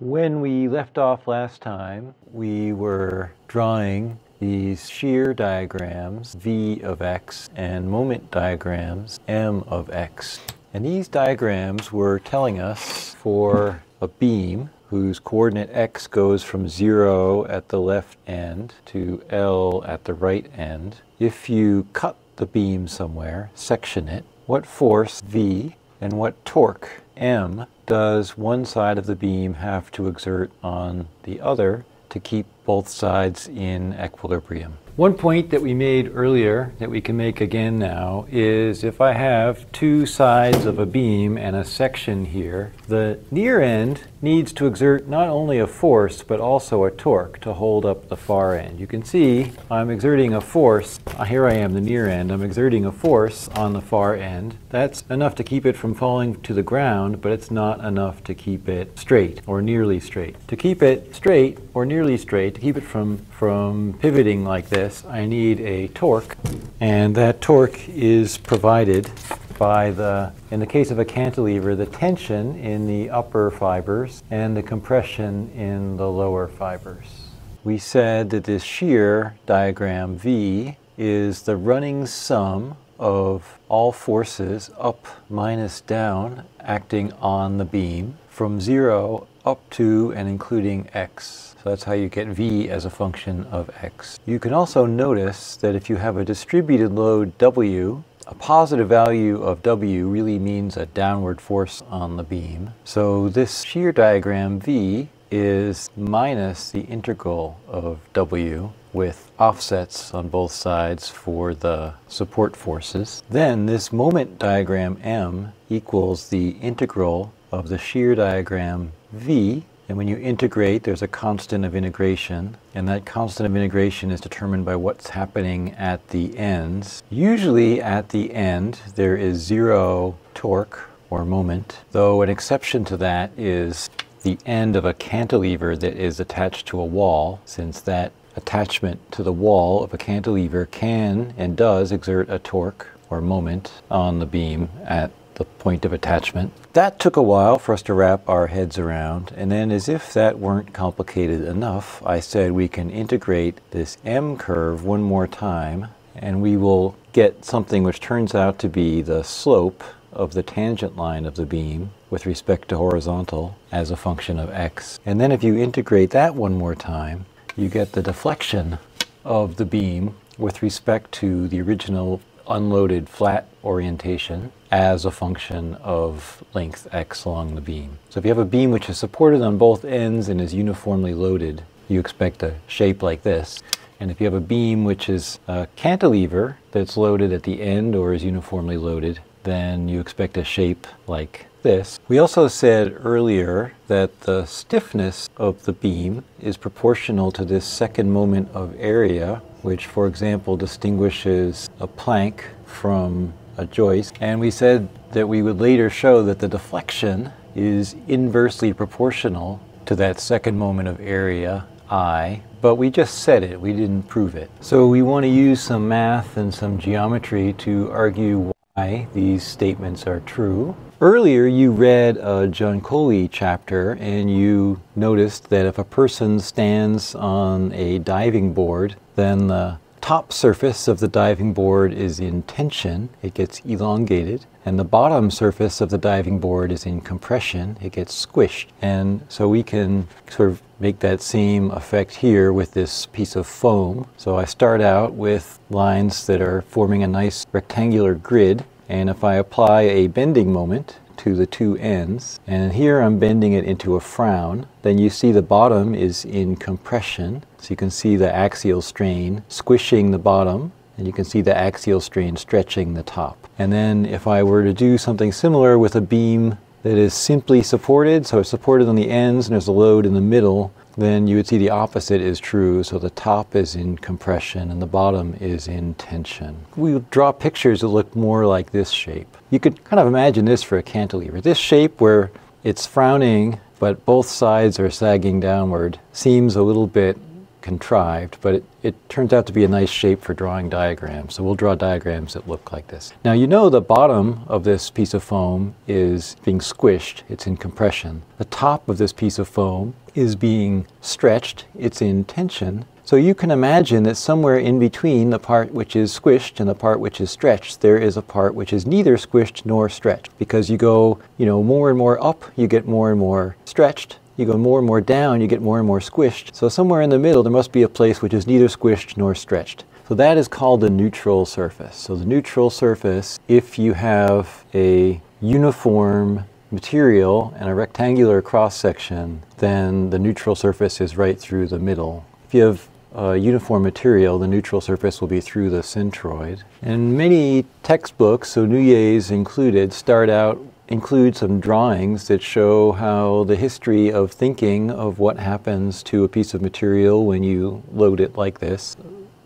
When we left off last time, we were drawing these shear diagrams v of x and moment diagrams m of x. And these diagrams were telling us for a beam whose coordinate x goes from 0 at the left end to L at the right end, if you cut the beam somewhere, section it, what force V and what torque M does one side of the beam have to exert on the other to keep both sides in equilibrium? One point that we made earlier that we can make again now is if I have two sides of a beam and a section here, the near end needs to exert not only a force but also a torque to hold up the far end. You can see I'm exerting a force, uh, here I am the near end, I'm exerting a force on the far end. That's enough to keep it from falling to the ground, but it's not enough to keep it straight or nearly straight. To keep it straight or nearly straight, to keep it from, from pivoting like this, I need a torque, and that torque is provided by the, in the case of a cantilever, the tension in the upper fibers and the compression in the lower fibers. We said that this shear diagram V is the running sum of all forces up minus down acting on the beam from zero up to and including x. So that's how you get v as a function of x. You can also notice that if you have a distributed load w, a positive value of W really means a downward force on the beam. So this shear diagram V is minus the integral of W with offsets on both sides for the support forces. Then this moment diagram M equals the integral of the shear diagram V and when you integrate, there's a constant of integration, and that constant of integration is determined by what's happening at the ends. Usually at the end, there is zero torque or moment, though an exception to that is the end of a cantilever that is attached to a wall, since that attachment to the wall of a cantilever can and does exert a torque or moment on the beam at the point of attachment. That took a while for us to wrap our heads around, and then as if that weren't complicated enough, I said we can integrate this M curve one more time, and we will get something which turns out to be the slope of the tangent line of the beam with respect to horizontal as a function of x. And then if you integrate that one more time, you get the deflection of the beam with respect to the original unloaded flat orientation as a function of length x along the beam. So if you have a beam which is supported on both ends and is uniformly loaded, you expect a shape like this. And if you have a beam which is a cantilever that's loaded at the end or is uniformly loaded, then you expect a shape like this. We also said earlier that the stiffness of the beam is proportional to this second moment of area, which for example distinguishes a plank from a joist. And we said that we would later show that the deflection is inversely proportional to that second moment of area, I, but we just said it, we didn't prove it. So we want to use some math and some geometry to argue why these statements are true. Earlier you read a Giancoli chapter and you noticed that if a person stands on a diving board, then the top surface of the diving board is in tension, it gets elongated, and the bottom surface of the diving board is in compression, it gets squished. And so we can sort of make that same effect here with this piece of foam. So I start out with lines that are forming a nice rectangular grid, and if I apply a bending moment, to the two ends. And here I'm bending it into a frown. Then you see the bottom is in compression. So you can see the axial strain squishing the bottom and you can see the axial strain stretching the top. And then if I were to do something similar with a beam that is simply supported, so it's supported on the ends and there's a load in the middle, then you would see the opposite is true. So the top is in compression and the bottom is in tension. We draw pictures that look more like this shape. You could kind of imagine this for a cantilever. This shape where it's frowning, but both sides are sagging downward, seems a little bit contrived, but it, it turns out to be a nice shape for drawing diagrams. So we'll draw diagrams that look like this. Now you know the bottom of this piece of foam is being squished, it's in compression. The top of this piece of foam is being stretched, it's in tension. So you can imagine that somewhere in between the part which is squished and the part which is stretched, there is a part which is neither squished nor stretched. Because you go, you know, more and more up, you get more and more stretched. You go more and more down, you get more and more squished. So somewhere in the middle, there must be a place which is neither squished nor stretched. So that is called the neutral surface. So the neutral surface, if you have a uniform material and a rectangular cross section, then the neutral surface is right through the middle. If you have a uniform material, the neutral surface will be through the centroid. And many textbooks, so Onouye's included, start out include some drawings that show how the history of thinking of what happens to a piece of material when you load it like this.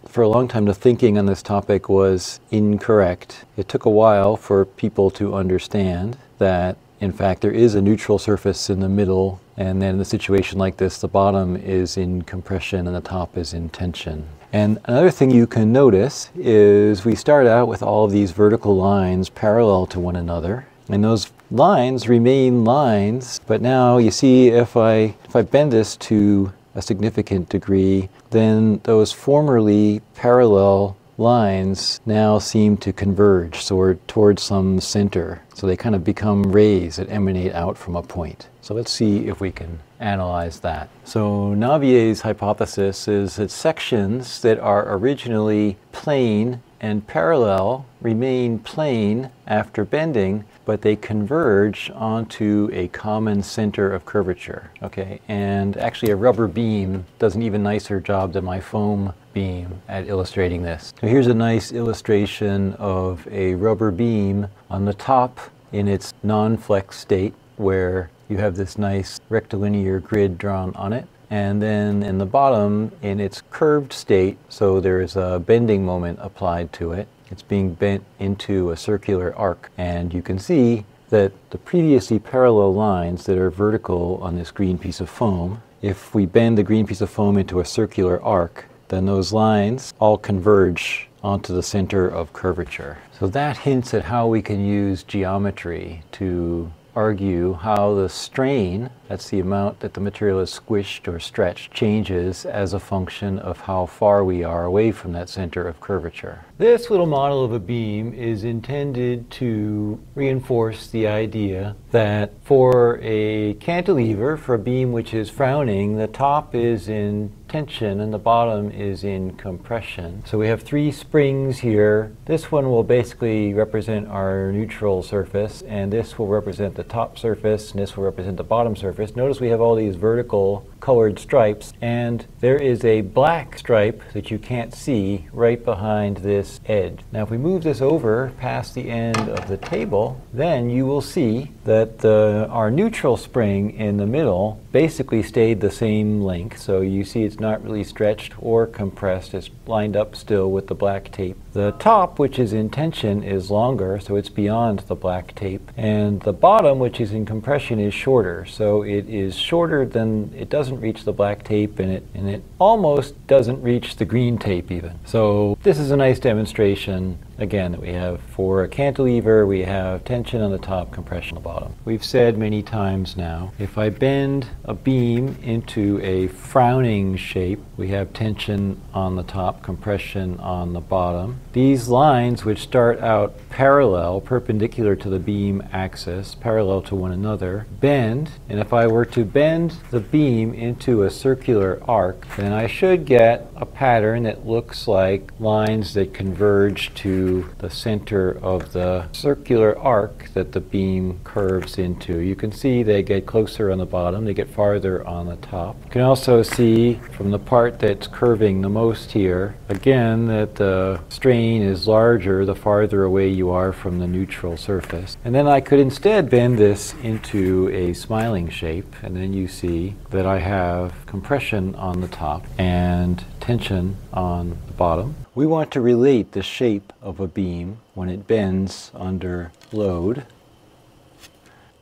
For a long time, the thinking on this topic was incorrect. It took a while for people to understand that, in fact, there is a neutral surface in the middle, and then in a situation like this, the bottom is in compression and the top is in tension. And another thing you can notice is we start out with all of these vertical lines parallel to one another. And those lines remain lines, but now you see if I, if I bend this to a significant degree, then those formerly parallel lines now seem to converge so towards some center. So they kind of become rays that emanate out from a point. So let's see if we can analyze that. So Navier's hypothesis is that sections that are originally plane and parallel remain plane after bending, but they converge onto a common center of curvature. Okay, and actually a rubber beam does an even nicer job than my foam beam at illustrating this. So here's a nice illustration of a rubber beam on the top in its non-flex state where you have this nice rectilinear grid drawn on it and then in the bottom in its curved state, so there's a bending moment applied to it. It's being bent into a circular arc and you can see that the previously parallel lines that are vertical on this green piece of foam, if we bend the green piece of foam into a circular arc, then those lines all converge onto the center of curvature. So that hints at how we can use geometry to argue how the strain, that's the amount that the material is squished or stretched, changes as a function of how far we are away from that center of curvature. This little model of a beam is intended to reinforce the idea that for a cantilever, for a beam which is frowning, the top is in tension and the bottom is in compression. So we have three springs here. This one will basically represent our neutral surface and this will represent the top surface and this will represent the bottom surface. Notice we have all these vertical colored stripes and there is a black stripe that you can't see right behind this edge. Now if we move this over past the end of the table then you will see that the, our neutral spring in the middle basically stayed the same length so you see it's not really stretched or compressed it's lined up still with the black tape. The top which is in tension is longer so it's beyond the black tape and the bottom which is in compression is shorter so it is shorter than it doesn't doesn't reach the black tape and it, and it almost doesn't reach the green tape even. So this is a nice demonstration again that we have for a cantilever we have tension on the top compression on the bottom. We've said many times now if I bend a beam into a frowning shape we have tension on the top compression on the bottom. These lines which start out parallel perpendicular to the beam axis parallel to one another bend. And if I were to bend the beam into a circular arc then I should get a pattern that looks like lines that converge to the center of the circular arc that the beam curves into. You can see they get closer on the bottom, they get farther on the top. You can also see from the part that's curving the most here, again, that the strain is larger the farther away you are from the neutral surface. And then I could instead bend this into a smiling shape, and then you see that I have compression on the top and tension on the bottom. We want to relate the shape of a beam when it bends under load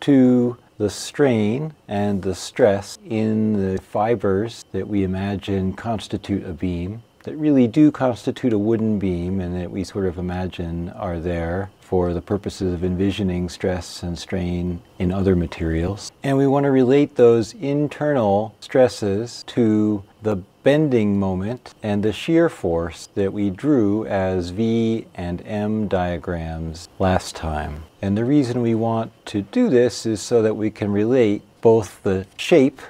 to the strain and the stress in the fibers that we imagine constitute a beam that really do constitute a wooden beam and that we sort of imagine are there for the purposes of envisioning stress and strain in other materials. And we want to relate those internal stresses to the bending moment and the shear force that we drew as V and M diagrams last time. And the reason we want to do this is so that we can relate both the shape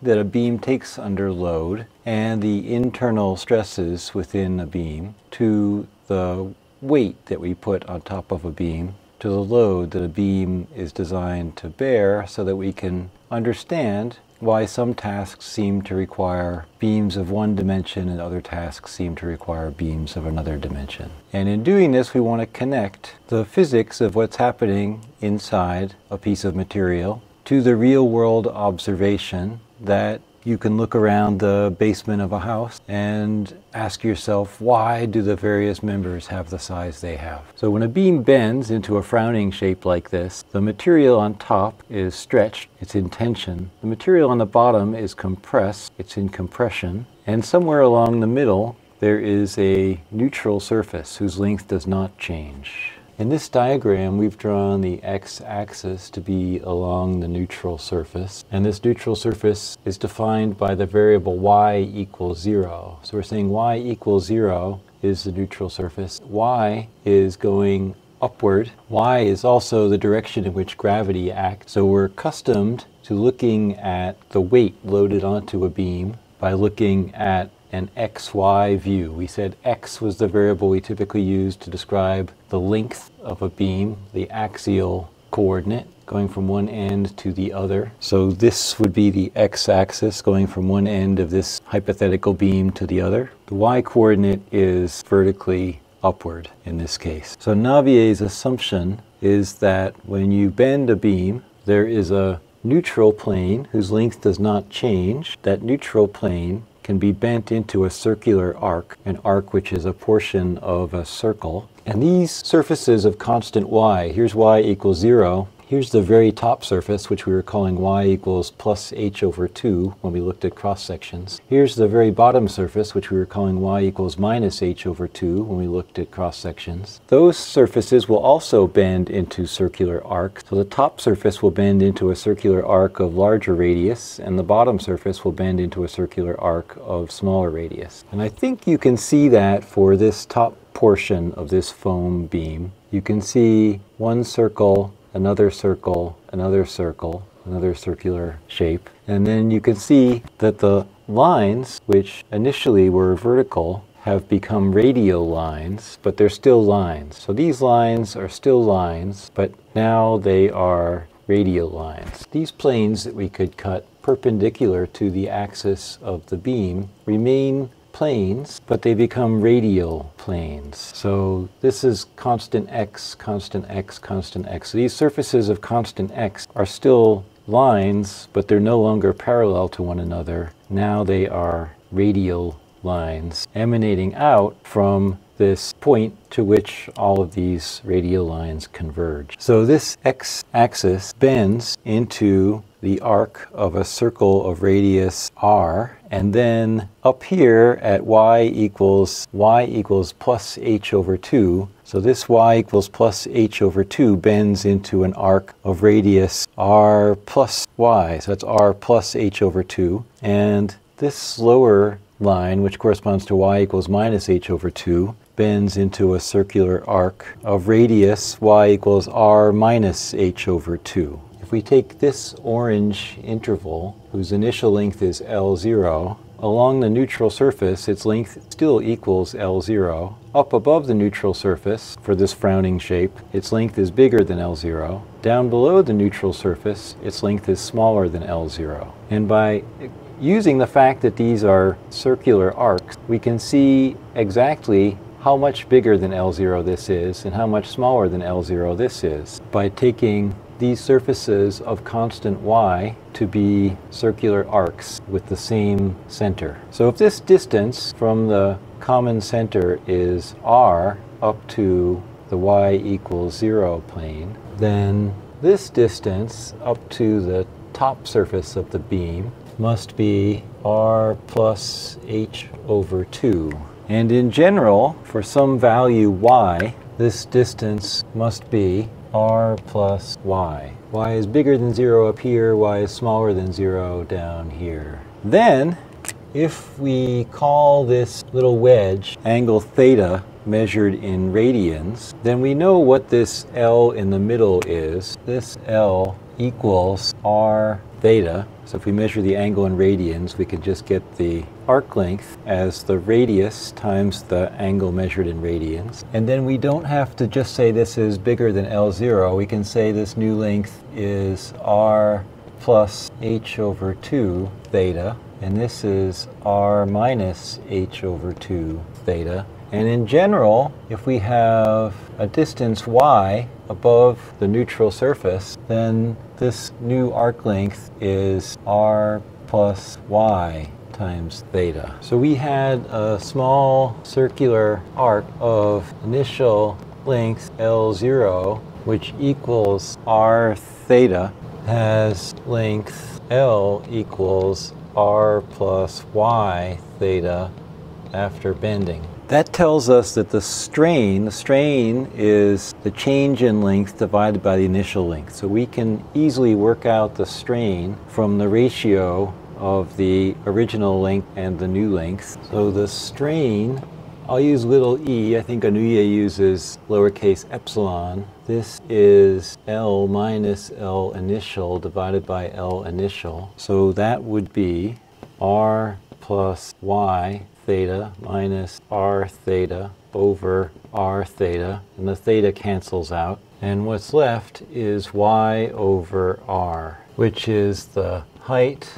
that a beam takes under load and the internal stresses within a beam to the weight that we put on top of a beam to the load that a beam is designed to bear so that we can understand why some tasks seem to require beams of one dimension and other tasks seem to require beams of another dimension. And in doing this, we want to connect the physics of what's happening inside a piece of material to the real world observation that you can look around the basement of a house and ask yourself, why do the various members have the size they have? So when a beam bends into a frowning shape like this, the material on top is stretched, it's in tension. The material on the bottom is compressed, it's in compression. And somewhere along the middle, there is a neutral surface whose length does not change. In this diagram, we've drawn the x-axis to be along the neutral surface, and this neutral surface is defined by the variable y equals 0. So we're saying y equals 0 is the neutral surface. y is going upward. y is also the direction in which gravity acts. So we're accustomed to looking at the weight loaded onto a beam by looking at an xy view. We said x was the variable we typically use to describe the length of a beam, the axial coordinate going from one end to the other. So this would be the x-axis going from one end of this hypothetical beam to the other. The y-coordinate is vertically upward in this case. So Navier's assumption is that when you bend a beam, there is a neutral plane whose length does not change. That neutral plane can be bent into a circular arc, an arc which is a portion of a circle. And these surfaces of constant y, here's y equals 0, Here's the very top surface, which we were calling y equals plus h over 2 when we looked at cross sections. Here's the very bottom surface, which we were calling y equals minus h over 2 when we looked at cross sections. Those surfaces will also bend into circular arcs. So the top surface will bend into a circular arc of larger radius, and the bottom surface will bend into a circular arc of smaller radius. And I think you can see that for this top portion of this foam beam. You can see one circle another circle, another circle, another circular shape. And then you can see that the lines, which initially were vertical, have become radial lines, but they're still lines. So these lines are still lines, but now they are radial lines. These planes that we could cut perpendicular to the axis of the beam remain planes, but they become radial planes. So this is constant x, constant x, constant x. So these surfaces of constant x are still lines, but they're no longer parallel to one another. Now they are radial lines emanating out from this point to which all of these radial lines converge. So this x-axis bends into the arc of a circle of radius r, and then up here at y equals y equals plus h over 2, so this y equals plus h over 2 bends into an arc of radius r plus y, so that's r plus h over 2, and this lower line, which corresponds to y equals minus h over 2, bends into a circular arc of radius y equals r minus h over 2 we take this orange interval, whose initial length is L0, along the neutral surface, its length still equals L0. Up above the neutral surface, for this frowning shape, its length is bigger than L0. Down below the neutral surface, its length is smaller than L0. And by using the fact that these are circular arcs, we can see exactly how much bigger than L0 this is and how much smaller than L0 this is by taking these surfaces of constant y to be circular arcs with the same center. So if this distance from the common center is r up to the y equals 0 plane, then this distance up to the top surface of the beam must be r plus h over 2. And in general, for some value y, this distance must be r plus y. y is bigger than 0 up here, y is smaller than 0 down here. Then, if we call this little wedge angle theta measured in radians, then we know what this L in the middle is. This L equals r theta. So if we measure the angle in radians, we can just get the arc length as the radius times the angle measured in radians. And then we don't have to just say this is bigger than L0. We can say this new length is r plus h over 2 theta. And this is r minus h over 2 theta. And in general, if we have a distance y above the neutral surface, then this new arc length is r plus y times theta. So we had a small circular arc of initial length L0, which equals r theta, has length L equals r plus y theta after bending. That tells us that the strain, the strain is the change in length divided by the initial length. So we can easily work out the strain from the ratio of the original length and the new length. So the strain, I'll use little e, I think Onouye uses lowercase epsilon. This is L minus L initial divided by L initial. So that would be R plus Y theta minus r theta over r theta, and the theta cancels out. And what's left is y over r, which is the height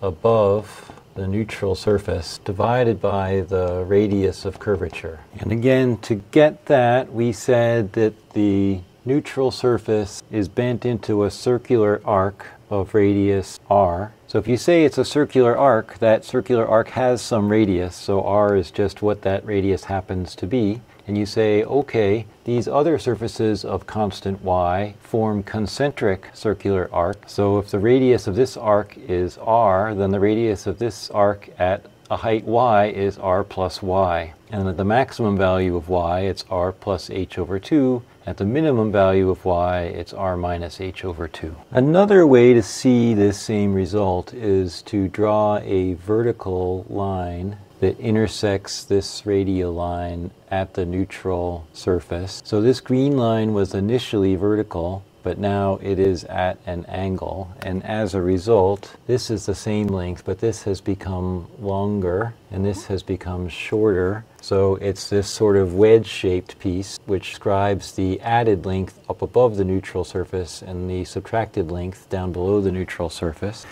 above the neutral surface divided by the radius of curvature. And again, to get that, we said that the neutral surface is bent into a circular arc of radius r. So if you say it's a circular arc, that circular arc has some radius, so r is just what that radius happens to be. And you say, okay, these other surfaces of constant y form concentric circular arc. So if the radius of this arc is r, then the radius of this arc at a height y is r plus y. And at the maximum value of y, it's r plus h over 2. At the minimum value of y, it's r minus h over 2. Another way to see this same result is to draw a vertical line that intersects this radial line at the neutral surface. So this green line was initially vertical, but now it is at an angle. And as a result, this is the same length, but this has become longer and this has become shorter. So it's this sort of wedge-shaped piece which describes the added length up above the neutral surface and the subtracted length down below the neutral surface.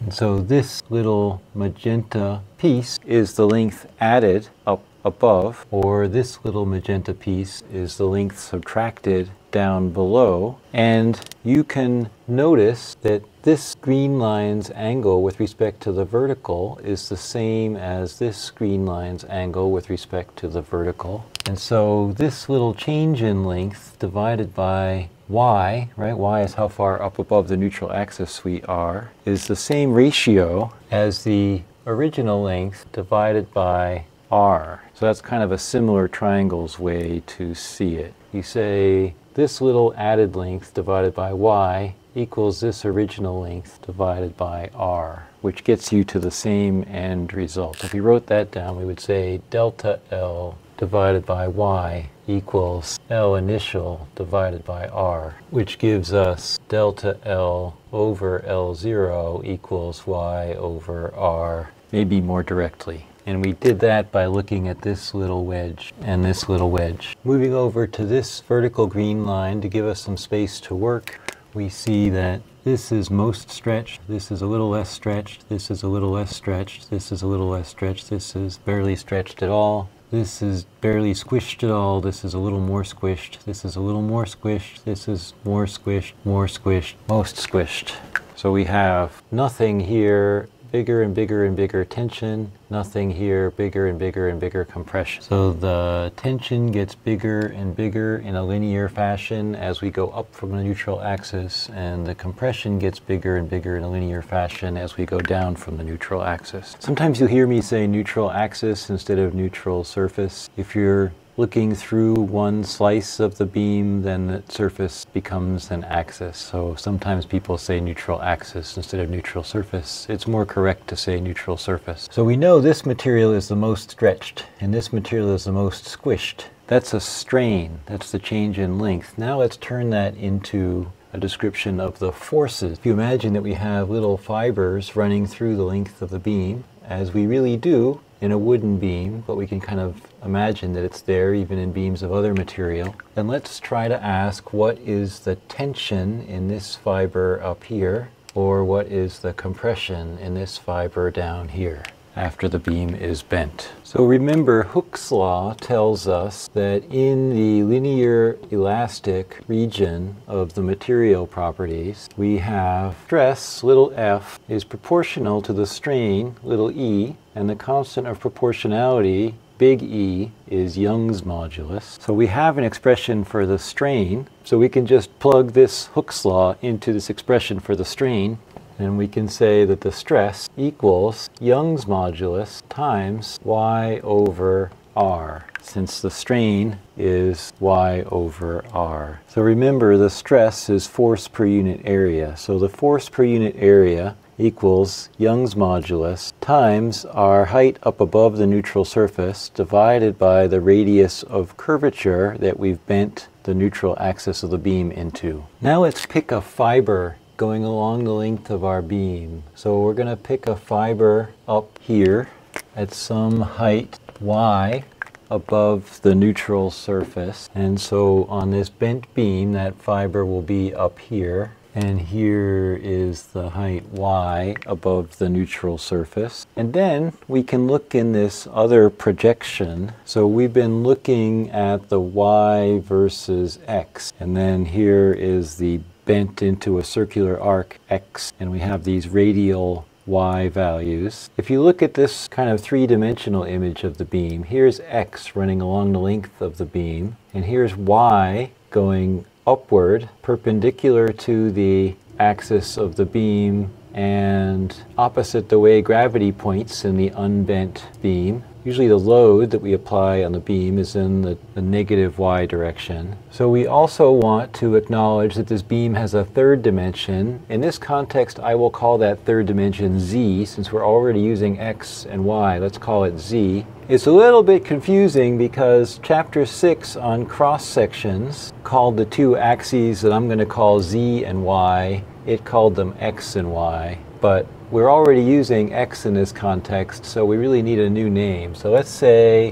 And so this little magenta piece is the length added up above, or this little magenta piece is the length subtracted down below. And you can notice that this green line's angle with respect to the vertical is the same as this green line's angle with respect to the vertical. And so this little change in length divided by y, right, y is how far up above the neutral axis we are, is the same ratio as the original length divided by r. So that's kind of a similar triangles way to see it. You say this little added length divided by y equals this original length divided by r, which gets you to the same end result. If we wrote that down, we would say delta L divided by y equals L initial divided by r, which gives us delta L over L0 equals y over r, maybe more directly. And we did that by looking at this little wedge and this little wedge. Moving over to this vertical green line to give us some space to work, we see that this is most stretched, this is a little less stretched, this is a little less stretched, this is a little less stretched, this is barely stretched at all, this is barely squished at all, this is a little more squished, this is a little more squished, this is more squished, more squished, most squished. So we have nothing here bigger and bigger and bigger tension, nothing here, bigger and bigger and bigger compression. So the tension gets bigger and bigger in a linear fashion as we go up from the neutral axis, and the compression gets bigger and bigger in a linear fashion as we go down from the neutral axis. Sometimes you'll hear me say neutral axis instead of neutral surface. If you're looking through one slice of the beam, then the surface becomes an axis. So sometimes people say neutral axis instead of neutral surface. It's more correct to say neutral surface. So we know this material is the most stretched and this material is the most squished. That's a strain. That's the change in length. Now let's turn that into a description of the forces. If you imagine that we have little fibers running through the length of the beam, as we really do in a wooden beam, but we can kind of imagine that it's there even in beams of other material. Then let's try to ask what is the tension in this fiber up here, or what is the compression in this fiber down here after the beam is bent. So remember, Hooke's law tells us that in the linear elastic region of the material properties, we have stress, little f, is proportional to the strain, little e, and the constant of proportionality, big E, is Young's modulus. So we have an expression for the strain, so we can just plug this Hooke's law into this expression for the strain, and we can say that the stress equals Young's modulus times y over r, since the strain is y over r. So remember, the stress is force per unit area. So the force per unit area equals Young's modulus times our height up above the neutral surface divided by the radius of curvature that we've bent the neutral axis of the beam into. Now let's pick a fiber going along the length of our beam. So we're going to pick a fiber up here at some height y above the neutral surface. And so on this bent beam, that fiber will be up here. And here is the height y above the neutral surface. And then we can look in this other projection. So we've been looking at the y versus x. And then here is the bent into a circular arc x, and we have these radial y values. If you look at this kind of three-dimensional image of the beam, here's x running along the length of the beam, and here's y going upward, perpendicular to the axis of the beam and opposite the way gravity points in the unbent beam. Usually the load that we apply on the beam is in the, the, negative y direction. So we also want to acknowledge that this beam has a third dimension. In this context, I will call that third dimension z, since we're already using x and y. Let's call it z. It's a little bit confusing because chapter 6 on cross sections called the two axes that I'm going to call z and y, it called them x and y. But we're already using X in this context, so we really need a new name. So let's say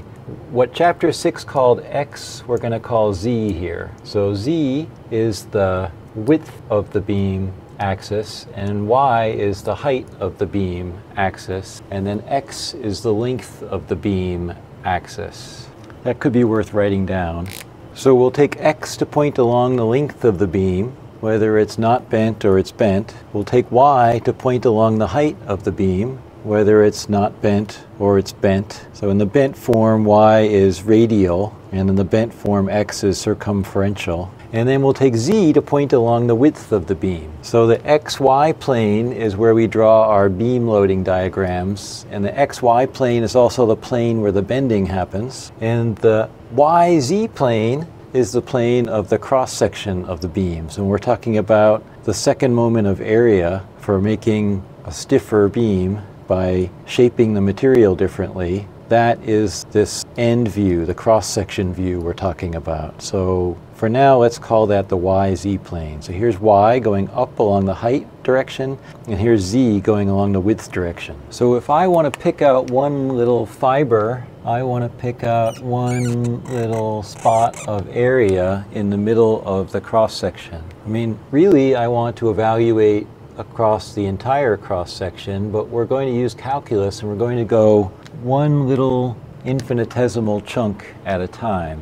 what chapter 6 called X, we're going to call Z here. So Z is the width of the beam axis, and Y is the height of the beam axis, and then X is the length of the beam axis. That could be worth writing down. So we'll take X to point along the length of the beam, whether it's not bent or it's bent. We'll take y to point along the height of the beam, whether it's not bent or it's bent. So in the bent form, y is radial, and in the bent form, x is circumferential. And then we'll take z to point along the width of the beam. So the xy plane is where we draw our beam loading diagrams, and the xy plane is also the plane where the bending happens. And the yz plane is the plane of the cross section of the beams. And we're talking about the second moment of area for making a stiffer beam by shaping the material differently. That is this end view, the cross section view we're talking about. So for now, let's call that the YZ plane. So here's Y going up along the height direction, and here's Z going along the width direction. So if I want to pick out one little fiber I want to pick out one little spot of area in the middle of the cross section. I mean, really, I want to evaluate across the entire cross section, but we're going to use calculus and we're going to go one little infinitesimal chunk at a time.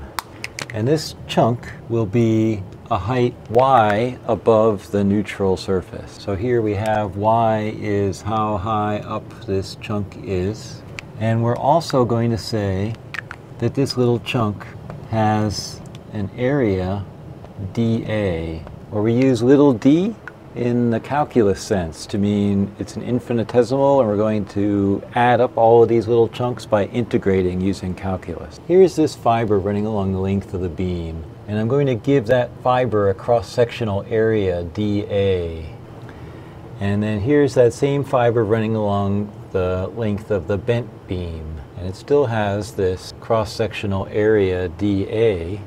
And this chunk will be a height y above the neutral surface. So here we have y is how high up this chunk is. And we're also going to say that this little chunk has an area dA, where we use little d in the calculus sense to mean it's an infinitesimal and we're going to add up all of these little chunks by integrating using calculus. Here's this fiber running along the length of the beam and I'm going to give that fiber a cross-sectional area dA. And then here's that same fiber running along the length of the bent beam and it still has this cross-sectional area dA.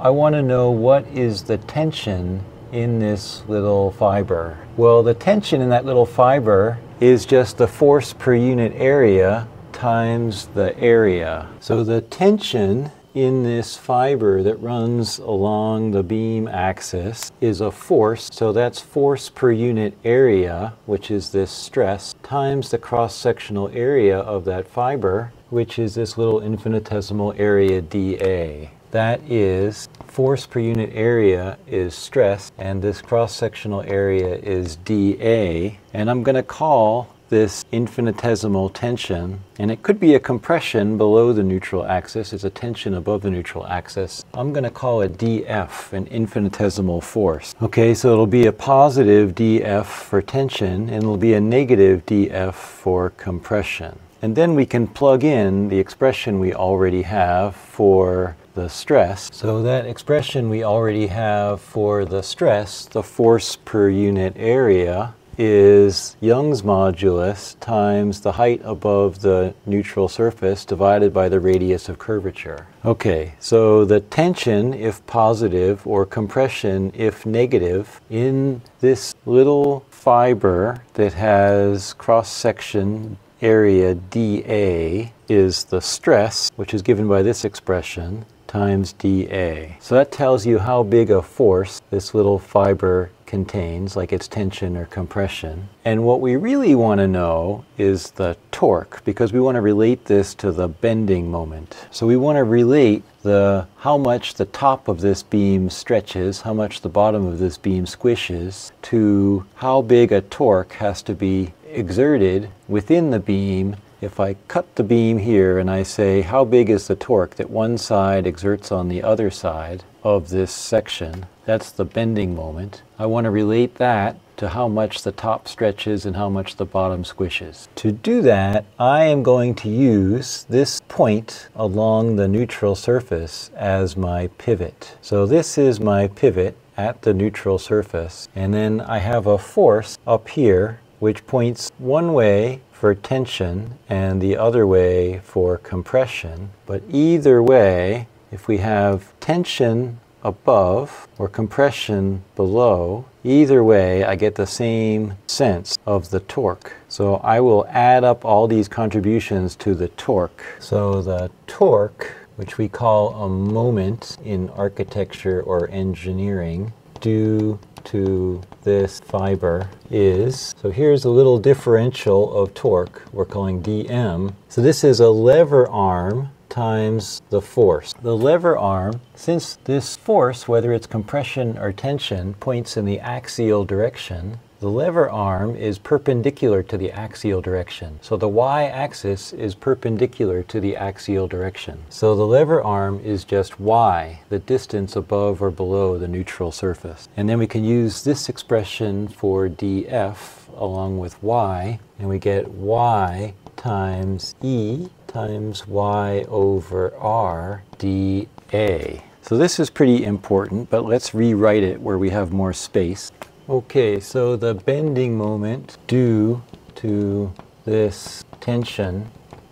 I want to know what is the tension in this little fiber? Well, the tension in that little fiber is just the force per unit area times the area. So the tension in this fiber that runs along the beam axis is a force, so that's force per unit area, which is this stress, times the cross-sectional area of that fiber, which is this little infinitesimal area dA. That is force per unit area is stress and this cross-sectional area is dA and I'm going to call this infinitesimal tension and it could be a compression below the neutral axis. It's a tension above the neutral axis. I'm going to call it dF an infinitesimal force. Okay so it'll be a positive dF for tension and it'll be a negative dF for compression. And then we can plug in the expression we already have for the stress. So that expression we already have for the stress, the force per unit area, is Young's modulus times the height above the neutral surface divided by the radius of curvature. Okay, so the tension, if positive, or compression, if negative, in this little fiber that has cross-section area dA is the stress, which is given by this expression, times dA. So that tells you how big a force this little fiber contains, like its tension or compression. And what we really want to know is the torque, because we want to relate this to the bending moment. So we want to relate the how much the top of this beam stretches, how much the bottom of this beam squishes, to how big a torque has to be exerted within the beam if I cut the beam here and I say how big is the torque that one side exerts on the other side of this section, that's the bending moment. I want to relate that to how much the top stretches and how much the bottom squishes. To do that, I am going to use this point along the neutral surface as my pivot. So this is my pivot at the neutral surface, and then I have a force up here which points one way for tension and the other way for compression. But either way, if we have tension above or compression below, either way I get the same sense of the torque. So I will add up all these contributions to the torque. So the torque, which we call a moment in architecture or engineering, due to this fiber is, so here's a little differential of torque we're calling dm. So this is a lever arm times the force. The lever arm, since this force, whether it's compression or tension, points in the axial direction, the lever arm is perpendicular to the axial direction. So the y-axis is perpendicular to the axial direction. So the lever arm is just y, the distance above or below the neutral surface. And then we can use this expression for df along with y, and we get y times e times y over r dA. So this is pretty important, but let's rewrite it where we have more space. Okay, so the bending moment due to this tension,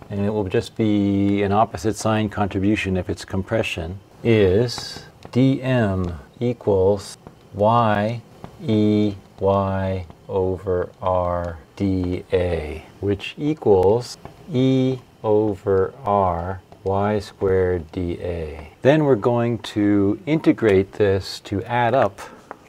and it will just be an opposite sign contribution if it's compression, is dm equals y e y over r dA, which equals e over r y squared dA. Then we're going to integrate this to add up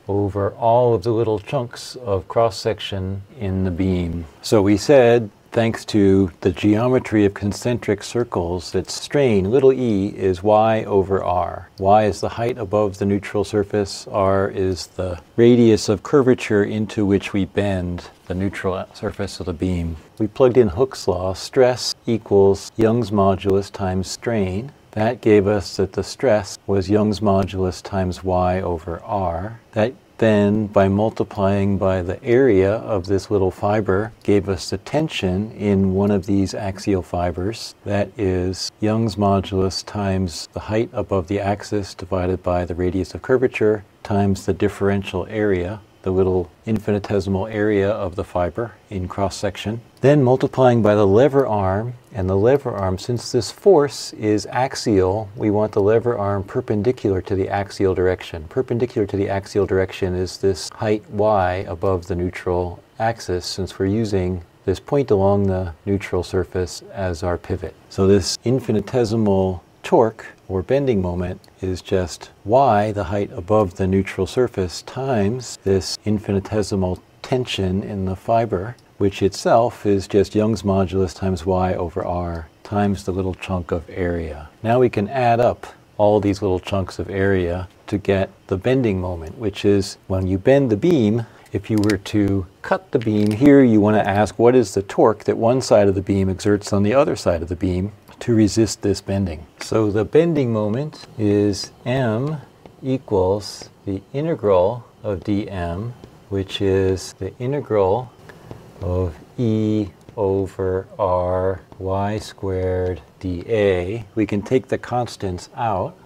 over all of the little chunks of cross section in the beam. So we said thanks to the geometry of concentric circles that strain little e is y over r. y is the height above the neutral surface, r is the radius of curvature into which we bend the neutral surface of the beam. We plugged in Hooke's law, stress equals Young's modulus times strain. That gave us that the stress was Young's modulus times y over r. That then by multiplying by the area of this little fiber gave us the tension in one of these axial fibers. That is Young's modulus times the height above the axis divided by the radius of curvature times the differential area the little infinitesimal area of the fiber in cross section. Then multiplying by the lever arm, and the lever arm, since this force is axial, we want the lever arm perpendicular to the axial direction. Perpendicular to the axial direction is this height y above the neutral axis, since we're using this point along the neutral surface as our pivot. So this infinitesimal torque or bending moment is just y, the height above the neutral surface, times this infinitesimal tension in the fiber, which itself is just Young's modulus times y over r times the little chunk of area. Now we can add up all these little chunks of area to get the bending moment, which is when you bend the beam, if you were to cut the beam here, you want to ask what is the torque that one side of the beam exerts on the other side of the beam to resist this bending. So the bending moment is m equals the integral of dm, which is the integral of e over r y squared dA. We can take the constants out.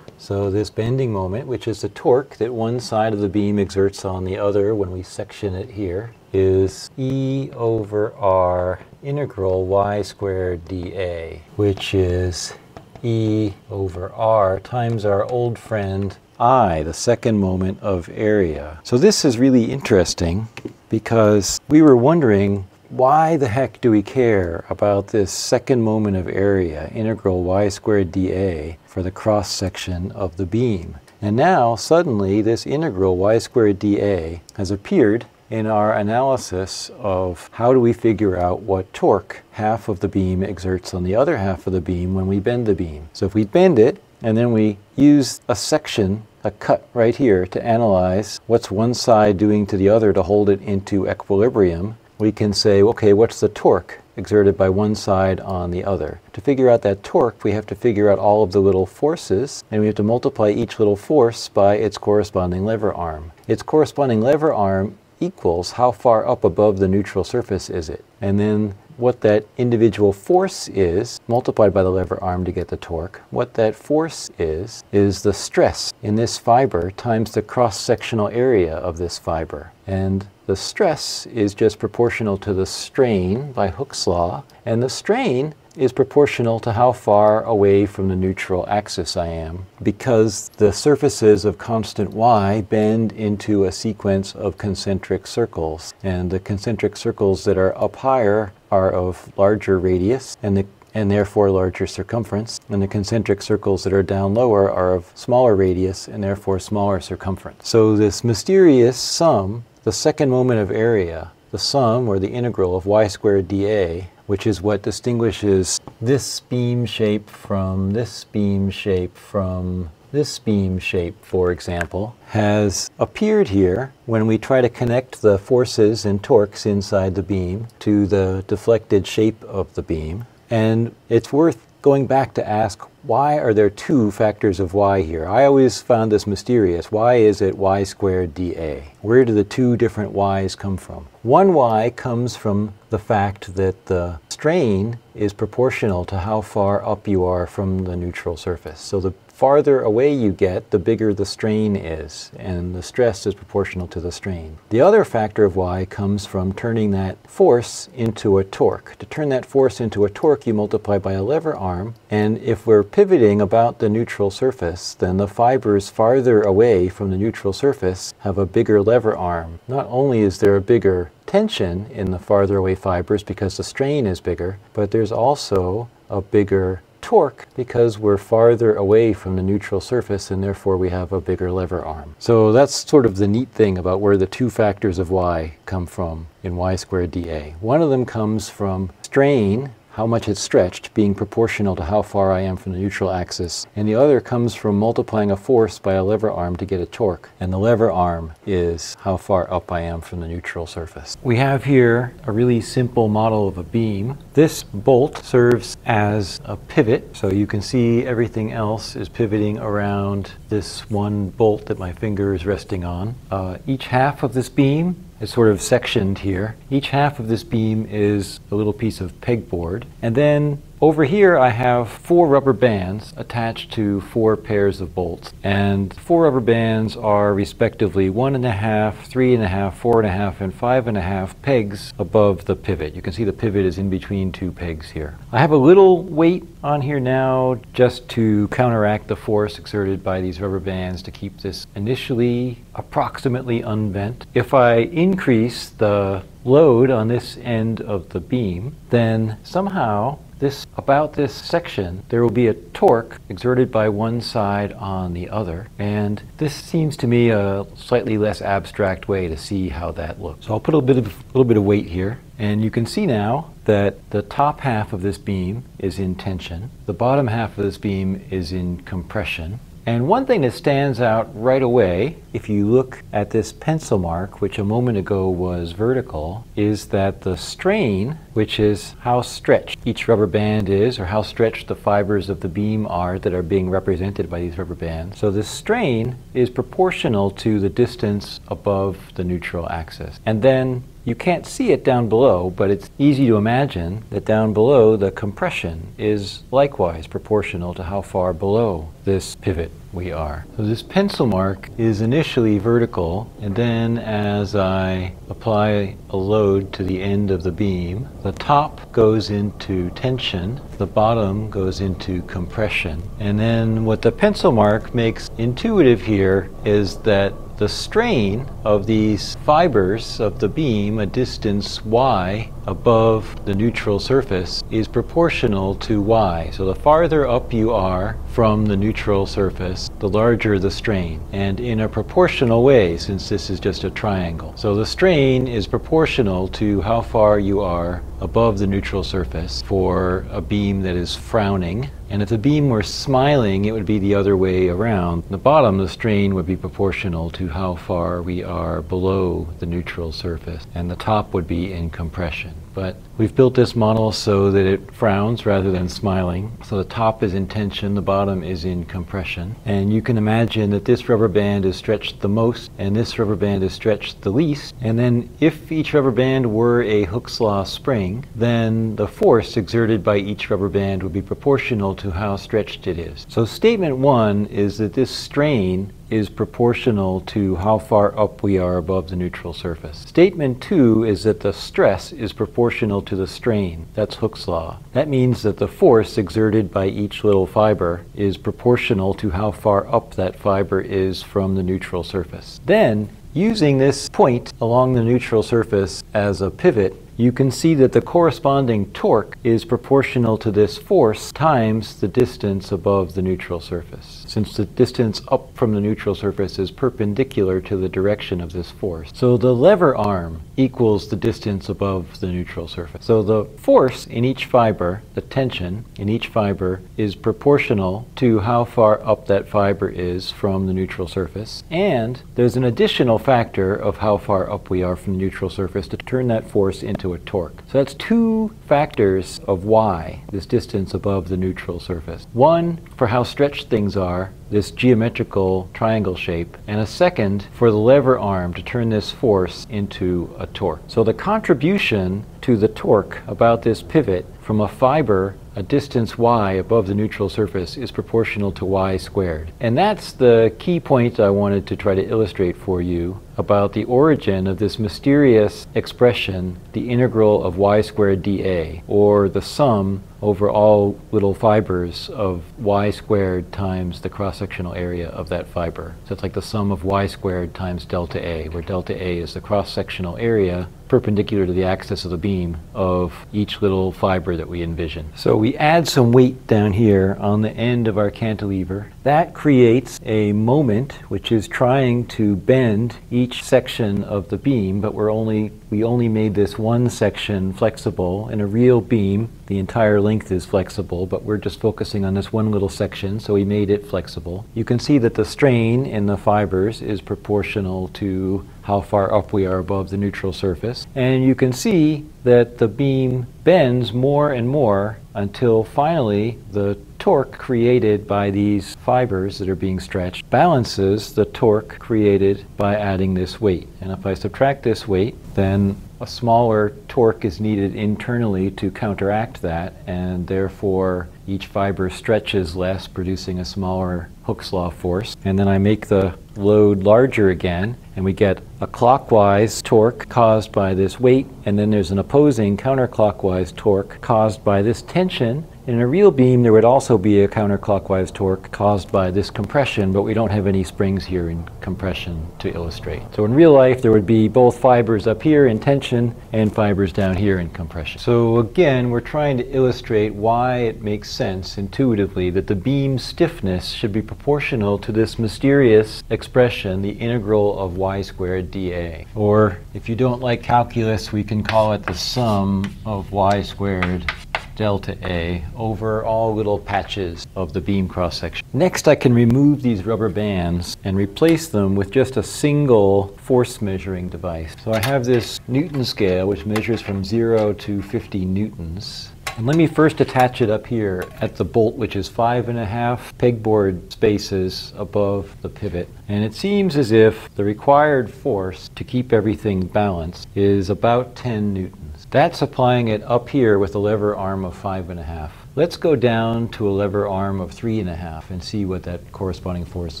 So this bending moment, which is the torque that one side of the beam exerts on the other when we section it here, is e over r integral y squared dA, which is e over r times our old friend I, the second moment of area. So this is really interesting because we were wondering why the heck do we care about this second moment of area, integral y squared dA, for the cross section of the beam? And now, suddenly, this integral y squared dA has appeared in our analysis of how do we figure out what torque half of the beam exerts on the other half of the beam when we bend the beam. So if we bend it and then we use a section, a cut right here to analyze what's one side doing to the other to hold it into equilibrium, we can say, okay, what's the torque exerted by one side on the other? To figure out that torque, we have to figure out all of the little forces, and we have to multiply each little force by its corresponding lever arm. Its corresponding lever arm equals how far up above the neutral surface is it. And then what that individual force is, multiplied by the lever arm to get the torque, what that force is, is the stress in this fiber times the cross-sectional area of this fiber. And the stress is just proportional to the strain by Hooke's law, and the strain is proportional to how far away from the neutral axis I am because the surfaces of constant y bend into a sequence of concentric circles and the concentric circles that are up higher are of larger radius and the and therefore larger circumference, and the concentric circles that are down lower are of smaller radius and therefore smaller circumference. So this mysterious sum, the second moment of area, the sum or the integral of y squared dA which is what distinguishes this beam shape from this beam shape from this beam shape, for example, has appeared here when we try to connect the forces and torques inside the beam to the deflected shape of the beam. And it's worth going back to ask why are there two factors of y here? I always found this mysterious. Why is it y squared dA? Where do the two different y's come from? One y comes from the fact that the strain is proportional to how far up you are from the neutral surface. So the farther away you get, the bigger the strain is, and the stress is proportional to the strain. The other factor of y comes from turning that force into a torque. To turn that force into a torque, you multiply by a lever arm, and if we're pivoting about the neutral surface, then the fibers farther away from the neutral surface have a bigger lever arm. Not only is there a bigger tension in the farther away fibers because the strain is bigger, but there's also a bigger torque because we're farther away from the neutral surface and therefore we have a bigger lever arm. So that's sort of the neat thing about where the two factors of y come from in y squared dA. One of them comes from strain how much it's stretched being proportional to how far I am from the neutral axis. And the other comes from multiplying a force by a lever arm to get a torque. And the lever arm is how far up I am from the neutral surface. We have here a really simple model of a beam. This bolt serves as a pivot. So you can see everything else is pivoting around this one bolt that my finger is resting on. Uh, each half of this beam is sort of sectioned here. Each half of this beam is a little piece of pegboard. And then over here I have four rubber bands attached to four pairs of bolts. And four rubber bands are respectively one and a half, three and a half, four and a half, and five and a half pegs above the pivot. You can see the pivot is in between two pegs here. I have a little weight on here now just to counteract the force exerted by these rubber bands to keep this initially approximately unbent. If I increase the load on this end of the beam, then somehow this about this section there will be a torque exerted by one side on the other and this seems to me a slightly less abstract way to see how that looks. So I'll put a bit of a little bit of weight here and you can see now that the top half of this beam is in tension, the bottom half of this beam is in compression and one thing that stands out right away, if you look at this pencil mark, which a moment ago was vertical, is that the strain, which is how stretched each rubber band is, or how stretched the fibers of the beam are that are being represented by these rubber bands. So the strain is proportional to the distance above the neutral axis. And then you can't see it down below, but it's easy to imagine that down below the compression is likewise proportional to how far below this pivot we are. So this pencil mark is initially vertical, and then as I apply a load to the end of the beam, the top goes into tension, the bottom goes into compression. And then what the pencil mark makes intuitive here is that the strain of these fibers of the beam a distance y above the neutral surface is proportional to y. So the farther up you are from the neutral surface, the larger the strain, and in a proportional way since this is just a triangle. So the strain is proportional to how far you are above the neutral surface for a beam that is frowning. And if the beam were smiling, it would be the other way around. the bottom, the strain would be proportional to how far we are below the neutral surface, and the top would be in compression. But we've built this model so that it frowns rather than smiling. So the top is in tension, the bottom is in compression. And you can imagine that this rubber band is stretched the most and this rubber band is stretched the least. And then if each rubber band were a Hooke's law spring, then the force exerted by each rubber band would be proportional to how stretched it is. So statement one is that this strain is proportional to how far up we are above the neutral surface. Statement two is that the stress is proportional to the strain. That's Hooke's law. That means that the force exerted by each little fiber is proportional to how far up that fiber is from the neutral surface. Then, using this point along the neutral surface as a pivot, you can see that the corresponding torque is proportional to this force times the distance above the neutral surface, since the distance up from the neutral surface is perpendicular to the direction of this force. So the lever arm equals the distance above the neutral surface. So the force in each fiber, the tension in each fiber, is proportional to how far up that fiber is from the neutral surface. And there's an additional factor of how far up we are from the neutral surface to turn that force into a torque. So that's two factors of y, this distance above the neutral surface. One for how stretched things are, this geometrical triangle shape, and a second for the lever arm to turn this force into a torque. So the contribution to the torque about this pivot from a fiber a distance y above the neutral surface is proportional to y squared. And that's the key point I wanted to try to illustrate for you about the origin of this mysterious expression, the integral of y squared dA, or the sum over all little fibers of y squared times the cross-sectional area of that fiber. So it's like the sum of y squared times delta A, where delta A is the cross-sectional area perpendicular to the axis of the beam of each little fiber that we envision. So we add some weight down here on the end of our cantilever. That creates a moment which is trying to bend each each section of the beam, but we're only, we only made this one section flexible. In a real beam, the entire length is flexible, but we're just focusing on this one little section, so we made it flexible. You can see that the strain in the fibers is proportional to how far up we are above the neutral surface. And you can see that the beam bends more and more until finally the torque created by these fibers that are being stretched balances the torque created by adding this weight. And if I subtract this weight, then a smaller torque is needed internally to counteract that, and therefore each fiber stretches less, producing a smaller Hooke's law force. And then I make the load larger again, and we get a clockwise torque caused by this weight, and then there's an opposing counterclockwise torque caused by this tension, in a real beam, there would also be a counterclockwise torque caused by this compression, but we don't have any springs here in compression to illustrate. So in real life, there would be both fibers up here in tension and fibers down here in compression. So again, we're trying to illustrate why it makes sense intuitively that the beam stiffness should be proportional to this mysterious expression, the integral of y squared dA. Or if you don't like calculus, we can call it the sum of y squared delta A over all little patches of the beam cross section. Next I can remove these rubber bands and replace them with just a single force measuring device. So I have this Newton scale which measures from 0 to 50 newtons. And let me first attach it up here at the bolt, which is five and a half pegboard spaces above the pivot. And it seems as if the required force to keep everything balanced is about 10 newtons. That's applying it up here with a lever arm of five and a half. Let's go down to a lever arm of three and a half and see what that corresponding force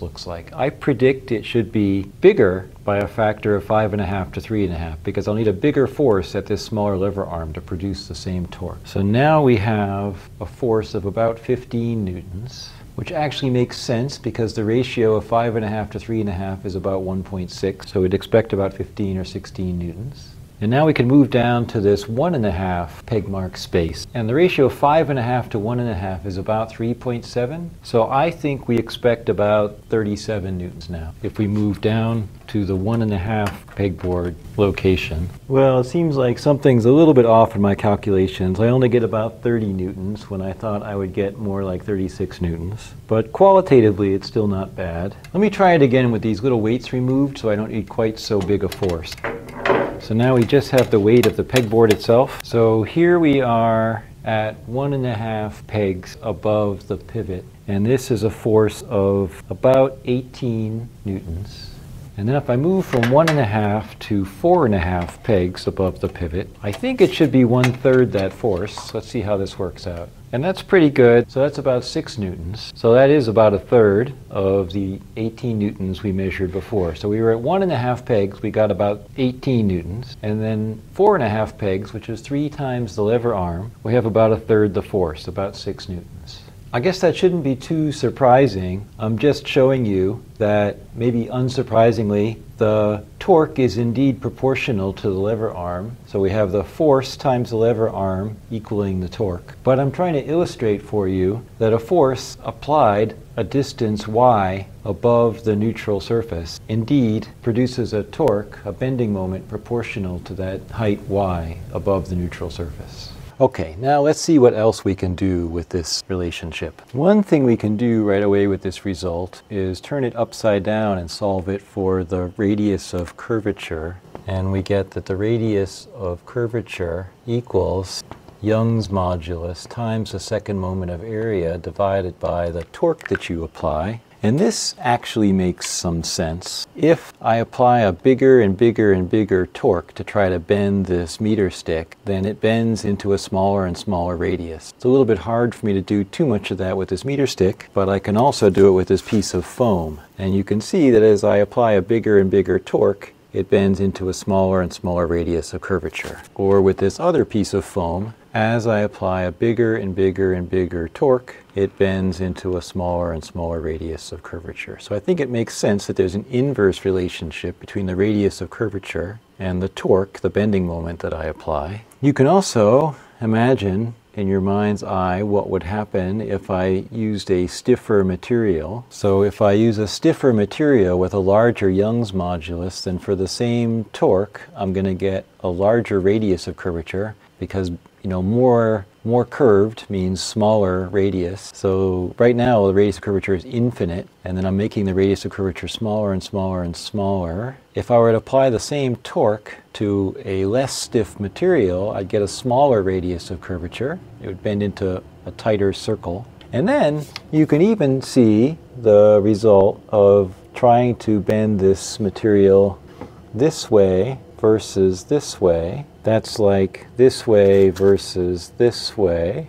looks like. I predict it should be bigger by a factor of five and a half to three and a half because I'll need a bigger force at this smaller lever arm to produce the same torque. So now we have a force of about 15 newtons which actually makes sense because the ratio of five and a half to three and a half is about 1.6, so we'd expect about 15 or 16 newtons. And now we can move down to this one and a half peg mark space. And the ratio of five and a half to one and a half is about 3.7. So I think we expect about 37 newtons now if we move down to the one and a half pegboard location. Well, it seems like something's a little bit off in my calculations. I only get about 30 newtons when I thought I would get more like 36 newtons. But qualitatively, it's still not bad. Let me try it again with these little weights removed so I don't need quite so big a force. So now we just have the weight of the pegboard itself. So here we are at one and a half pegs above the pivot. And this is a force of about 18 newtons. And then if I move from one and a half to four and a half pegs above the pivot, I think it should be one third that force. Let's see how this works out. And that's pretty good. So that's about 6 newtons. So that is about a third of the 18 newtons we measured before. So we were at 1.5 pegs, we got about 18 newtons. And then 4.5 pegs, which is three times the lever arm, we have about a third the force, about 6 newtons. I guess that shouldn't be too surprising. I'm just showing you that maybe unsurprisingly, the torque is indeed proportional to the lever arm. So we have the force times the lever arm equaling the torque. But I'm trying to illustrate for you that a force applied a distance y above the neutral surface indeed produces a torque, a bending moment proportional to that height y above the neutral surface. Okay, now let's see what else we can do with this relationship. One thing we can do right away with this result is turn it upside down and solve it for the radius of curvature. And we get that the radius of curvature equals Young's modulus times the second moment of area divided by the torque that you apply. And this actually makes some sense. If I apply a bigger and bigger and bigger torque to try to bend this meter stick, then it bends into a smaller and smaller radius. It's a little bit hard for me to do too much of that with this meter stick, but I can also do it with this piece of foam. And you can see that as I apply a bigger and bigger torque, it bends into a smaller and smaller radius of curvature. Or with this other piece of foam, as I apply a bigger and bigger and bigger torque, it bends into a smaller and smaller radius of curvature. So I think it makes sense that there's an inverse relationship between the radius of curvature and the torque, the bending moment that I apply. You can also imagine in your mind's eye what would happen if I used a stiffer material. So if I use a stiffer material with a larger Young's modulus, then for the same torque, I'm going to get a larger radius of curvature because you know more more curved means smaller radius. So right now the radius of curvature is infinite, and then I'm making the radius of curvature smaller and smaller and smaller. If I were to apply the same torque to a less stiff material, I'd get a smaller radius of curvature. It would bend into a tighter circle. And then you can even see the result of trying to bend this material this way versus this way. That's like this way versus this way.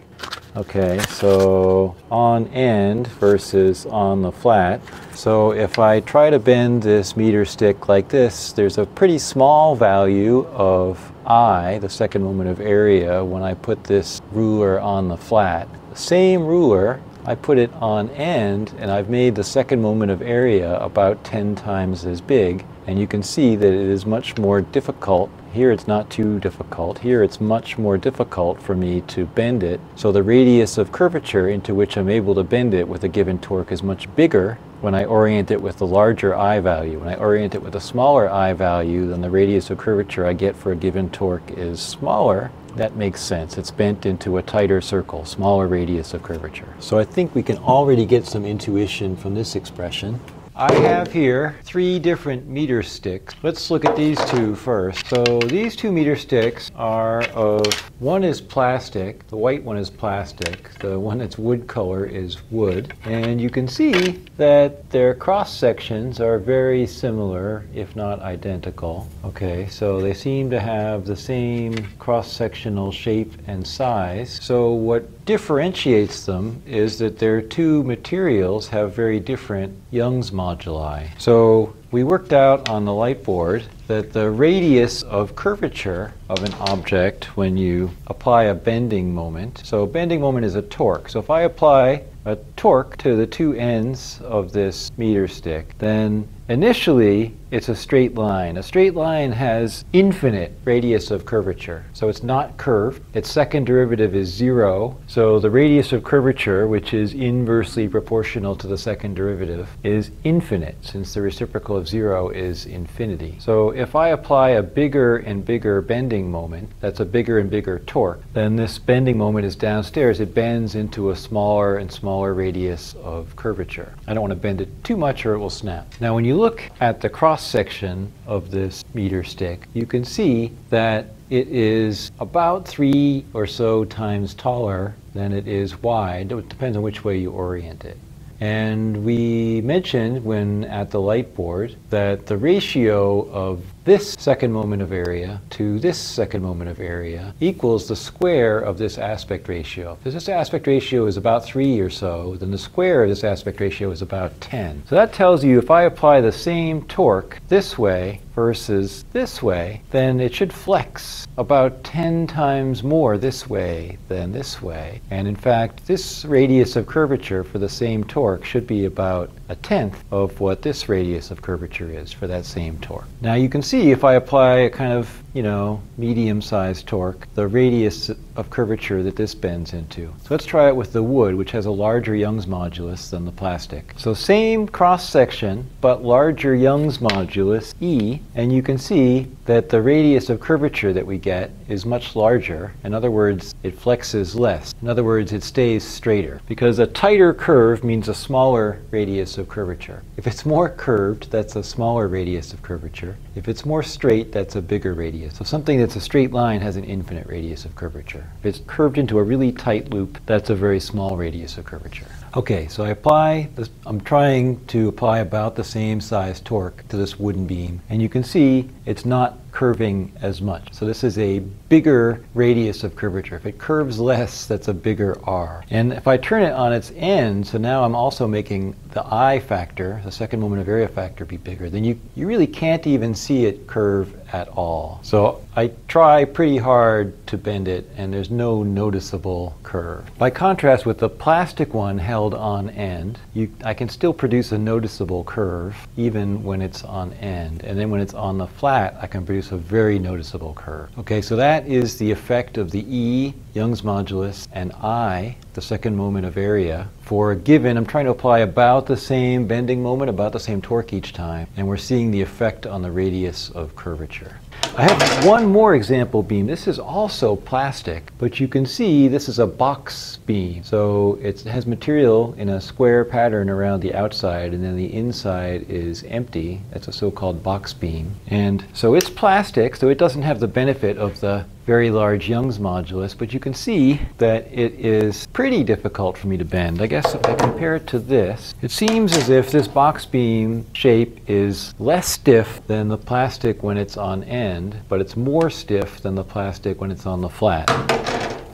Okay, so on end versus on the flat. So if I try to bend this meter stick like this, there's a pretty small value of I, the second moment of area, when I put this ruler on the flat. Same ruler, I put it on end, and I've made the second moment of area about 10 times as big. And you can see that it is much more difficult. Here it's not too difficult. Here it's much more difficult for me to bend it. So the radius of curvature into which I'm able to bend it with a given torque is much bigger when I orient it with the larger I value. When I orient it with a smaller I value, then the radius of curvature I get for a given torque is smaller. That makes sense. It's bent into a tighter circle, smaller radius of curvature. So I think we can already get some intuition from this expression. I have here three different meter sticks. Let's look at these two first. So these two meter sticks are of, one is plastic, the white one is plastic, the one that's wood color is wood. And you can see that their cross sections are very similar, if not identical. Okay, so they seem to have the same cross sectional shape and size. So what differentiates them is that their two materials have very different Young's moduli. So we worked out on the light board that the radius of curvature of an object when you apply a bending moment, so bending moment is a torque. So if I apply a torque to the two ends of this meter stick, then initially it's a straight line. A straight line has infinite radius of curvature. So it's not curved. Its second derivative is zero. So the radius of curvature, which is inversely proportional to the second derivative, is infinite since the reciprocal of zero is infinity. So if I apply a bigger and bigger bending moment, that's a bigger and bigger torque, then this bending moment is downstairs. It bends into a smaller and smaller radius of curvature. I don't want to bend it too much or it will snap. Now when you look at the cross section of this meter stick, you can see that it is about three or so times taller than it is wide. It depends on which way you orient it. And we mentioned when at the light board that the ratio of this second moment of area to this second moment of area equals the square of this aspect ratio. If this aspect ratio is about 3 or so, then the square of this aspect ratio is about 10. So that tells you if I apply the same torque this way versus this way, then it should flex about 10 times more this way than this way. And in fact, this radius of curvature for the same torque should be about a tenth of what this radius of curvature is for that same torque. Now you can see if I apply a kind of, you know, medium-sized torque, the radius of curvature that this bends into. So let's try it with the wood, which has a larger Young's modulus than the plastic. So same cross-section, but larger Young's modulus, E, and you can see that the radius of curvature that we get is much larger. In other words, it flexes less. In other words, it stays straighter. Because a tighter curve means a smaller radius of curvature. If it's more curved, that's a smaller radius of curvature. If it's more straight, that's a bigger radius. So something that's a straight line has an infinite radius of curvature. If it's curved into a really tight loop, that's a very small radius of curvature. Okay, so I apply this, I'm trying to apply about the same size torque to this wooden beam, and you can see it's not curving as much. So this is a bigger radius of curvature. If it curves less, that's a bigger R. And if I turn it on its end, so now I'm also making the I factor, the second moment of area factor, be bigger, then you, you really can't even see it curve at all. So I try pretty hard to bend it and there's no noticeable curve. By contrast with the plastic one held on end, you, I can still produce a noticeable curve even when it's on end. And then when it's on the flat, I can produce a very noticeable curve. Okay, so that is the effect of the E, Young's modulus, and I, the second moment of area, for a given, I'm trying to apply about the same bending moment, about the same torque each time, and we're seeing the effect on the radius of curvature. I have one more example beam. This is also plastic, but you can see this is a box beam. So it has material in a square pattern around the outside, and then the inside is empty. That's a so-called box beam. And so it's plastic, so it doesn't have the benefit of the very large Young's modulus, but you can see that it is pretty difficult for me to bend. I guess if I compare it to this, it seems as if this box beam shape is less stiff than the plastic when it's on end, but it's more stiff than the plastic when it's on the flat.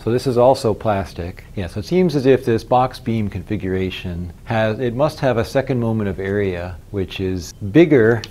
So this is also plastic. Yeah, so it seems as if this box beam configuration has, it must have a second moment of area, which is bigger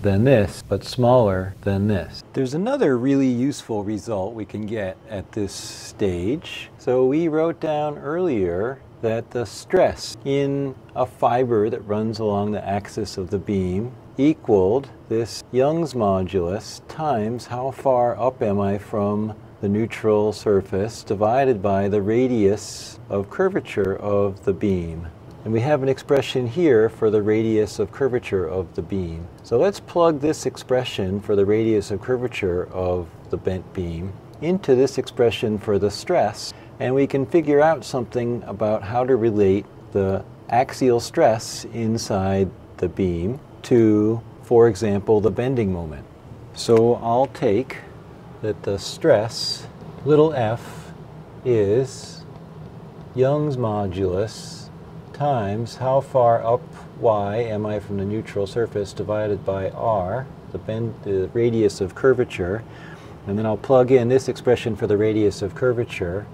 than this, but smaller than this. There's another really useful result we can get at this stage. So we wrote down earlier that the stress in a fiber that runs along the axis of the beam equaled this Young's modulus times how far up am I from the neutral surface divided by the radius of curvature of the beam. And we have an expression here for the radius of curvature of the beam. So let's plug this expression for the radius of curvature of the bent beam into this expression for the stress, and we can figure out something about how to relate the axial stress inside the beam to, for example, the bending moment. So I'll take that the stress, little f, is Young's modulus times how far up y am I from the neutral surface divided by r, the, bend, the radius of curvature. And then I'll plug in this expression for the radius of curvature.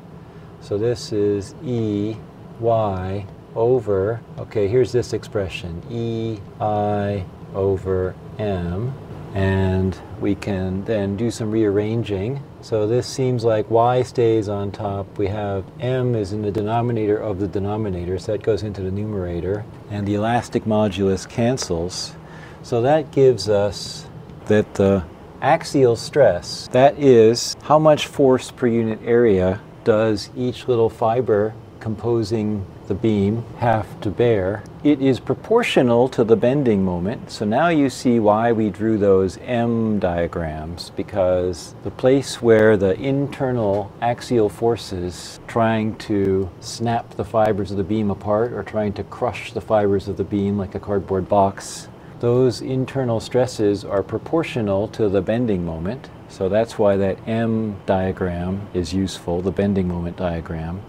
So this is E y over, okay, here's this expression, E i over m. And we can then do some rearranging. So this seems like y stays on top. We have m is in the denominator of the denominator, so that goes into the numerator. And the elastic modulus cancels. So that gives us that the axial stress, that is how much force per unit area does each little fiber composing the beam have to bear. It is proportional to the bending moment. So now you see why we drew those M diagrams because the place where the internal axial forces trying to snap the fibers of the beam apart or trying to crush the fibers of the beam like a cardboard box, those internal stresses are proportional to the bending moment. So that's why that M diagram is useful, the bending moment diagram.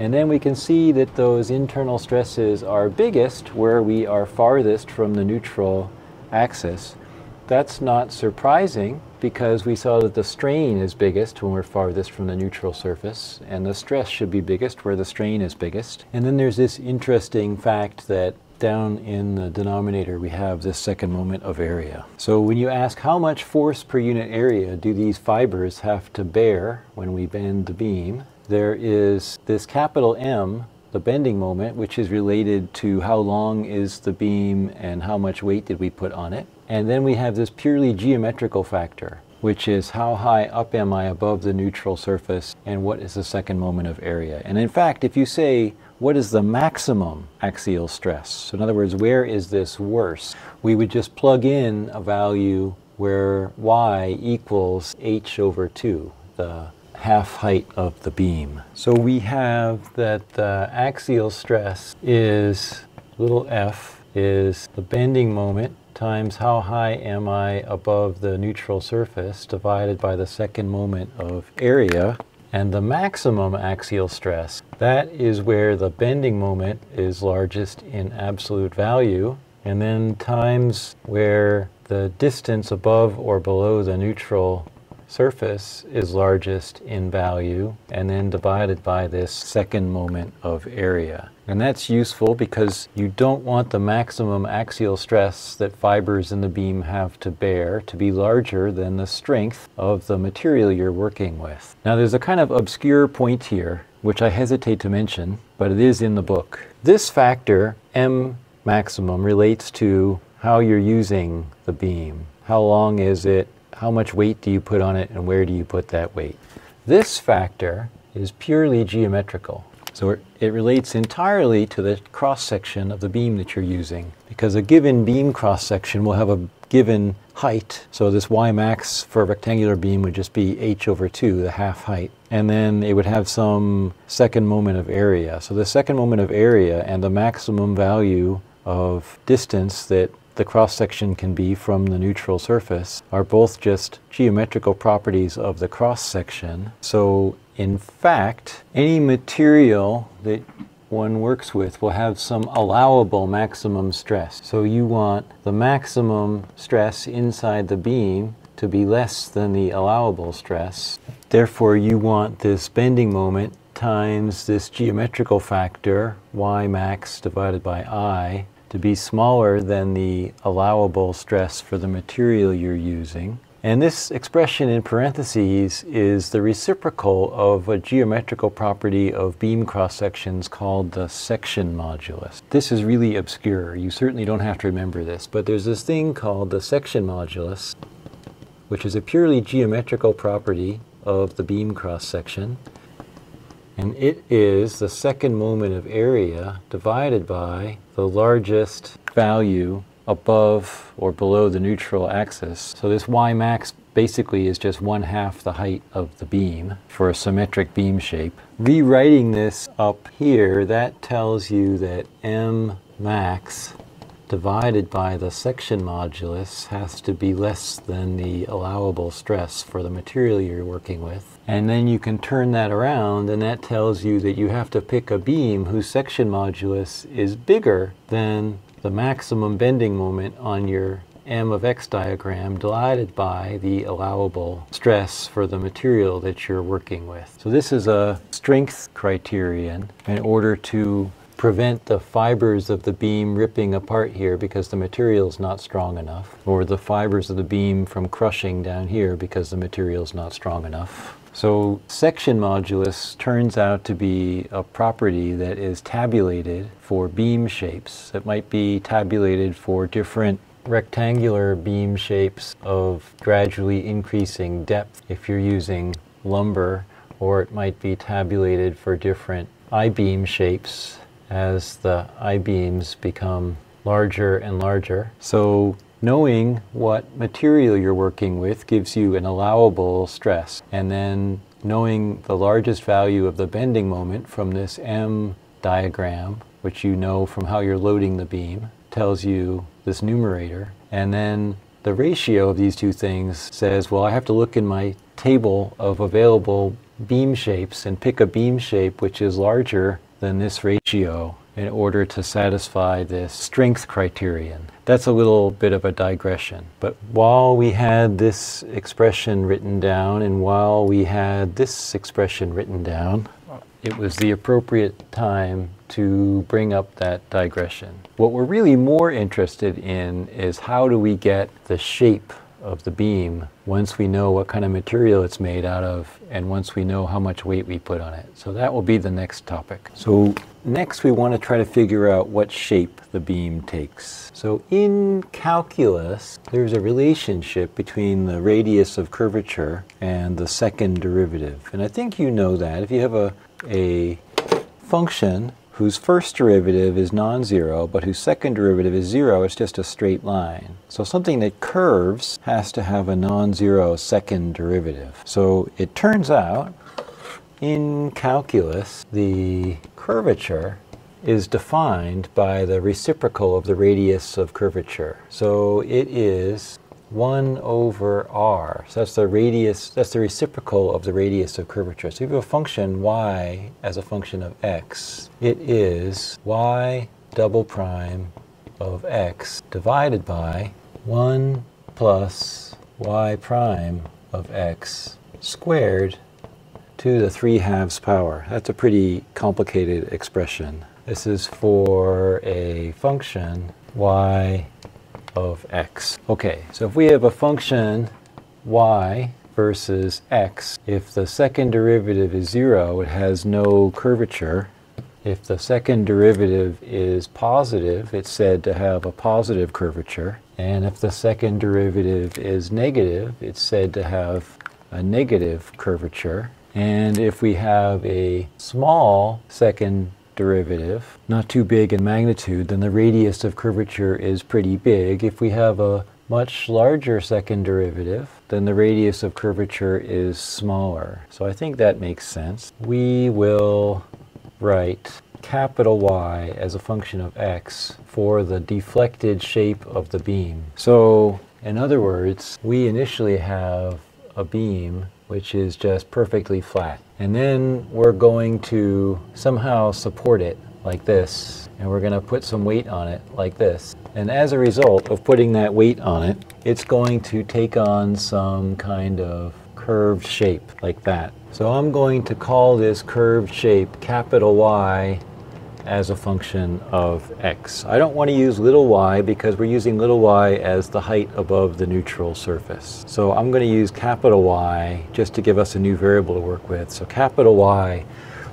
And then we can see that those internal stresses are biggest where we are farthest from the neutral axis. That's not surprising because we saw that the strain is biggest when we're farthest from the neutral surface, and the stress should be biggest where the strain is biggest. And then there's this interesting fact that down in the denominator we have this second moment of area. So when you ask how much force per unit area do these fibers have to bear when we bend the beam, there is this capital M, the bending moment, which is related to how long is the beam and how much weight did we put on it. And then we have this purely geometrical factor, which is how high up am I above the neutral surface and what is the second moment of area. And in fact, if you say, what is the maximum axial stress? So in other words, where is this worse? We would just plug in a value where y equals h over 2, the half height of the beam. So we have that the axial stress is little f is the bending moment times how high am I above the neutral surface divided by the second moment of area. And the maximum axial stress, that is where the bending moment is largest in absolute value. And then times where the distance above or below the neutral surface is largest in value and then divided by this second moment of area. And that's useful because you don't want the maximum axial stress that fibers in the beam have to bear to be larger than the strength of the material you're working with. Now there's a kind of obscure point here which I hesitate to mention, but it is in the book. This factor, M maximum, relates to how you're using the beam. How long is it? How much weight do you put on it and where do you put that weight. This factor is purely geometrical. So it, relates entirely to the cross section of the beam that you're using because a given beam cross section will have a given height. So this y max for a rectangular beam would just be h over 2, the half height. And then it would have some second moment of area. So the second moment of area and the maximum value of distance that the cross section can be from the neutral surface are both just geometrical properties of the cross section. So in fact, any material that one works with will have some allowable maximum stress. So you want the maximum stress inside the beam to be less than the allowable stress. Therefore, you want this bending moment times this geometrical factor, y max divided by i, to be smaller than the allowable stress for the material you're using. And this expression in parentheses is the reciprocal of a geometrical property of beam cross sections called the section modulus. This is really obscure. You certainly don't have to remember this, but there's this thing called the section modulus, which is a purely geometrical property of the beam cross section. And it is the second moment of area divided by the largest value above or below the neutral axis. So this y max basically is just one half the height of the beam for a symmetric beam shape. Rewriting this up here, that tells you that m max divided by the section modulus has to be less than the allowable stress for the material you're working with. And then you can turn that around and that tells you that you have to pick a beam whose section modulus is bigger than the maximum bending moment on your m of x diagram divided by the allowable stress for the material that you're working with. So this is a strength criterion in order to prevent the fibers of the beam ripping apart here because the material is not strong enough, or the fibers of the beam from crushing down here because the material is not strong enough. So section modulus turns out to be a property that is tabulated for beam shapes. It might be tabulated for different rectangular beam shapes of gradually increasing depth if you're using lumber, or it might be tabulated for different I-beam shapes as the I-beams become larger and larger. So knowing what material you're working with gives you an allowable stress. And then knowing the largest value of the bending moment from this M diagram, which you know from how you're loading the beam, tells you this numerator. And then the ratio of these two things says, well, I have to look in my table of available beam shapes and pick a beam shape which is larger than this ratio in order to satisfy this strength criterion. That's a little bit of a digression. But while we had this expression written down and while we had this expression written down, it was the appropriate time to bring up that digression. What we're really more interested in is how do we get the shape of the beam once we know what kind of material it's made out of and once we know how much weight we put on it. So that will be the next topic. So next we want to try to figure out what shape the beam takes. So in calculus, there's a relationship between the radius of curvature and the second derivative. And I think you know that. If you have a, a function whose first derivative is non-zero, but whose second derivative is zero, it's just a straight line. So something that curves has to have a non-zero second derivative. So it turns out in calculus, the curvature is defined by the reciprocal of the radius of curvature. So it is 1 over r. So that's the radius, that's the reciprocal of the radius of curvature. So if you have a function y as a function of x, it is y double prime of x divided by 1 plus y prime of x squared to the 3 halves power. That's a pretty complicated expression. This is for a function y of x. Okay, so if we have a function y versus x, if the second derivative is 0, it has no curvature. If the second derivative is positive, it's said to have a positive curvature. And if the second derivative is negative, it's said to have a negative curvature. And if we have a small second derivative, not too big in magnitude, then the radius of curvature is pretty big. If we have a much larger second derivative, then the radius of curvature is smaller. So I think that makes sense. We will write capital Y as a function of x for the deflected shape of the beam. So in other words, we initially have a beam which is just perfectly flat. And then we're going to somehow support it like this, and we're going to put some weight on it like this. And as a result of putting that weight on it, it's going to take on some kind of curved shape like that. So I'm going to call this curved shape capital Y as a function of x. I don't want to use little y because we're using little y as the height above the neutral surface. So I'm going to use capital Y just to give us a new variable to work with. So capital Y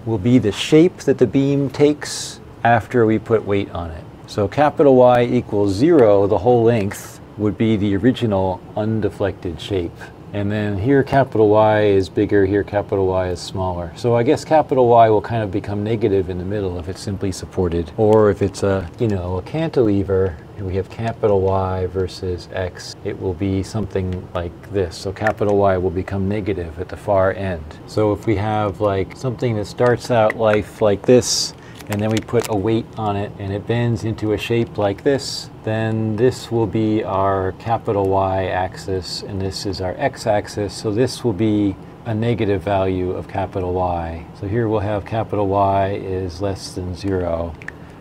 will be the shape that the beam takes after we put weight on it. So capital Y equals zero, the whole length would be the original undeflected shape. And then here capital Y is bigger, here capital Y is smaller. So I guess capital Y will kind of become negative in the middle if it's simply supported. Or if it's a, you know, a cantilever, and we have capital Y versus X, it will be something like this. So capital Y will become negative at the far end. So if we have like something that starts out life like this, and then we put a weight on it and it bends into a shape like this, then this will be our capital Y axis and this is our X axis. So this will be a negative value of capital Y. So here we'll have capital Y is less than zero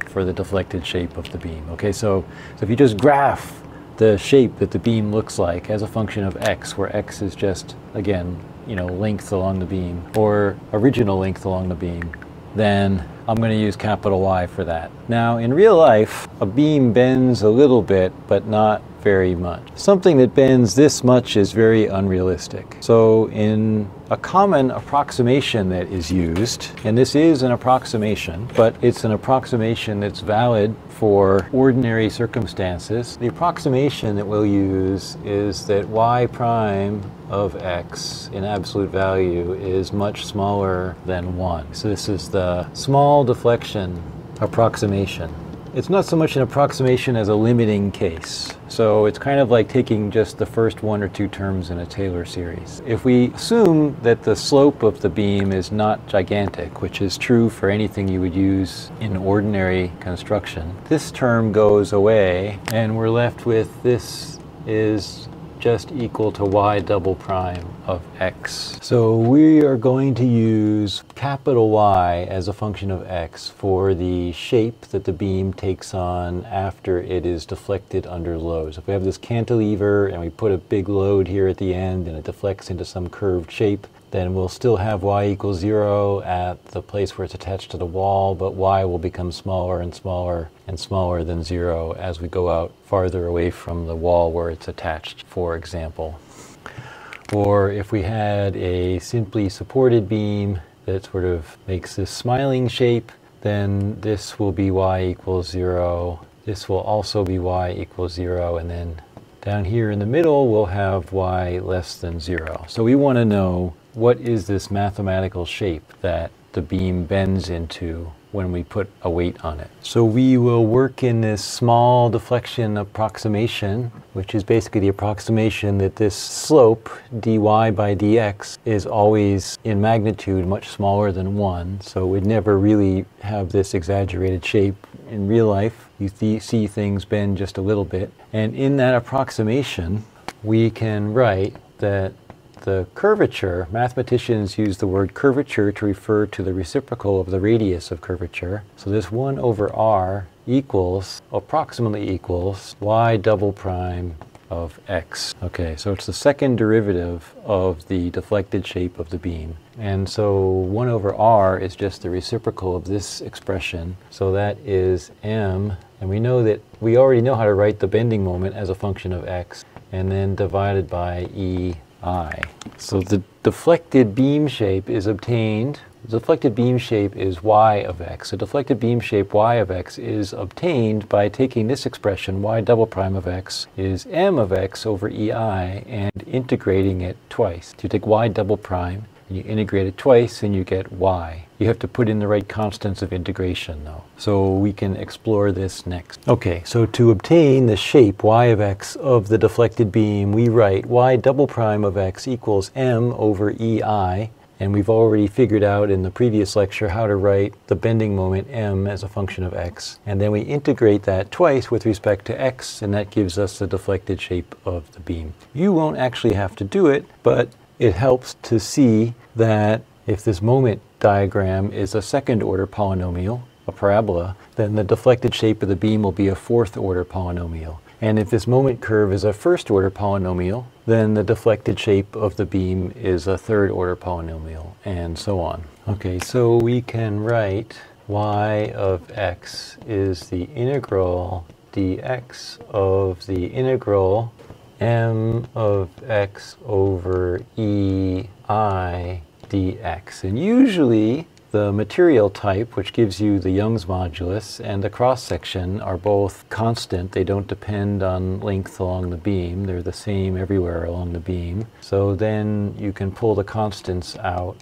for the deflected shape of the beam. Okay, so, so if you just graph the shape that the beam looks like as a function of X, where X is just, again, you know, length along the beam, or original length along the beam, then I'm going to use capital Y for that. Now, in real life, a beam bends a little bit, but not very much. Something that bends this much is very unrealistic. So in a common approximation that is used, and this is an approximation, but it's an approximation that's valid for ordinary circumstances. The approximation that we'll use is that y prime of x in absolute value is much smaller than 1. So this is the small deflection approximation. It's not so much an approximation as a limiting case. So it's kind of like taking just the first one or two terms in a Taylor series. If we assume that the slope of the beam is not gigantic, which is true for anything you would use in ordinary construction, this term goes away and we're left with this is just equal to y double prime of x. So we are going to use capital Y as a function of x for the shape that the beam takes on after it is deflected under load. So if we have this cantilever and we put a big load here at the end and it deflects into some curved shape, then we'll still have y equals zero at the place where it's attached to the wall, but y will become smaller and smaller and smaller than zero as we go out farther away from the wall where it's attached, for example. Or if we had a simply supported beam that sort of makes this smiling shape, then this will be y equals zero. This will also be y equals zero, and then down here in the middle, we'll have y less than zero. So we want to know what is this mathematical shape that the beam bends into when we put a weight on it. So we will work in this small deflection approximation, which is basically the approximation that this slope, dy by dx, is always in magnitude much smaller than 1. So we'd never really have this exaggerated shape in real life. You th see things bend just a little bit. And in that approximation, we can write that the curvature, mathematicians use the word curvature to refer to the reciprocal of the radius of curvature. So this 1 over r equals, approximately equals, y double prime of x. Okay, so it's the second derivative of the deflected shape of the beam. And so 1 over r is just the reciprocal of this expression. So that is m, and we know that we already know how to write the bending moment as a function of x, and then divided by e I. So the deflected beam shape is obtained The deflected beam shape is y of x. The deflected beam shape y of x is obtained by taking this expression, y double prime of x is m of x over ei, and integrating it twice. So you take y double prime, and you integrate it twice, and you get y. You have to put in the right constants of integration, though. So we can explore this next. Okay, so to obtain the shape y of x of the deflected beam, we write y double prime of x equals m over ei, and we've already figured out in the previous lecture how to write the bending moment m as a function of x. And then we integrate that twice with respect to x, and that gives us the deflected shape of the beam. You won't actually have to do it, but it helps to see that if this moment diagram is a second order polynomial, a parabola, then the deflected shape of the beam will be a fourth order polynomial. And if this moment curve is a first order polynomial, then the deflected shape of the beam is a third order polynomial, and so on. Okay, so we can write y of x is the integral dx of the integral m of x over e i dx. And usually the material type, which gives you the Young's modulus, and the cross-section are both constant. They don't depend on length along the beam. They're the same everywhere along the beam. So then you can pull the constants out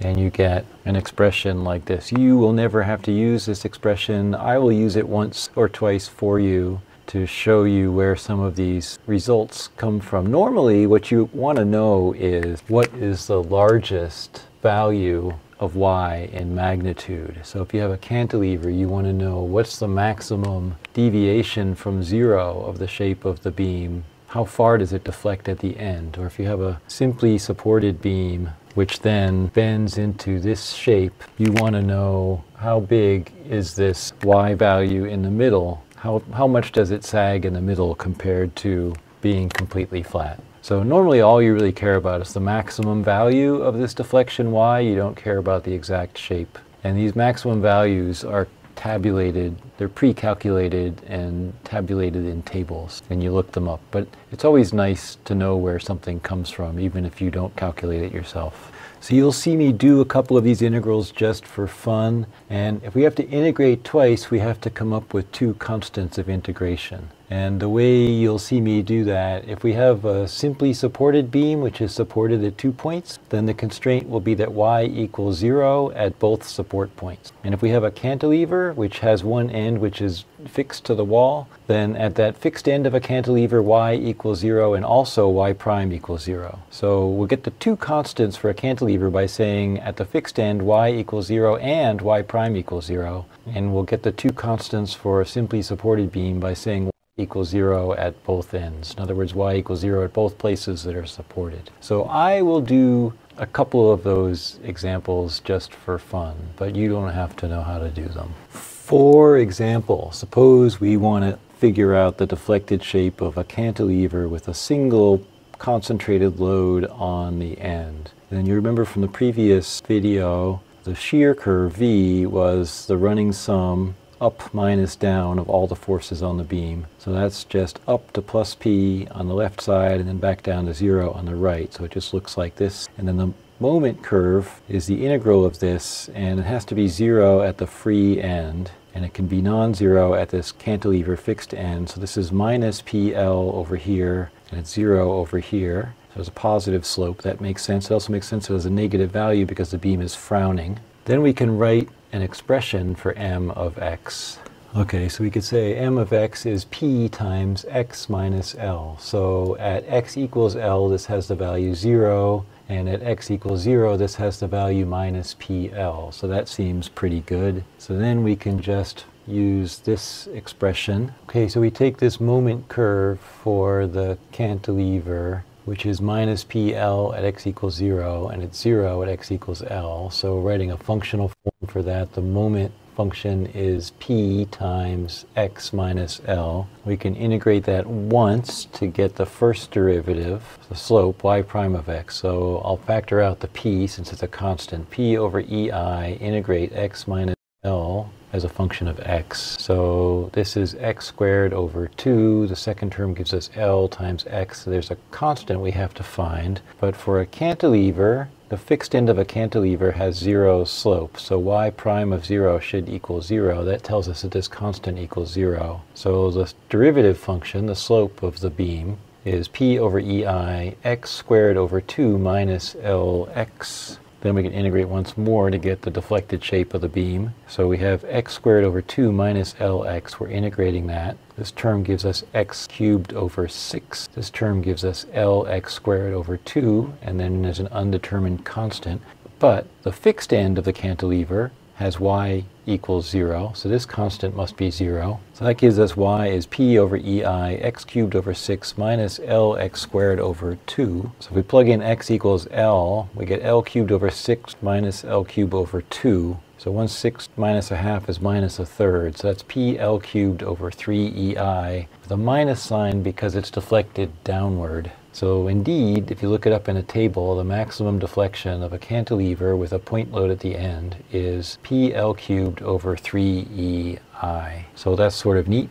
and you get an expression like this. You will never have to use this expression. I will use it once or twice for you to show you where some of these results come from. Normally, what you want to know is what is the largest value of y in magnitude. So if you have a cantilever, you want to know what's the maximum deviation from zero of the shape of the beam. How far does it deflect at the end? Or if you have a simply supported beam, which then bends into this shape, you want to know how big is this y value in the middle? How, how much does it sag in the middle compared to being completely flat? So normally all you really care about is the maximum value of this deflection y. You don't care about the exact shape. And these maximum values are tabulated, they're pre-calculated and tabulated in tables, and you look them up. But it's always nice to know where something comes from, even if you don't calculate it yourself. So you'll see me do a couple of these integrals just for fun, and if we have to integrate twice, we have to come up with two constants of integration. And the way you'll see me do that, if we have a simply supported beam, which is supported at two points, then the constraint will be that y equals zero at both support points. And if we have a cantilever, which has one end which is fixed to the wall, then at that fixed end of a cantilever, y equals zero and also y prime equals zero. So we'll get the two constants for a cantilever by saying at the fixed end, y equals zero and y prime equals zero. And we'll get the two constants for a simply supported beam by saying equals zero at both ends. In other words, y equals zero at both places that are supported. So I will do a couple of those examples just for fun, but you don't have to know how to do them. For example, suppose we want to figure out the deflected shape of a cantilever with a single concentrated load on the end. And you remember from the previous video, the shear curve V was the running sum up minus down of all the forces on the beam. So that's just up to plus P on the left side and then back down to zero on the right. So it just looks like this. And then the moment curve is the integral of this and it has to be zero at the free end and it can be non-zero at this cantilever fixed end. So this is minus PL over here and it's zero over here. So there's a positive slope. That makes sense. It also makes sense as a negative value because the beam is frowning. Then we can write an expression for m of x. Okay, so we could say m of x is p times x minus l. So at x equals l, this has the value 0, and at x equals 0, this has the value minus pl. So that seems pretty good. So then we can just use this expression. Okay, so we take this moment curve for the cantilever, which is minus PL at x equals 0, and it's 0 at x equals L. So writing a functional form for that, the moment function is P times x minus L. We can integrate that once to get the first derivative, the slope, y prime of x. So I'll factor out the P since it's a constant. P over EI, integrate x minus L as a function of x. So this is x squared over 2. The second term gives us L times x. So there's a constant we have to find. But for a cantilever, the fixed end of a cantilever has zero slope. So y prime of 0 should equal 0. That tells us that this constant equals 0. So the derivative function, the slope of the beam, is p over ei x squared over 2 minus lx then we can integrate once more to get the deflected shape of the beam. So we have x squared over 2 minus lx. We're integrating that. This term gives us x cubed over 6. This term gives us lx squared over 2, and then there's an undetermined constant. But the fixed end of the cantilever has y equals 0, so this constant must be 0. So that gives us y is p over ei x cubed over 6 minus lx squared over 2. So if we plug in x equals l, we get l cubed over 6 minus l cubed over 2. So 1 sixth minus a half is minus a third. So that's p l cubed over 3 ei with a minus sign because it's deflected downward. So indeed, if you look it up in a table, the maximum deflection of a cantilever with a point load at the end is PL cubed over 3EI. So that's sort of neat.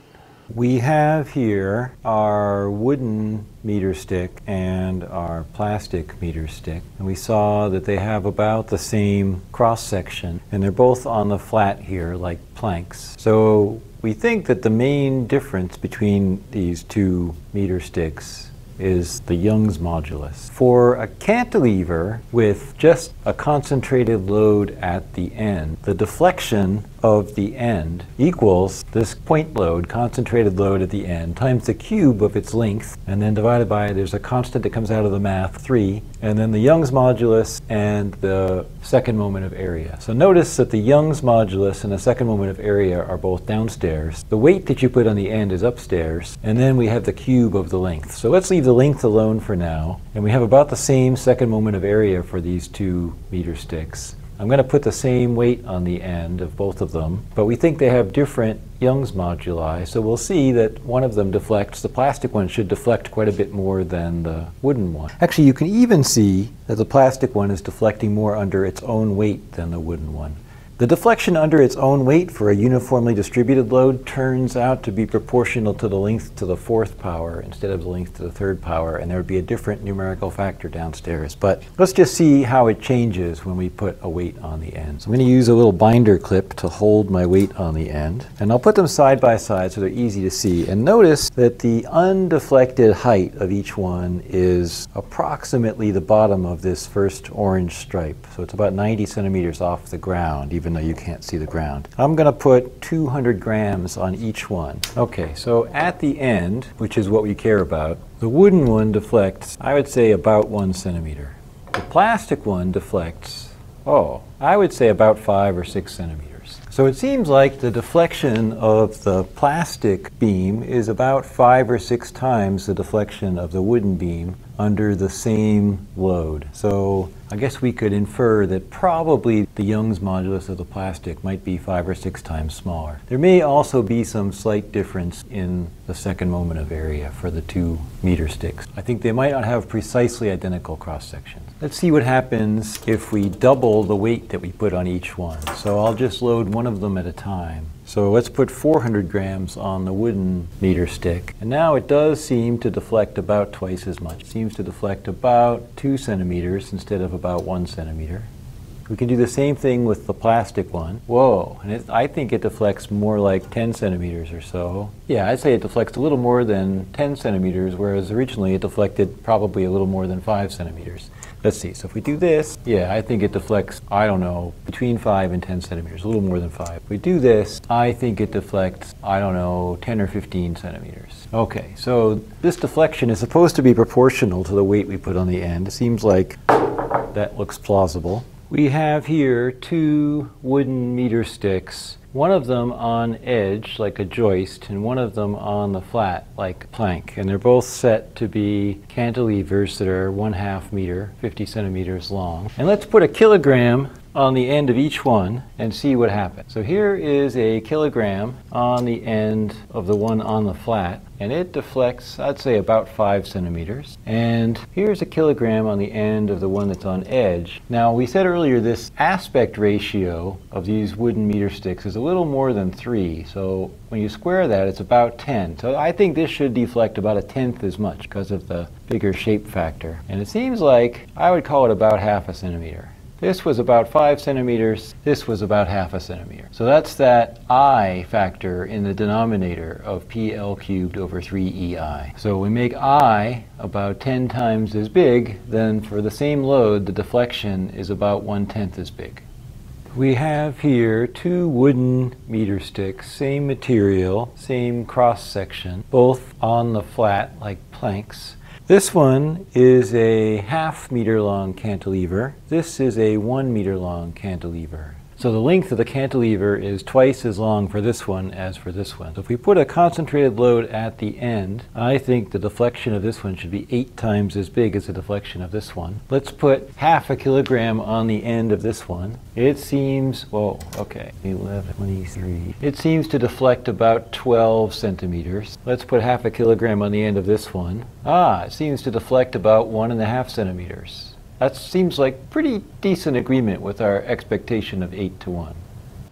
We have here our wooden meter stick and our plastic meter stick. And we saw that they have about the same cross section and they're both on the flat here like planks. So we think that the main difference between these two meter sticks is the Young's modulus. For a cantilever with just a concentrated load at the end, the deflection of the end equals this point load, concentrated load at the end, times the cube of its length, and then divided by, there's a constant that comes out of the math, 3, and then the Young's modulus and the second moment of area. So notice that the Young's modulus and the second moment of area are both downstairs. The weight that you put on the end is upstairs, and then we have the cube of the length. So let's leave the length alone for now, and we have about the same second moment of area for these two meter sticks. I'm going to put the same weight on the end of both of them, but we think they have different Young's moduli, so we'll see that one of them deflects. The plastic one should deflect quite a bit more than the wooden one. Actually, you can even see that the plastic one is deflecting more under its own weight than the wooden one. The deflection under its own weight for a uniformly distributed load turns out to be proportional to the length to the fourth power instead of the length to the third power, and there would be a different numerical factor downstairs. But let's just see how it changes when we put a weight on the end. So I'm going to use a little binder clip to hold my weight on the end, and I'll put them side by side so they're easy to see. And notice that the undeflected height of each one is approximately the bottom of this first orange stripe. So it's about 90 centimeters off the ground, even even though you can't see the ground. I'm going to put 200 grams on each one. Okay, so at the end, which is what we care about, the wooden one deflects, I would say about one centimeter. The plastic one deflects, oh, I would say about five or six centimeters. So it seems like the deflection of the plastic beam is about five or six times the deflection of the wooden beam under the same load. So I guess we could infer that probably the Young's modulus of the plastic might be five or six times smaller. There may also be some slight difference in the second moment of area for the two meter sticks. I think they might not have precisely identical cross sections. Let's see what happens if we double the weight that we put on each one. So I'll just load one of them at a time. So let's put 400 grams on the wooden meter stick. And now it does seem to deflect about twice as much. It seems to deflect about two centimeters instead of about one centimeter. We can do the same thing with the plastic one. Whoa, and it, I think it deflects more like 10 centimeters or so. Yeah, I'd say it deflects a little more than 10 centimeters, whereas originally it deflected probably a little more than 5 centimeters. Let's see, so if we do this, yeah, I think it deflects, I don't know, between 5 and 10 centimeters, a little more than 5. If we do this, I think it deflects, I don't know, 10 or 15 centimeters. Okay, so this deflection is supposed to be proportional to the weight we put on the end. It seems like that looks plausible. We have here two wooden meter sticks one of them on edge like a joist and one of them on the flat like a plank. And they're both set to be cantilevers that are one half meter 50 centimeters long. And let's put a kilogram on the end of each one and see what happens. So here is a kilogram on the end of the one on the flat and it deflects, I'd say about five centimeters. And here's a kilogram on the end of the one that's on edge. Now we said earlier this aspect ratio of these wooden meter sticks is a little more than three. So when you square that, it's about 10. So I think this should deflect about a tenth as much because of the bigger shape factor. And it seems like I would call it about half a centimeter. This was about 5 centimeters. This was about half a centimeter. So that's that I factor in the denominator of PL cubed over 3EI. So we make I about 10 times as big, then for the same load, the deflection is about one-tenth as big. We have here two wooden meter sticks, same material, same cross section, both on the flat like planks. This one is a half meter long cantilever. This is a one meter long cantilever. So the length of the cantilever is twice as long for this one as for this one. So if we put a concentrated load at the end, I think the deflection of this one should be eight times as big as the deflection of this one. Let's put half a kilogram on the end of this one. It seems, whoa, okay, 11, 23. It seems to deflect about 12 centimeters. Let's put half a kilogram on the end of this one. Ah, it seems to deflect about one and a half centimeters. That seems like pretty decent agreement with our expectation of 8 to 1.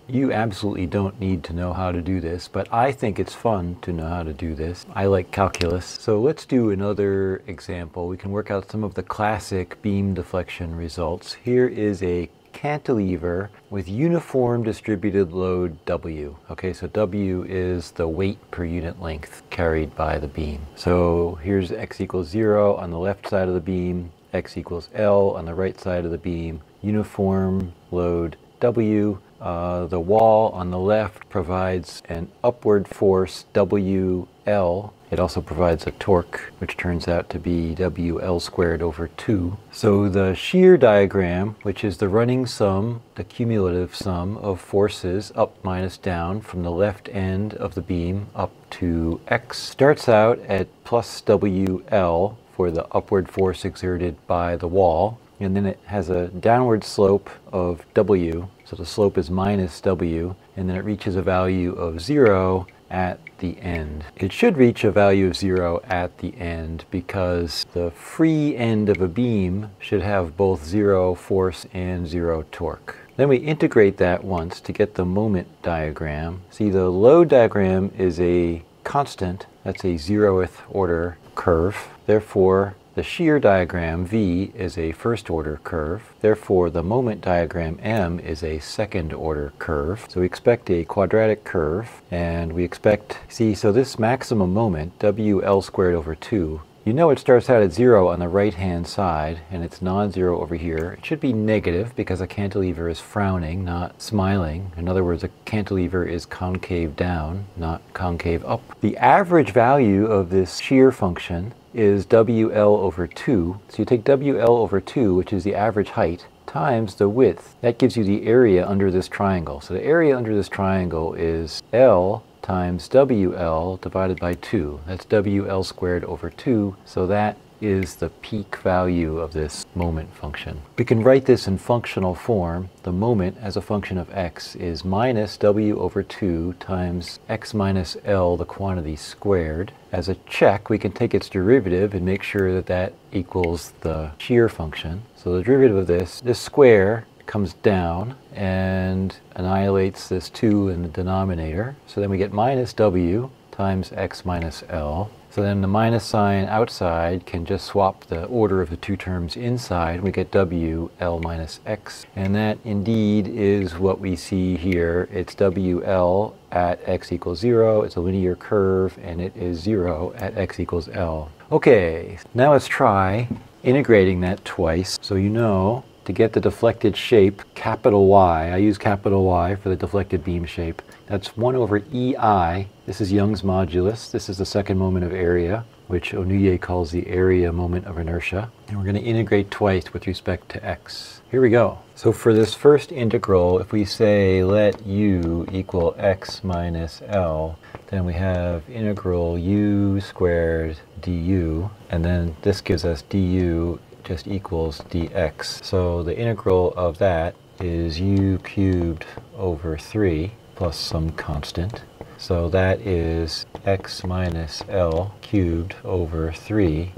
You absolutely don't need to know how to do this, but I think it's fun to know how to do this. I like calculus. So let's do another example. We can work out some of the classic beam deflection results. Here is a cantilever with uniform distributed load W. Okay, so W is the weight per unit length carried by the beam. So here's x equals zero on the left side of the beam, x equals L on the right side of the beam, uniform load W. Uh, the wall on the left provides an upward force WL. It also provides a torque, which turns out to be WL squared over 2. So the shear diagram, which is the running sum, the cumulative sum of forces up minus down from the left end of the beam up to X, starts out at plus WL for the upward force exerted by the wall. And then it has a downward slope of W, so the slope is minus W, and then it reaches a value of zero at the end. It should reach a value of zero at the end because the free end of a beam should have both zero force and zero torque. Then we integrate that once to get the moment diagram. See the load diagram is a constant, that's a zeroth order curve. Therefore, the shear diagram V is a first order curve. Therefore, the moment diagram M is a second order curve. So we expect a quadratic curve and we expect, see, so this maximum moment, WL squared over 2, you know it starts out at zero on the right hand side and it's non-zero over here. It should be negative because a cantilever is frowning, not smiling. In other words, a cantilever is concave down, not concave up. The average value of this shear function is WL over 2. So you take WL over 2, which is the average height, times the width. That gives you the area under this triangle. So the area under this triangle is L times WL divided by 2. That's WL squared over 2. So that is the peak value of this moment function. We can write this in functional form. The moment as a function of x is minus w over 2 times x minus l, the quantity squared. As a check, we can take its derivative and make sure that that equals the shear function. So the derivative of this, this square comes down and annihilates this 2 in the denominator. So then we get minus w times x minus l so then the minus sign outside can just swap the order of the two terms inside. We get W L minus X. And that indeed is what we see here. It's WL at X equals zero. It's a linear curve and it is zero at X equals L. Okay, now let's try integrating that twice. So you know to get the deflected shape, capital Y, I use capital Y for the deflected beam shape, that's 1 over EI. This is Young's modulus. This is the second moment of area, which Onouye calls the area moment of inertia. And we're going to integrate twice with respect to x. Here we go. So for this first integral, if we say let u equal x minus L, then we have integral u squared du, and then this gives us du just equals dx. So the integral of that is u cubed over 3 plus some constant. So that is x minus L cubed over 3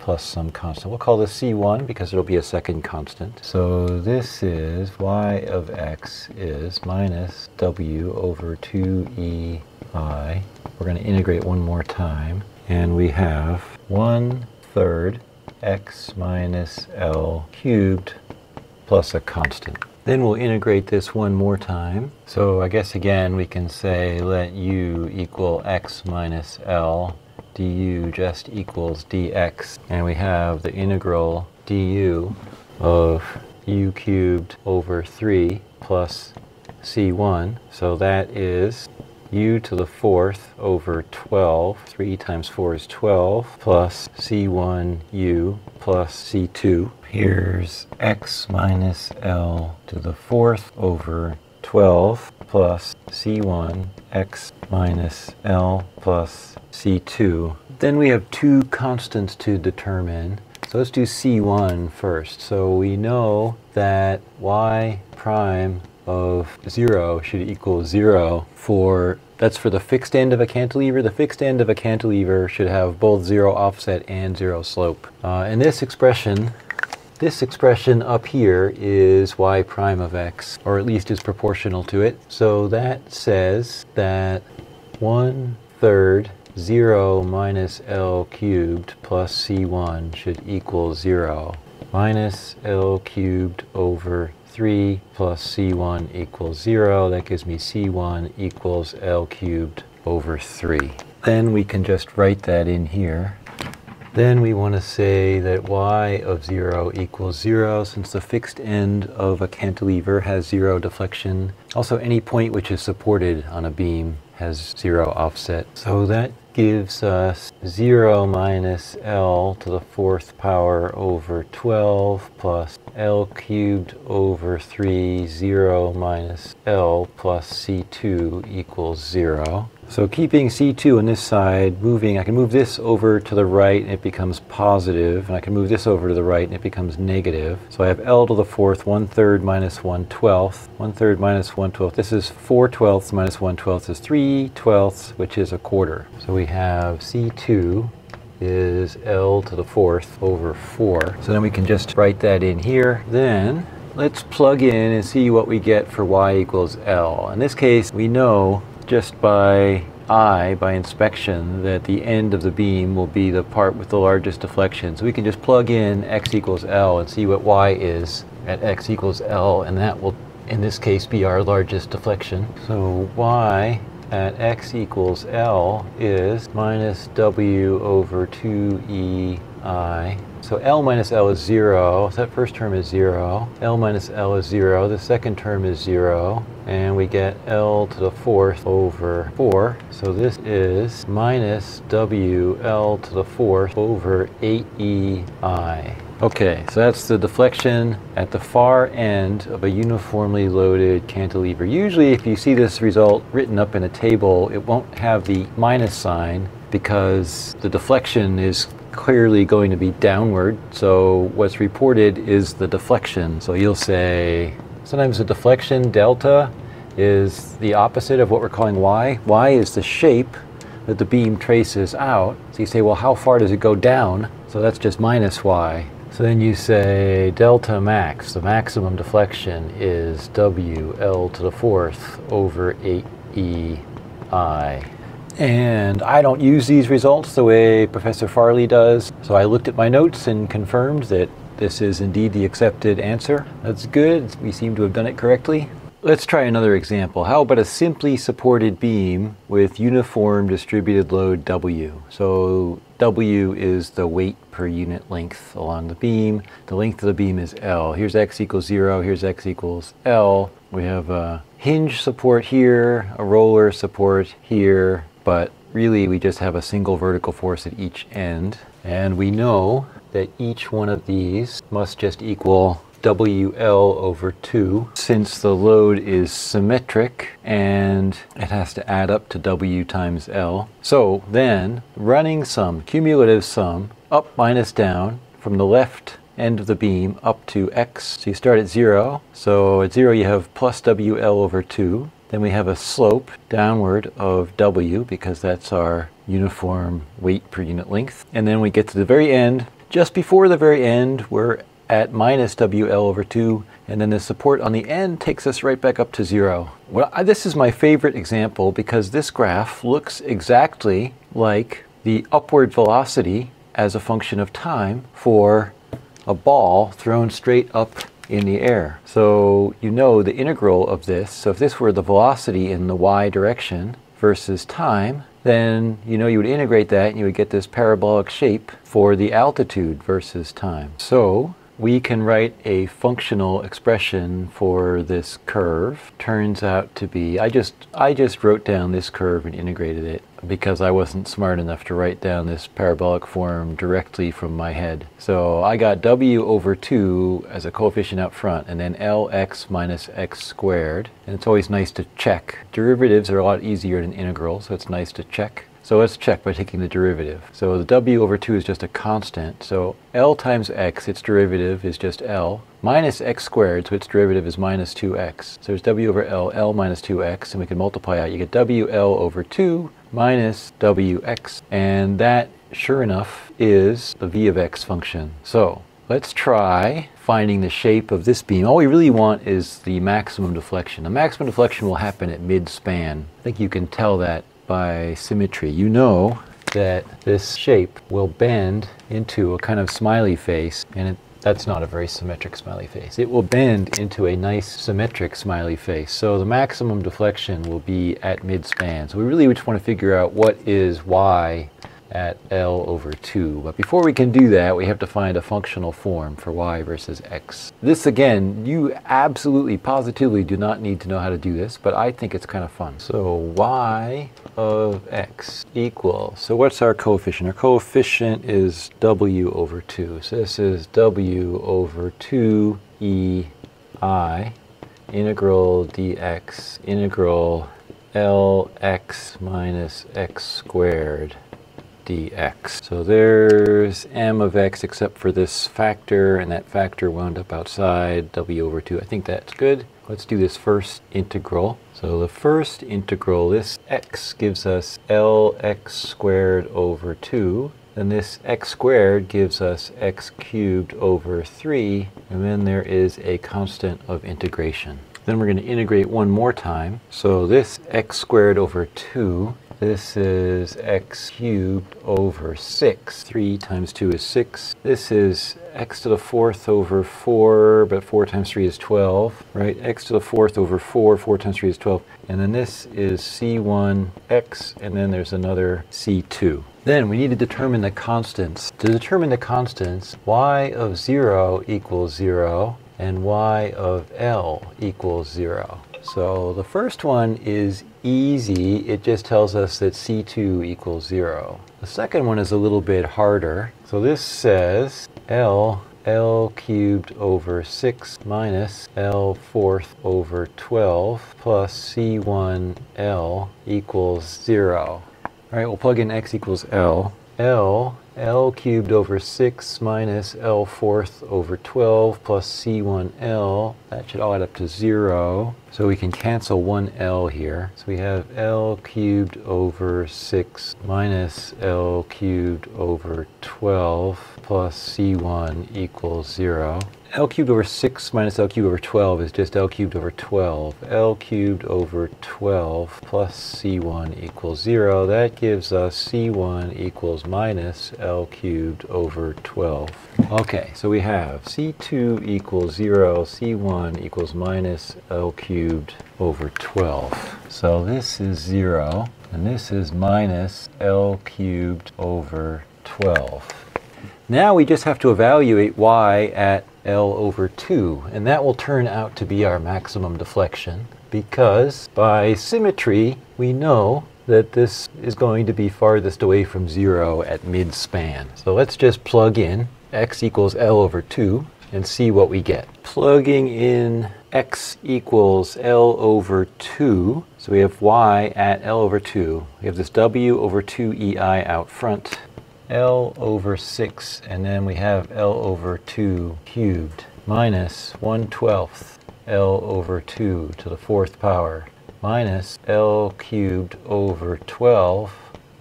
plus some constant. We'll call this C1 because it'll be a second constant. So this is y of x is minus w over 2ei. We're going to integrate one more time. And we have 1 third x minus L cubed plus a constant. Then we'll integrate this one more time. So I guess again we can say let u equal x minus L du just equals dx. And we have the integral du of u cubed over 3 plus c1. So that is u to the fourth over 12. 3 times 4 is 12 plus c1u plus c2. Here's x minus L to the fourth over 12 plus C1 x minus L plus C2. Then we have two constants to determine. So let's do C1 first. So we know that y prime of 0 should equal 0 for, that's for the fixed end of a cantilever. The fixed end of a cantilever should have both 0 offset and 0 slope. Uh, and this expression this expression up here is y prime of x, or at least is proportional to it. So that says that 1 third 0 minus L cubed plus C1 should equal 0. Minus L cubed over 3 plus C1 equals 0. That gives me C1 equals L cubed over 3. Then we can just write that in here. Then we want to say that y of 0 equals 0 since the fixed end of a cantilever has 0 deflection. Also any point which is supported on a beam has 0 offset. So that gives us 0 minus L to the fourth power over 12 plus L cubed over 3, 0 minus L plus C2 equals 0. So keeping C2 on this side, moving, I can move this over to the right and it becomes positive, and I can move this over to the right and it becomes negative. So I have L to the fourth, 1 third minus 1 twelfth. 1 third minus 1 twelfth. This is 4 twelfths minus 1 twelfth is 3 twelfths, which is a quarter. So we have C2 is L to the fourth over 4. So then we can just write that in here. Then let's plug in and see what we get for y equals L. In this case, we know just by eye, by inspection, that the end of the beam will be the part with the largest deflection. So we can just plug in x equals L and see what y is at x equals L, and that will, in this case, be our largest deflection. So y at x equals L is minus w over 2ei so L minus L is 0, so that first term is 0. L minus L is 0, the second term is 0, and we get L to the fourth over 4. So this is minus W L to the fourth over 8EI. Okay, so that's the deflection at the far end of a uniformly loaded cantilever. Usually if you see this result written up in a table, it won't have the minus sign because the deflection is clearly going to be downward. So what's reported is the deflection. So you'll say, sometimes the deflection delta is the opposite of what we're calling y. y is the shape that the beam traces out. So you say, well, how far does it go down? So that's just minus y. So then you say delta max, the maximum deflection is w L to the fourth over 8 I. And I don't use these results the way Professor Farley does. So I looked at my notes and confirmed that this is indeed the accepted answer. That's good. We seem to have done it correctly. Let's try another example. How about a simply supported beam with uniform distributed load W? So W is the weight per unit length along the beam. The length of the beam is L. Here's X equals zero, here's X equals L. We have a hinge support here, a roller support here, but really we just have a single vertical force at each end. And we know that each one of these must just equal WL over 2 since the load is symmetric and it has to add up to W times L. So then running sum, cumulative sum, up minus down from the left end of the beam up to x. So you start at 0. So at 0 you have plus WL over 2. Then we have a slope downward of W because that's our uniform weight per unit length. And then we get to the very end. Just before the very end, we're at minus WL over 2, and then the support on the end takes us right back up to zero. Well, this is my favorite example because this graph looks exactly like the upward velocity as a function of time for a ball thrown straight up in the air. So you know the integral of this, so if this were the velocity in the y direction versus time, then you know you would integrate that and you would get this parabolic shape for the altitude versus time. So we can write a functional expression for this curve. Turns out to be, I just, I just wrote down this curve and integrated it because I wasn't smart enough to write down this parabolic form directly from my head. So I got w over 2 as a coefficient up front and then lx minus x squared. And it's always nice to check. Derivatives are a lot easier than integrals, so it's nice to check. So let's check by taking the derivative. So the w over 2 is just a constant. So L times x, its derivative is just L, minus x squared, so its derivative is minus 2x. So there's w over L, L minus 2x, and we can multiply out. You get WL over 2 minus WX. And that, sure enough, is the v of x function. So let's try finding the shape of this beam. All we really want is the maximum deflection. The maximum deflection will happen at mid-span. I think you can tell that by symmetry. You know that this shape will bend into a kind of smiley face, and it, that's not a very symmetric smiley face. It will bend into a nice symmetric smiley face. So the maximum deflection will be at mid-span. So we really just want to figure out what is y at L over 2. But before we can do that, we have to find a functional form for y versus x. This again, you absolutely positively do not need to know how to do this, but I think it's kind of fun. So y of x equals, so what's our coefficient? Our coefficient is w over 2. So this is w over 2 e i integral dx integral lx minus x squared dx. So there's m of x except for this factor, and that factor wound up outside, w over 2. I think that's good. Let's do this first integral. So the first integral, this x gives us lx squared over 2. Then this x squared gives us x cubed over 3. And then there is a constant of integration. Then we're going to integrate one more time. So this x squared over 2 this is x cubed over 6. 3 times 2 is 6. This is x to the fourth over 4, but 4 times 3 is 12, right? x to the fourth over 4, 4 times 3 is 12. And then this is c1x, and then there's another c2. Then we need to determine the constants. To determine the constants, y of 0 equals 0, and y of L equals 0. So the first one is easy. It just tells us that C2 equals 0. The second one is a little bit harder. So this says L L cubed over 6 minus L fourth over 12 plus C1L equals 0. All right, we'll plug in x equals L. L L cubed over 6 minus L fourth over 12 plus C1L. That should all add up to 0. So we can cancel one L here. So we have L cubed over 6 minus L cubed over 12 plus C1 equals 0. L cubed over 6 minus L cubed over 12 is just L cubed over 12. L cubed over 12 plus C1 equals 0. That gives us C1 equals minus L cubed over 12. Okay, so we have C2 equals 0, C1 equals minus L cubed over 12. So this is 0, and this is minus L cubed over 12. Now we just have to evaluate y at L over 2, and that will turn out to be our maximum deflection because by symmetry we know that this is going to be farthest away from 0 at mid-span. So let's just plug in x equals L over 2 and see what we get. Plugging in x equals L over 2, so we have y at L over 2. We have this w over 2 ei out front L over 6, and then we have L over 2 cubed, minus 1 12th L over 2 to the fourth power, minus L cubed over 12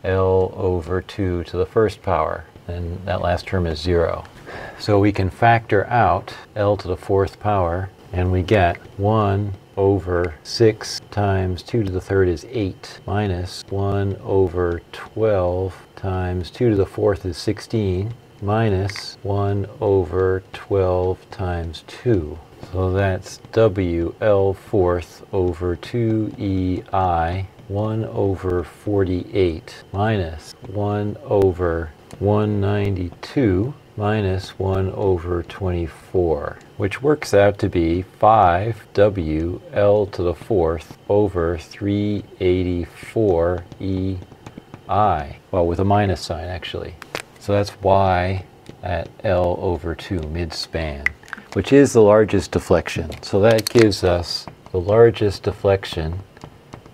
L over 2 to the first power. And that last term is 0. So we can factor out L to the fourth power, and we get 1 over 6 times 2 to the third is 8, minus 1 over 12 times 2 to the fourth is 16, minus 1 over 12 times 2. So that's W L fourth over 2EI 1 over 48 minus 1 over 192 minus 1 over 24, which works out to be 5w L to the fourth over 384 e i. Well, with a minus sign, actually. So that's y at L over 2, mid-span, which is the largest deflection. So that gives us the largest deflection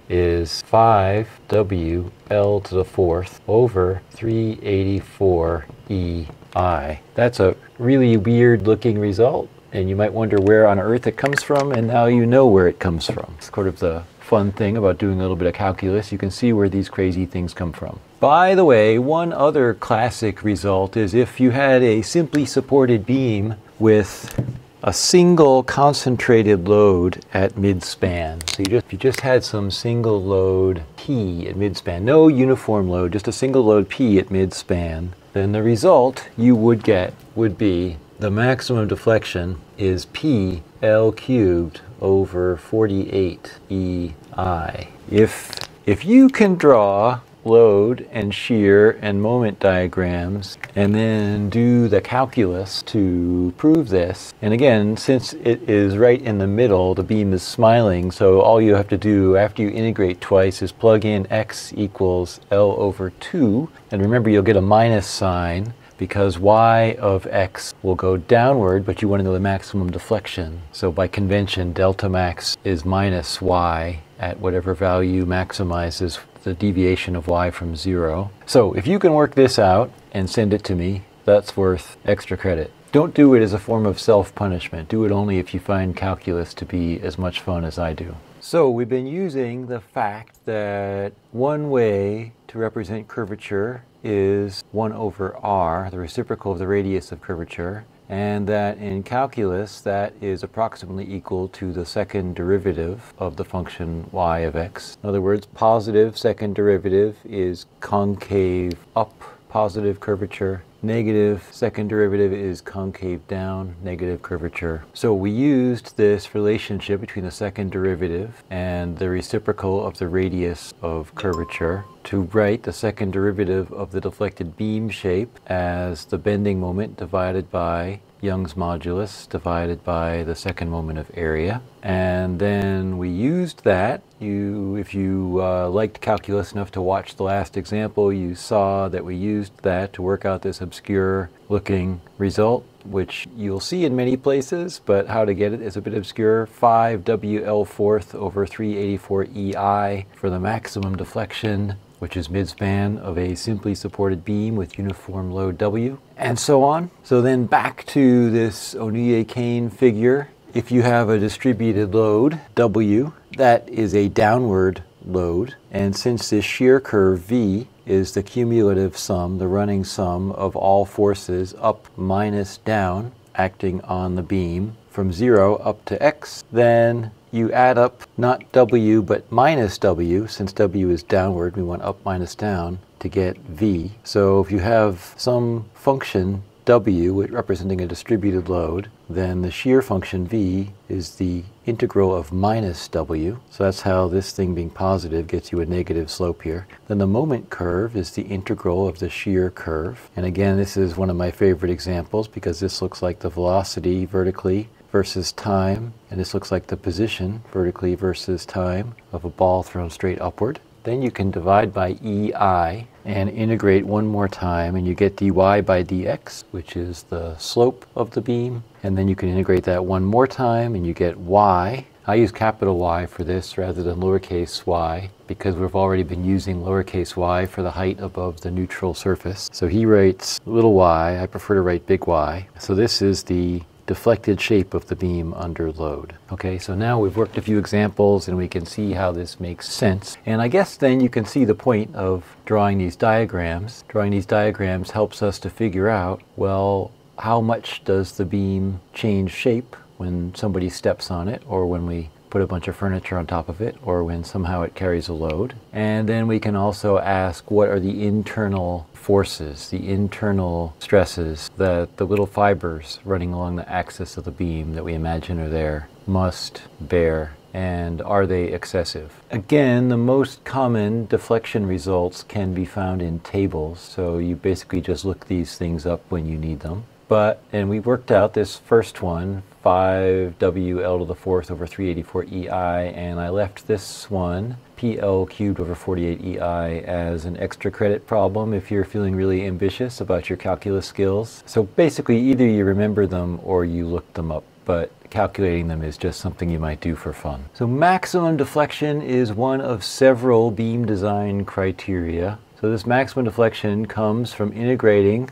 is 5w L to the fourth over 384 e I. That's a really weird looking result, and you might wonder where on earth it comes from, and now you know where it comes from. It's sort of the fun thing about doing a little bit of calculus. You can see where these crazy things come from. By the way, one other classic result is if you had a simply supported beam with a single concentrated load at midspan. So you just, you just had some single load P at midspan, no uniform load, just a single load P at midspan then the result you would get would be the maximum deflection is P L cubed over 48 EI. If, if you can draw load and shear and moment diagrams and then do the calculus to prove this. And again, since it is right in the middle, the beam is smiling, so all you have to do after you integrate twice is plug in x equals L over 2. And remember, you'll get a minus sign because y of x will go downward, but you want to know the maximum deflection. So by convention, delta max is minus y at whatever value maximizes the deviation of y from zero. So if you can work this out and send it to me, that's worth extra credit. Don't do it as a form of self-punishment. Do it only if you find calculus to be as much fun as I do. So we've been using the fact that one way to represent curvature is 1 over r, the reciprocal of the radius of curvature, and that in calculus that is approximately equal to the second derivative of the function y of x. In other words, positive second derivative is concave up positive curvature negative second derivative is concave down, negative curvature. So we used this relationship between the second derivative and the reciprocal of the radius of curvature to write the second derivative of the deflected beam shape as the bending moment divided by Young's modulus divided by the second moment of area. And then we used that. You, if you uh, liked calculus enough to watch the last example, you saw that we used that to work out this obscure looking result, which you'll see in many places, but how to get it is a bit obscure. 5WL fourth over 384 EI for the maximum deflection which is midspan of a simply supported beam with uniform load W, and so on. So then back to this Onouye-Kane figure. If you have a distributed load, W, that is a downward load, and since this shear curve V is the cumulative sum, the running sum of all forces up minus down acting on the beam from 0 up to x, then you add up not w but minus w, since w is downward, we want up minus down to get v. So if you have some function w representing a distributed load, then the shear function v is the integral of minus w. So that's how this thing being positive gets you a negative slope here. Then the moment curve is the integral of the shear curve. And again, this is one of my favorite examples because this looks like the velocity vertically versus time, and this looks like the position, vertically versus time, of a ball thrown straight upward. Then you can divide by EI and integrate one more time and you get dy by dx, which is the slope of the beam. And then you can integrate that one more time and you get y I use capital Y for this rather than lowercase y because we've already been using lowercase y for the height above the neutral surface. So he writes little y, I prefer to write big Y. So this is the deflected shape of the beam under load. Okay, so now we've worked a few examples and we can see how this makes sense. And I guess then you can see the point of drawing these diagrams. Drawing these diagrams helps us to figure out, well, how much does the beam change shape when somebody steps on it or when we put a bunch of furniture on top of it or when somehow it carries a load. And then we can also ask what are the internal forces, the internal stresses that the little fibers running along the axis of the beam that we imagine are there must bear and are they excessive? Again, the most common deflection results can be found in tables, so you basically just look these things up when you need them. But, and we worked out this first one, 5WL to the fourth over 384 EI, and I left this one, PL cubed over 48 EI, as an extra credit problem if you're feeling really ambitious about your calculus skills. So basically, either you remember them or you look them up, but calculating them is just something you might do for fun. So maximum deflection is one of several beam design criteria. So this maximum deflection comes from integrating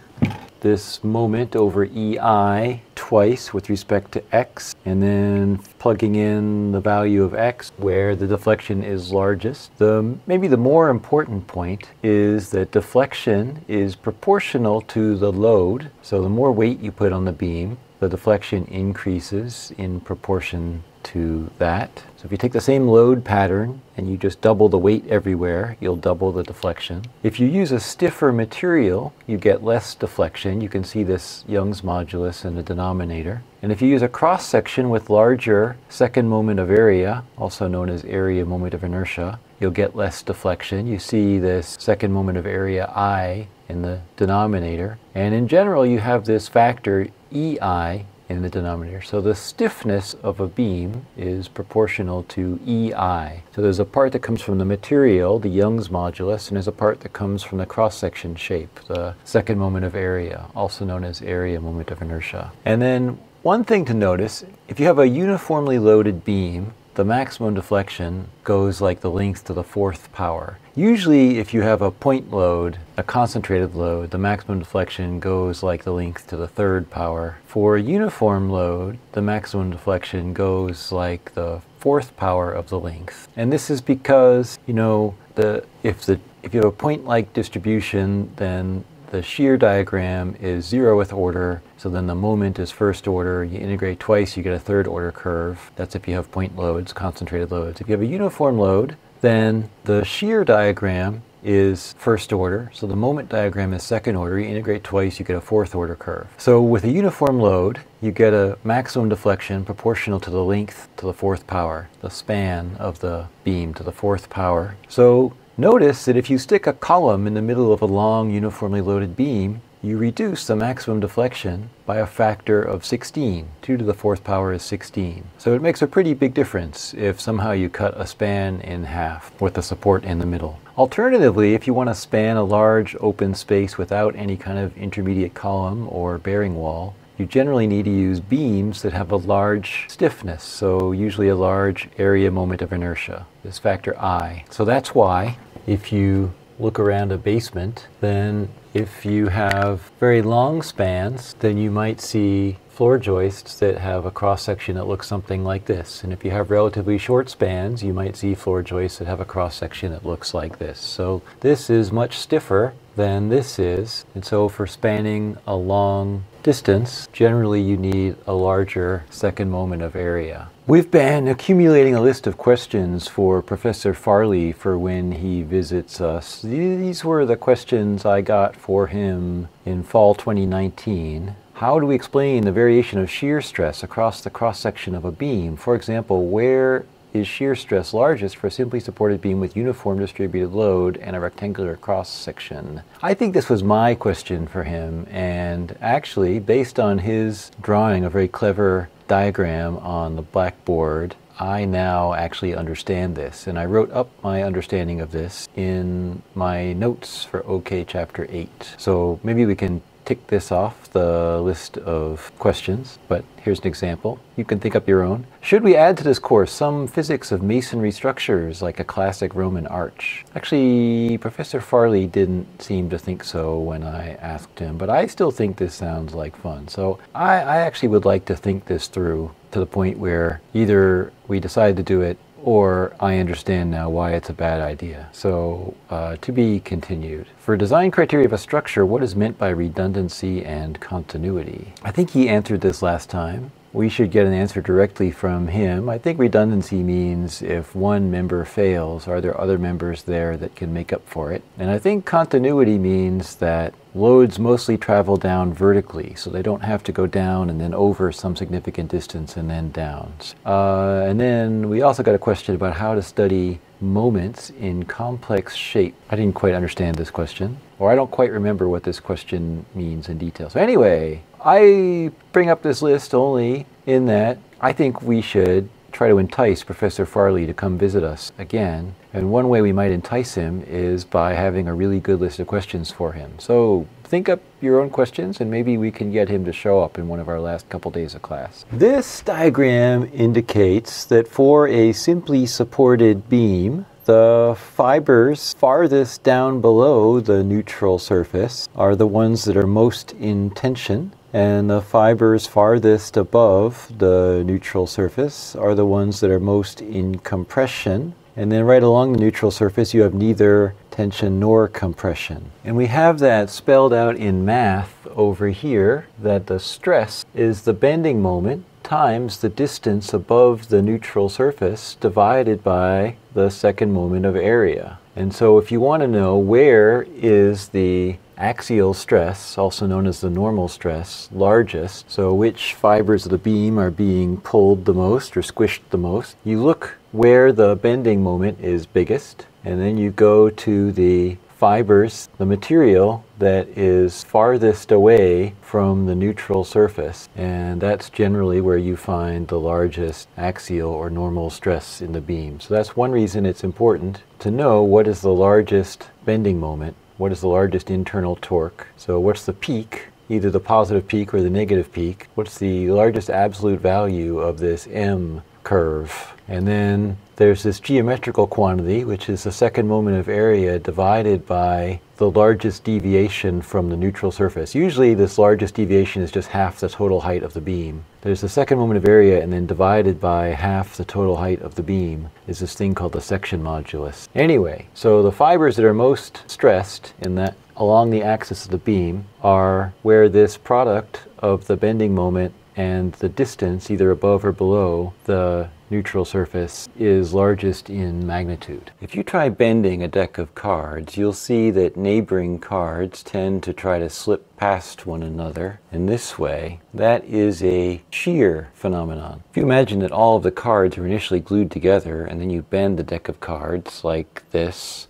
this moment over EI twice with respect to x and then plugging in the value of x where the deflection is largest. The, maybe the more important point is that deflection is proportional to the load. So the more weight you put on the beam, the deflection increases in proportion to that. So if you take the same load pattern and you just double the weight everywhere, you'll double the deflection. If you use a stiffer material, you get less deflection. You can see this Young's modulus in the denominator. And if you use a cross section with larger second moment of area, also known as area moment of inertia, you'll get less deflection. You see this second moment of area I in the denominator. And in general, you have this factor EI in the denominator. So the stiffness of a beam is proportional to EI. So there's a part that comes from the material, the Young's modulus, and there's a part that comes from the cross-section shape, the second moment of area, also known as area moment of inertia. And then one thing to notice, if you have a uniformly loaded beam, the maximum deflection goes like the length to the fourth power. Usually if you have a point load, a concentrated load, the maximum deflection goes like the length to the third power. For a uniform load, the maximum deflection goes like the fourth power of the length. And this is because, you know, the if the if you have a point-like distribution, then the shear diagram is zeroth order, so then the moment is first order. You integrate twice, you get a third order curve. That's if you have point loads, concentrated loads. If you have a uniform load, then the shear diagram is first order, so the moment diagram is second order. You integrate twice, you get a fourth order curve. So with a uniform load, you get a maximum deflection proportional to the length to the fourth power, the span of the beam to the fourth power. So Notice that if you stick a column in the middle of a long uniformly loaded beam, you reduce the maximum deflection by a factor of 16. 2 to the fourth power is 16. So it makes a pretty big difference if somehow you cut a span in half with the support in the middle. Alternatively, if you want to span a large open space without any kind of intermediate column or bearing wall, you generally need to use beams that have a large stiffness, so usually a large area moment of inertia, this factor I. So that's why if you look around a basement, then if you have very long spans, then you might see floor joists that have a cross section that looks something like this. And if you have relatively short spans, you might see floor joists that have a cross section that looks like this. So this is much stiffer than this is. And so for spanning a long distance, generally you need a larger second moment of area. We've been accumulating a list of questions for Professor Farley for when he visits us. These were the questions I got for him in fall 2019. How do we explain the variation of shear stress across the cross-section of a beam? For example, where is shear stress largest for a simply supported beam with uniform distributed load and a rectangular cross section? I think this was my question for him, and actually, based on his drawing a very clever diagram on the blackboard, I now actually understand this. And I wrote up my understanding of this in my notes for OK Chapter 8. So maybe we can tick this off the list of questions, but here's an example. You can think up your own. Should we add to this course some physics of masonry structures like a classic Roman arch? Actually, Professor Farley didn't seem to think so when I asked him, but I still think this sounds like fun. So I, I actually would like to think this through to the point where either we decide to do it or I understand now why it's a bad idea. So uh, to be continued. For design criteria of a structure, what is meant by redundancy and continuity? I think he answered this last time we should get an answer directly from him. I think redundancy means if one member fails, are there other members there that can make up for it? And I think continuity means that loads mostly travel down vertically, so they don't have to go down and then over some significant distance and then down. Uh, and then we also got a question about how to study moments in complex shape. I didn't quite understand this question, or I don't quite remember what this question means in detail. So anyway, I bring up this list only in that I think we should try to entice Professor Farley to come visit us again. And one way we might entice him is by having a really good list of questions for him. So think up your own questions and maybe we can get him to show up in one of our last couple days of class. This diagram indicates that for a simply supported beam, the fibers farthest down below the neutral surface are the ones that are most in tension and the fibers farthest above the neutral surface are the ones that are most in compression. And then right along the neutral surface, you have neither tension nor compression. And we have that spelled out in math over here, that the stress is the bending moment times the distance above the neutral surface divided by the second moment of area. And so if you want to know where is the axial stress, also known as the normal stress, largest, so which fibers of the beam are being pulled the most or squished the most, you look where the bending moment is biggest, and then you go to the fibers, the material that is farthest away from the neutral surface. And that's generally where you find the largest axial or normal stress in the beam. So that's one reason it's important to know what is the largest bending moment what is the largest internal torque. So what's the peak, either the positive peak or the negative peak. What's the largest absolute value of this M curve? And then there's this geometrical quantity, which is the second moment of area divided by the largest deviation from the neutral surface. Usually this largest deviation is just half the total height of the beam. There's the second moment of area and then divided by half the total height of the beam is this thing called the section modulus. Anyway, so the fibers that are most stressed in that along the axis of the beam are where this product of the bending moment and the distance, either above or below the neutral surface, is largest in magnitude. If you try bending a deck of cards, you'll see that neighboring cards tend to try to slip past one another in this way. That is a shear phenomenon. If you imagine that all of the cards are initially glued together and then you bend the deck of cards like this,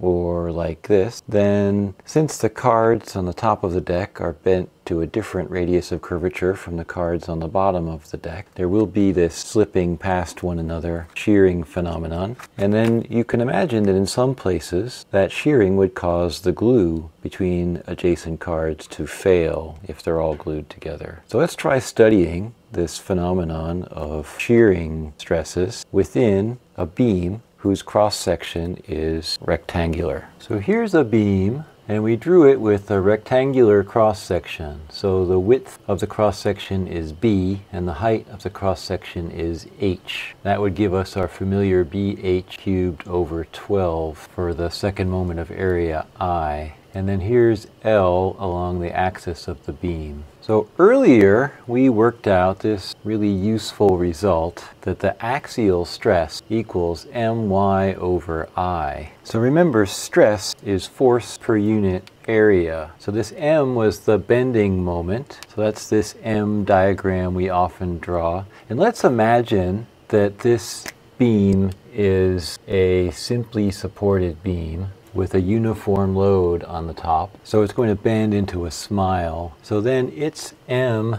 or like this, then since the cards on the top of the deck are bent to a different radius of curvature from the cards on the bottom of the deck, there will be this slipping past one another shearing phenomenon. And then you can imagine that in some places that shearing would cause the glue between adjacent cards to fail if they're all glued together. So let's try studying this phenomenon of shearing stresses within a beam whose cross section is rectangular. So here's a beam and we drew it with a rectangular cross section. So the width of the cross section is b and the height of the cross section is h. That would give us our familiar bh cubed over 12 for the second moment of area i. And then here's L along the axis of the beam. So earlier we worked out this really useful result that the axial stress equals my over I. So remember stress is force per unit area. So this m was the bending moment. So that's this m diagram we often draw. And let's imagine that this beam is a simply supported beam with a uniform load on the top. So it's going to bend into a smile. So then its M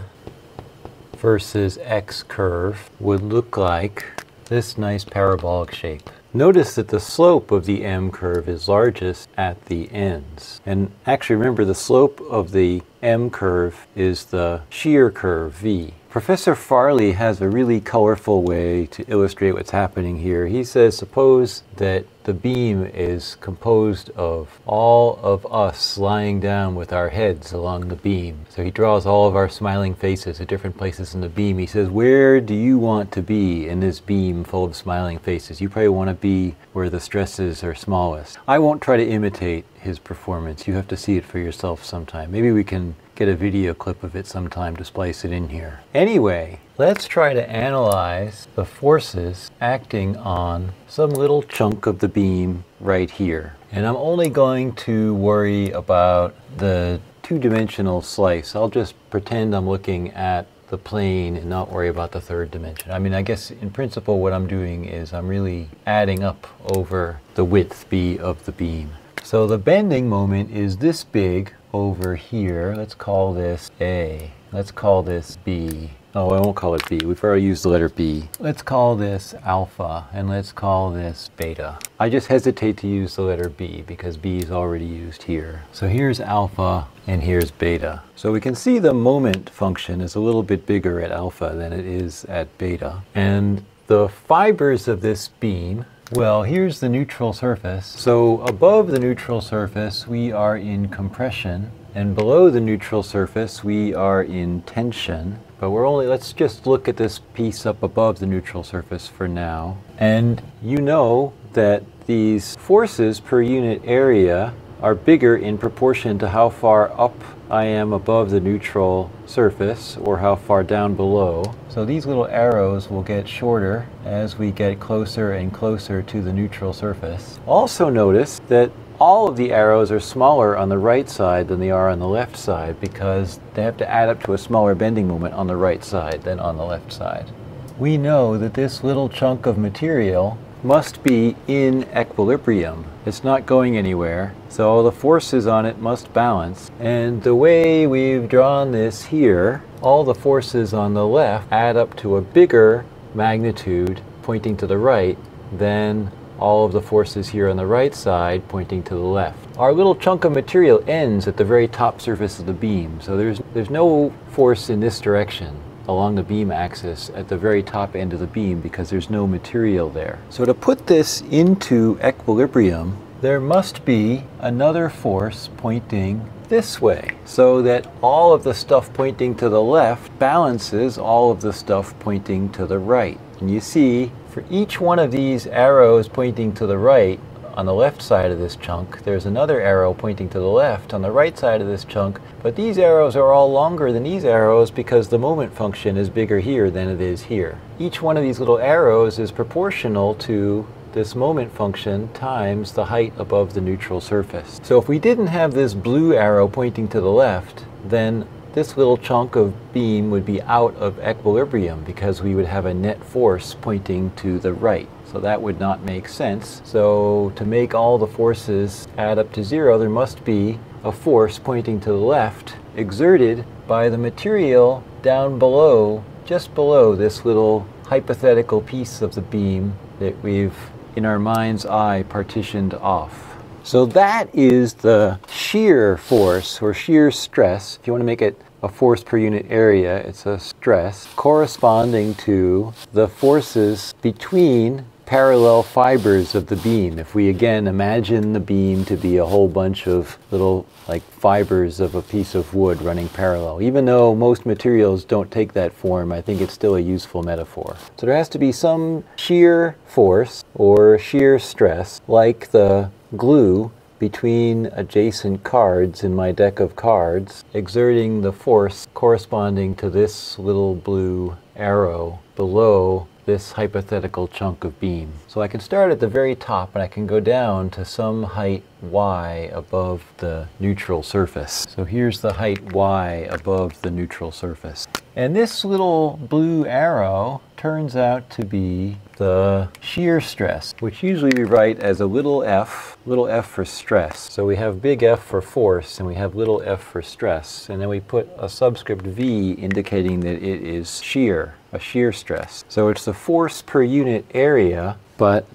versus X curve would look like this nice parabolic shape. Notice that the slope of the M curve is largest at the ends. And actually remember the slope of the M curve is the shear curve, V. Professor Farley has a really colorful way to illustrate what's happening here. He says, suppose that the beam is composed of all of us lying down with our heads along the beam. So he draws all of our smiling faces at different places in the beam. He says, where do you want to be in this beam full of smiling faces? You probably want to be where the stresses are smallest. I won't try to imitate his performance. You have to see it for yourself sometime. Maybe we can get a video clip of it sometime to splice it in here. Anyway, let's try to analyze the forces acting on some little chunk of the beam right here. And I'm only going to worry about the two-dimensional slice. I'll just pretend I'm looking at the plane and not worry about the third dimension. I mean, I guess in principle what I'm doing is I'm really adding up over the width B of the beam. So the bending moment is this big over here. Let's call this A. Let's call this B. Oh, I won't call it B. We've already used the letter B. Let's call this alpha, and let's call this beta. I just hesitate to use the letter B because B is already used here. So here's alpha, and here's beta. So we can see the moment function is a little bit bigger at alpha than it is at beta. And the fibers of this beam well, here's the neutral surface. So above the neutral surface, we are in compression, and below the neutral surface, we are in tension. But we're only, let's just look at this piece up above the neutral surface for now. And you know that these forces per unit area are bigger in proportion to how far up I am above the neutral surface or how far down below. So these little arrows will get shorter as we get closer and closer to the neutral surface. Also notice that all of the arrows are smaller on the right side than they are on the left side because they have to add up to a smaller bending moment on the right side than on the left side. We know that this little chunk of material must be in equilibrium. It's not going anywhere, so the forces on it must balance. And the way we've drawn this here, all the forces on the left add up to a bigger magnitude pointing to the right than all of the forces here on the right side pointing to the left. Our little chunk of material ends at the very top surface of the beam, so there's, there's no force in this direction along the beam axis at the very top end of the beam because there's no material there. So to put this into equilibrium, there must be another force pointing this way so that all of the stuff pointing to the left balances all of the stuff pointing to the right. And you see, for each one of these arrows pointing to the right, on the left side of this chunk, there's another arrow pointing to the left on the right side of this chunk, but these arrows are all longer than these arrows because the moment function is bigger here than it is here. Each one of these little arrows is proportional to this moment function times the height above the neutral surface. So if we didn't have this blue arrow pointing to the left, then this little chunk of beam would be out of equilibrium because we would have a net force pointing to the right. So that would not make sense. So to make all the forces add up to zero, there must be a force pointing to the left exerted by the material down below, just below this little hypothetical piece of the beam that we've, in our mind's eye, partitioned off. So that is the shear force or shear stress. If you want to make it a force per unit area, it's a stress corresponding to the forces between parallel fibers of the beam. If we again imagine the beam to be a whole bunch of little like fibers of a piece of wood running parallel. Even though most materials don't take that form, I think it's still a useful metaphor. So there has to be some shear force or shear stress like the glue between adjacent cards in my deck of cards, exerting the force corresponding to this little blue arrow below this hypothetical chunk of beam. So I can start at the very top and I can go down to some height y above the neutral surface. So here's the height y above the neutral surface. And this little blue arrow turns out to be the shear stress, which usually we write as a little f, little f for stress. So we have big F for force and we have little f for stress. And then we put a subscript v indicating that it is shear, a shear stress. So it's the force per unit area, but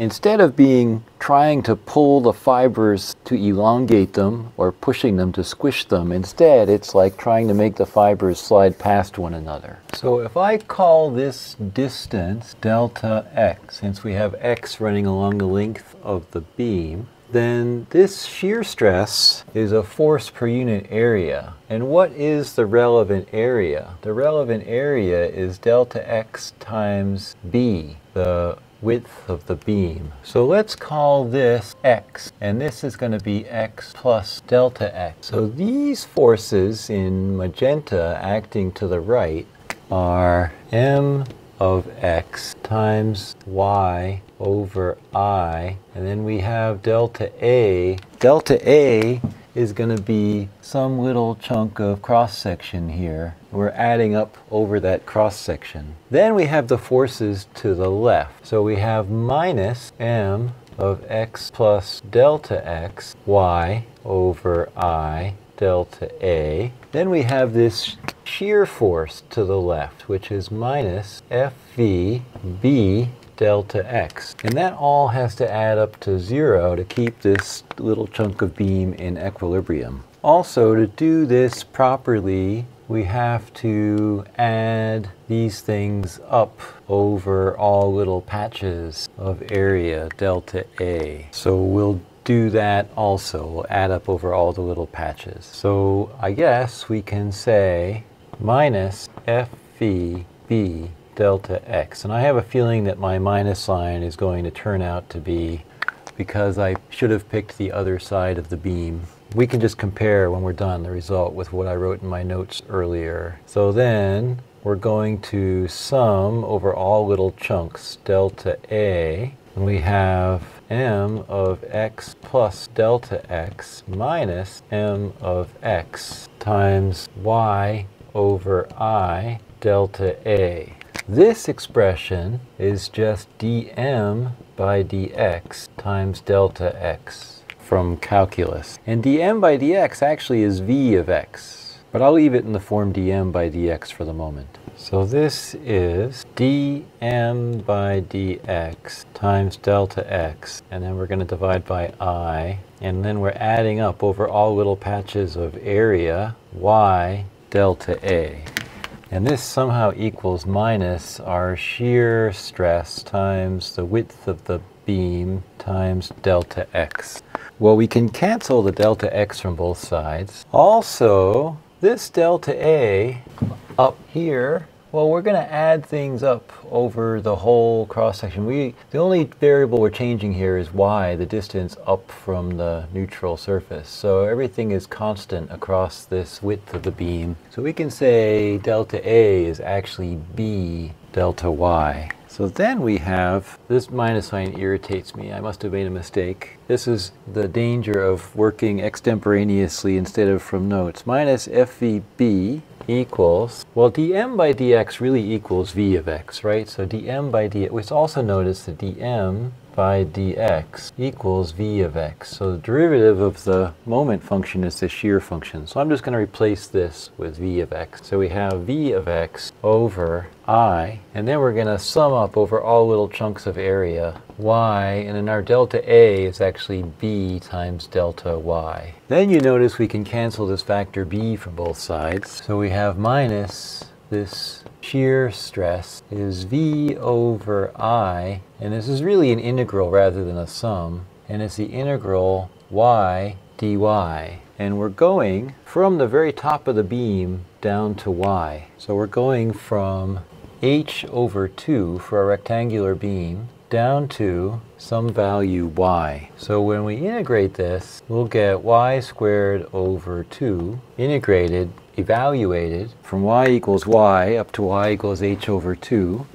instead of being trying to pull the fibers to elongate them or pushing them to squish them, instead it's like trying to make the fibers slide past one another. So if I call this distance delta x, since we have x running along the length of the beam, then this shear stress is a force per unit area. And what is the relevant area? The relevant area is delta x times b, the width of the beam. So let's call this x, and this is going to be x plus delta x. So these forces in magenta acting to the right are m of x times y over i, and then we have delta A. Delta A is going to be some little chunk of cross section here. We're adding up over that cross section. Then we have the forces to the left. So we have minus m of x plus delta x y over i delta A. Then we have this shear force to the left, which is minus FVB delta x. And that all has to add up to zero to keep this little chunk of beam in equilibrium. Also, to do this properly, we have to add these things up over all little patches of area delta A. So we'll do that also. We'll add up over all the little patches. So I guess we can say minus FVB delta x. And I have a feeling that my minus sign is going to turn out to be because I should have picked the other side of the beam. We can just compare when we're done the result with what I wrote in my notes earlier. So then we're going to sum over all little chunks delta A. And we have m of x plus delta x minus m of x times y over i delta a. This expression is just dm by dx times delta x from calculus. And dm by dx actually is v of x. But I'll leave it in the form dm by dx for the moment. So this is dm by dx times delta x, and then we're going to divide by i, and then we're adding up over all little patches of area y delta a. And this somehow equals minus our shear stress times the width of the beam times delta x. Well, we can cancel the delta x from both sides. Also, this delta A up here well, we're going to add things up over the whole cross section. We the only variable we're changing here is y, the distance up from the neutral surface. So everything is constant across this width of the beam. So we can say delta A is actually b delta y. So then we have, this minus sign irritates me. I must have made a mistake. This is the danger of working extemporaneously instead of from notes. Minus FVB equals, well, dm by dx really equals v of x, right? So dm by dx, it's also noticed that dm by dx equals v of x. So the derivative of the moment function is the shear function. So I'm just going to replace this with v of x. So we have v of x over i, and then we're going to sum up over all little chunks of area y, and then our delta a is actually b times delta y. Then you notice we can cancel this factor b from both sides. So we have minus this shear stress is V over I, and this is really an integral rather than a sum, and it's the integral y dy. And we're going from the very top of the beam down to y. So we're going from h over 2 for a rectangular beam down to some value y. So when we integrate this, we'll get y squared over 2 integrated evaluated from y equals y up to y equals h over 2.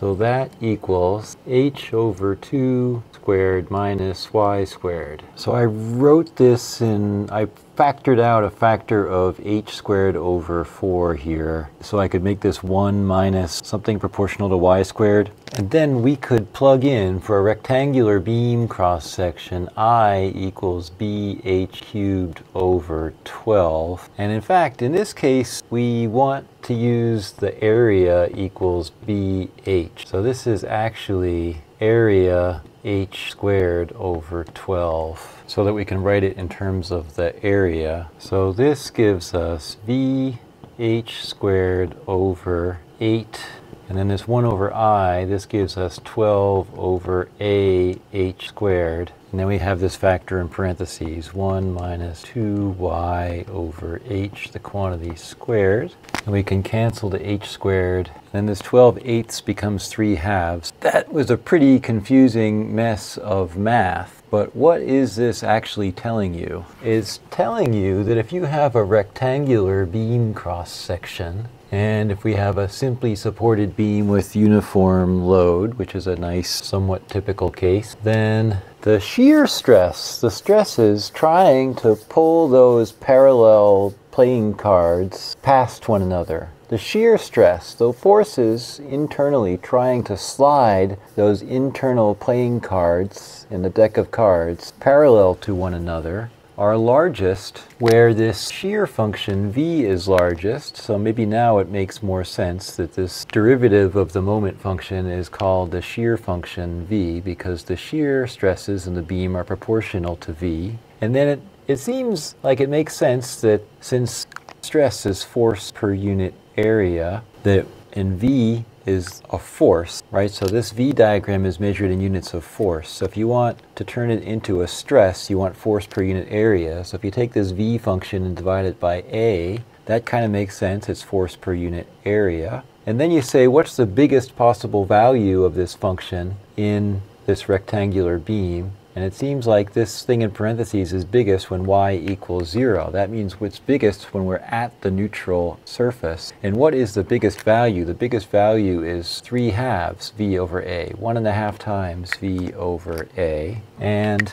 So that equals h over 2 squared minus y squared. So I wrote this in, I factored out a factor of h squared over 4 here. So I could make this 1 minus something proportional to y squared. And then we could plug in for a rectangular beam cross section I equals bh cubed over 12. And in fact, in this case, we want to use the area equals bh. So this is actually area h squared over 12 so that we can write it in terms of the area. So this gives us v h squared over 8 and then this 1 over i, this gives us 12 over a h squared. And then we have this factor in parentheses, 1 minus 2y over h, the quantity squared. And we can cancel the h squared. Then this 12 eighths becomes 3 halves. That was a pretty confusing mess of math. But what is this actually telling you? It's telling you that if you have a rectangular beam cross section, and if we have a simply supported beam with uniform load, which is a nice, somewhat typical case, then the shear stress, the stresses trying to pull those parallel playing cards past one another. The shear stress, the forces internally trying to slide those internal playing cards in the deck of cards parallel to one another, are largest where this shear function v is largest. So maybe now it makes more sense that this derivative of the moment function is called the shear function v because the shear stresses in the beam are proportional to v. And then it, it seems like it makes sense that since stress is force per unit area, that in v is a force, right? So this V diagram is measured in units of force. So if you want to turn it into a stress, you want force per unit area. So if you take this V function and divide it by A, that kind of makes sense. It's force per unit area. And then you say, what's the biggest possible value of this function in this rectangular beam? And it seems like this thing in parentheses is biggest when y equals 0. That means what's biggest when we're at the neutral surface. And what is the biggest value? The biggest value is 3 halves v over a, 1 and a half times v over a. And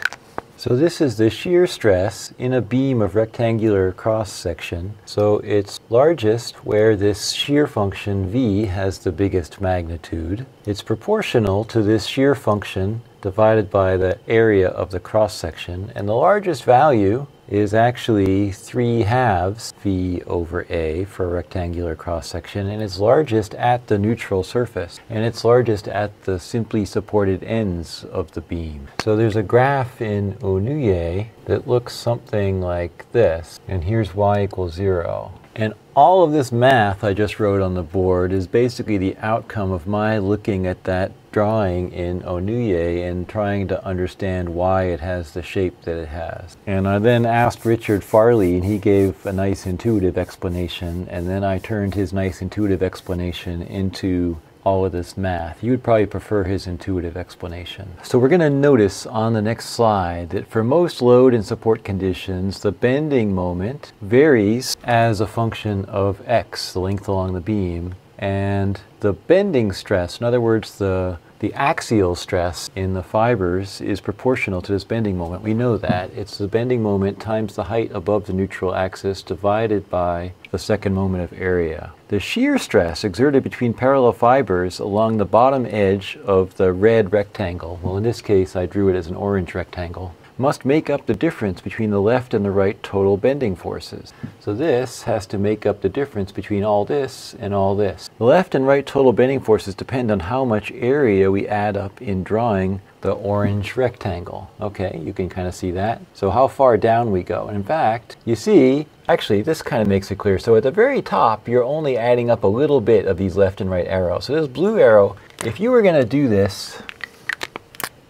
so this is the shear stress in a beam of rectangular cross section. So it's largest where this shear function v has the biggest magnitude. It's proportional to this shear function divided by the area of the cross section. And the largest value is actually 3 halves v over a for a rectangular cross section and it's largest at the neutral surface and it's largest at the simply supported ends of the beam. So there's a graph in Onouye that looks something like this and here's y equals 0 and all of this math I just wrote on the board is basically the outcome of my looking at that drawing in Onouye and trying to understand why it has the shape that it has. And I then asked Richard Farley and he gave a nice intuitive explanation and then I turned his nice intuitive explanation into all of this math. You would probably prefer his intuitive explanation. So we're going to notice on the next slide that for most load and support conditions, the bending moment varies as a function of x, the length along the beam, and the bending stress, in other words, the the axial stress in the fibers is proportional to this bending moment. We know that. It's the bending moment times the height above the neutral axis divided by the second moment of area. The shear stress exerted between parallel fibers along the bottom edge of the red rectangle, well in this case I drew it as an orange rectangle, must make up the difference between the left and the right total bending forces. So this has to make up the difference between all this and all this. The left and right total bending forces depend on how much area we add up in drawing the orange rectangle. Okay, you can kind of see that. So how far down we go. And in fact, you see, actually this kind of makes it clear. So at the very top, you're only adding up a little bit of these left and right arrows. So this blue arrow, if you were going to do this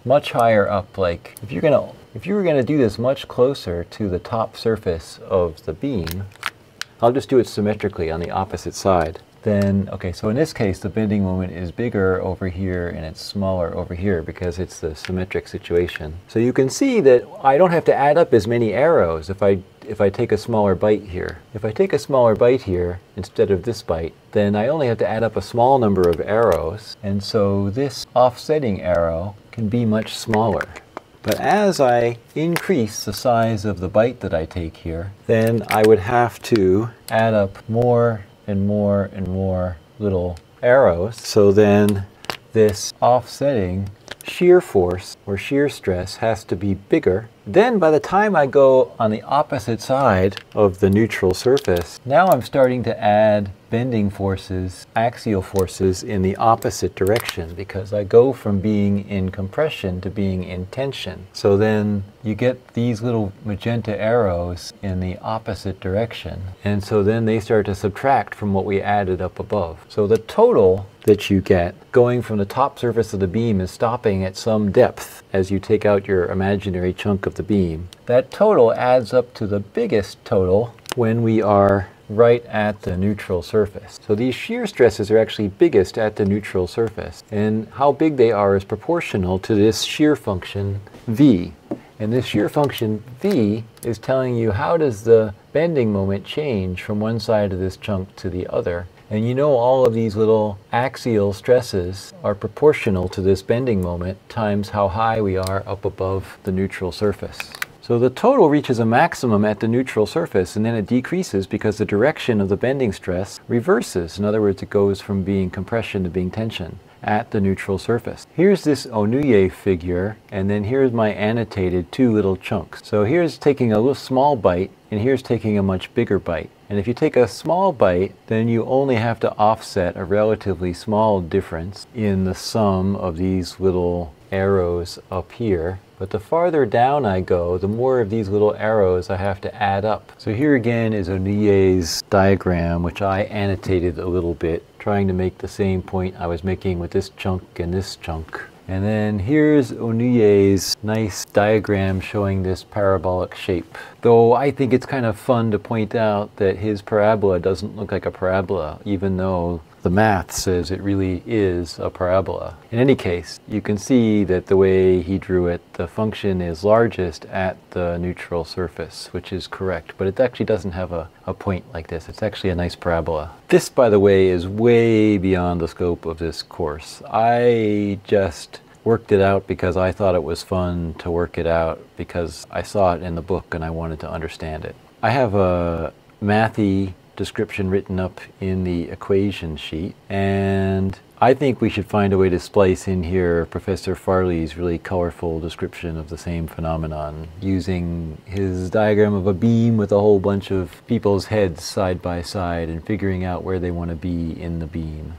much higher up, like if you're going to if you were going to do this much closer to the top surface of the beam, I'll just do it symmetrically on the opposite side. Then, okay, so in this case, the bending moment is bigger over here and it's smaller over here because it's the symmetric situation. So you can see that I don't have to add up as many arrows if I, if I take a smaller bite here. If I take a smaller bite here instead of this bite, then I only have to add up a small number of arrows. And so this offsetting arrow can be much smaller. But as I increase the size of the bite that I take here, then I would have to add up more and more and more little arrows. So then this offsetting shear force or shear stress has to be bigger. Then by the time I go on the opposite side of the neutral surface, now I'm starting to add bending forces, axial forces in the opposite direction because I go from being in compression to being in tension. So then you get these little magenta arrows in the opposite direction. And so then they start to subtract from what we added up above. So the total that you get going from the top surface of the beam is stopping at some depth as you take out your imaginary chunk of the beam. That total adds up to the biggest total when we are right at the neutral surface. So these shear stresses are actually biggest at the neutral surface. And how big they are is proportional to this shear function V. And this shear function V is telling you how does the bending moment change from one side of this chunk to the other. And you know all of these little axial stresses are proportional to this bending moment times how high we are up above the neutral surface. So the total reaches a maximum at the neutral surface and then it decreases because the direction of the bending stress reverses. In other words, it goes from being compression to being tension at the neutral surface. Here's this Onouye figure, and then here's my annotated two little chunks. So here's taking a little small bite, and here's taking a much bigger bite. And if you take a small bite, then you only have to offset a relatively small difference in the sum of these little arrows up here. But the farther down I go, the more of these little arrows I have to add up. So here again is Onouye's diagram, which I annotated a little bit, trying to make the same point I was making with this chunk and this chunk. And then here's Onouye's nice diagram showing this parabolic shape. Though I think it's kind of fun to point out that his parabola doesn't look like a parabola, even though the math says it really is a parabola. In any case, you can see that the way he drew it, the function is largest at the neutral surface, which is correct, but it actually doesn't have a, a point like this. It's actually a nice parabola. This, by the way, is way beyond the scope of this course. I just worked it out because I thought it was fun to work it out because I saw it in the book and I wanted to understand it. I have a mathy description written up in the equation sheet. And I think we should find a way to splice in here Professor Farley's really colorful description of the same phenomenon using his diagram of a beam with a whole bunch of people's heads side by side and figuring out where they want to be in the beam.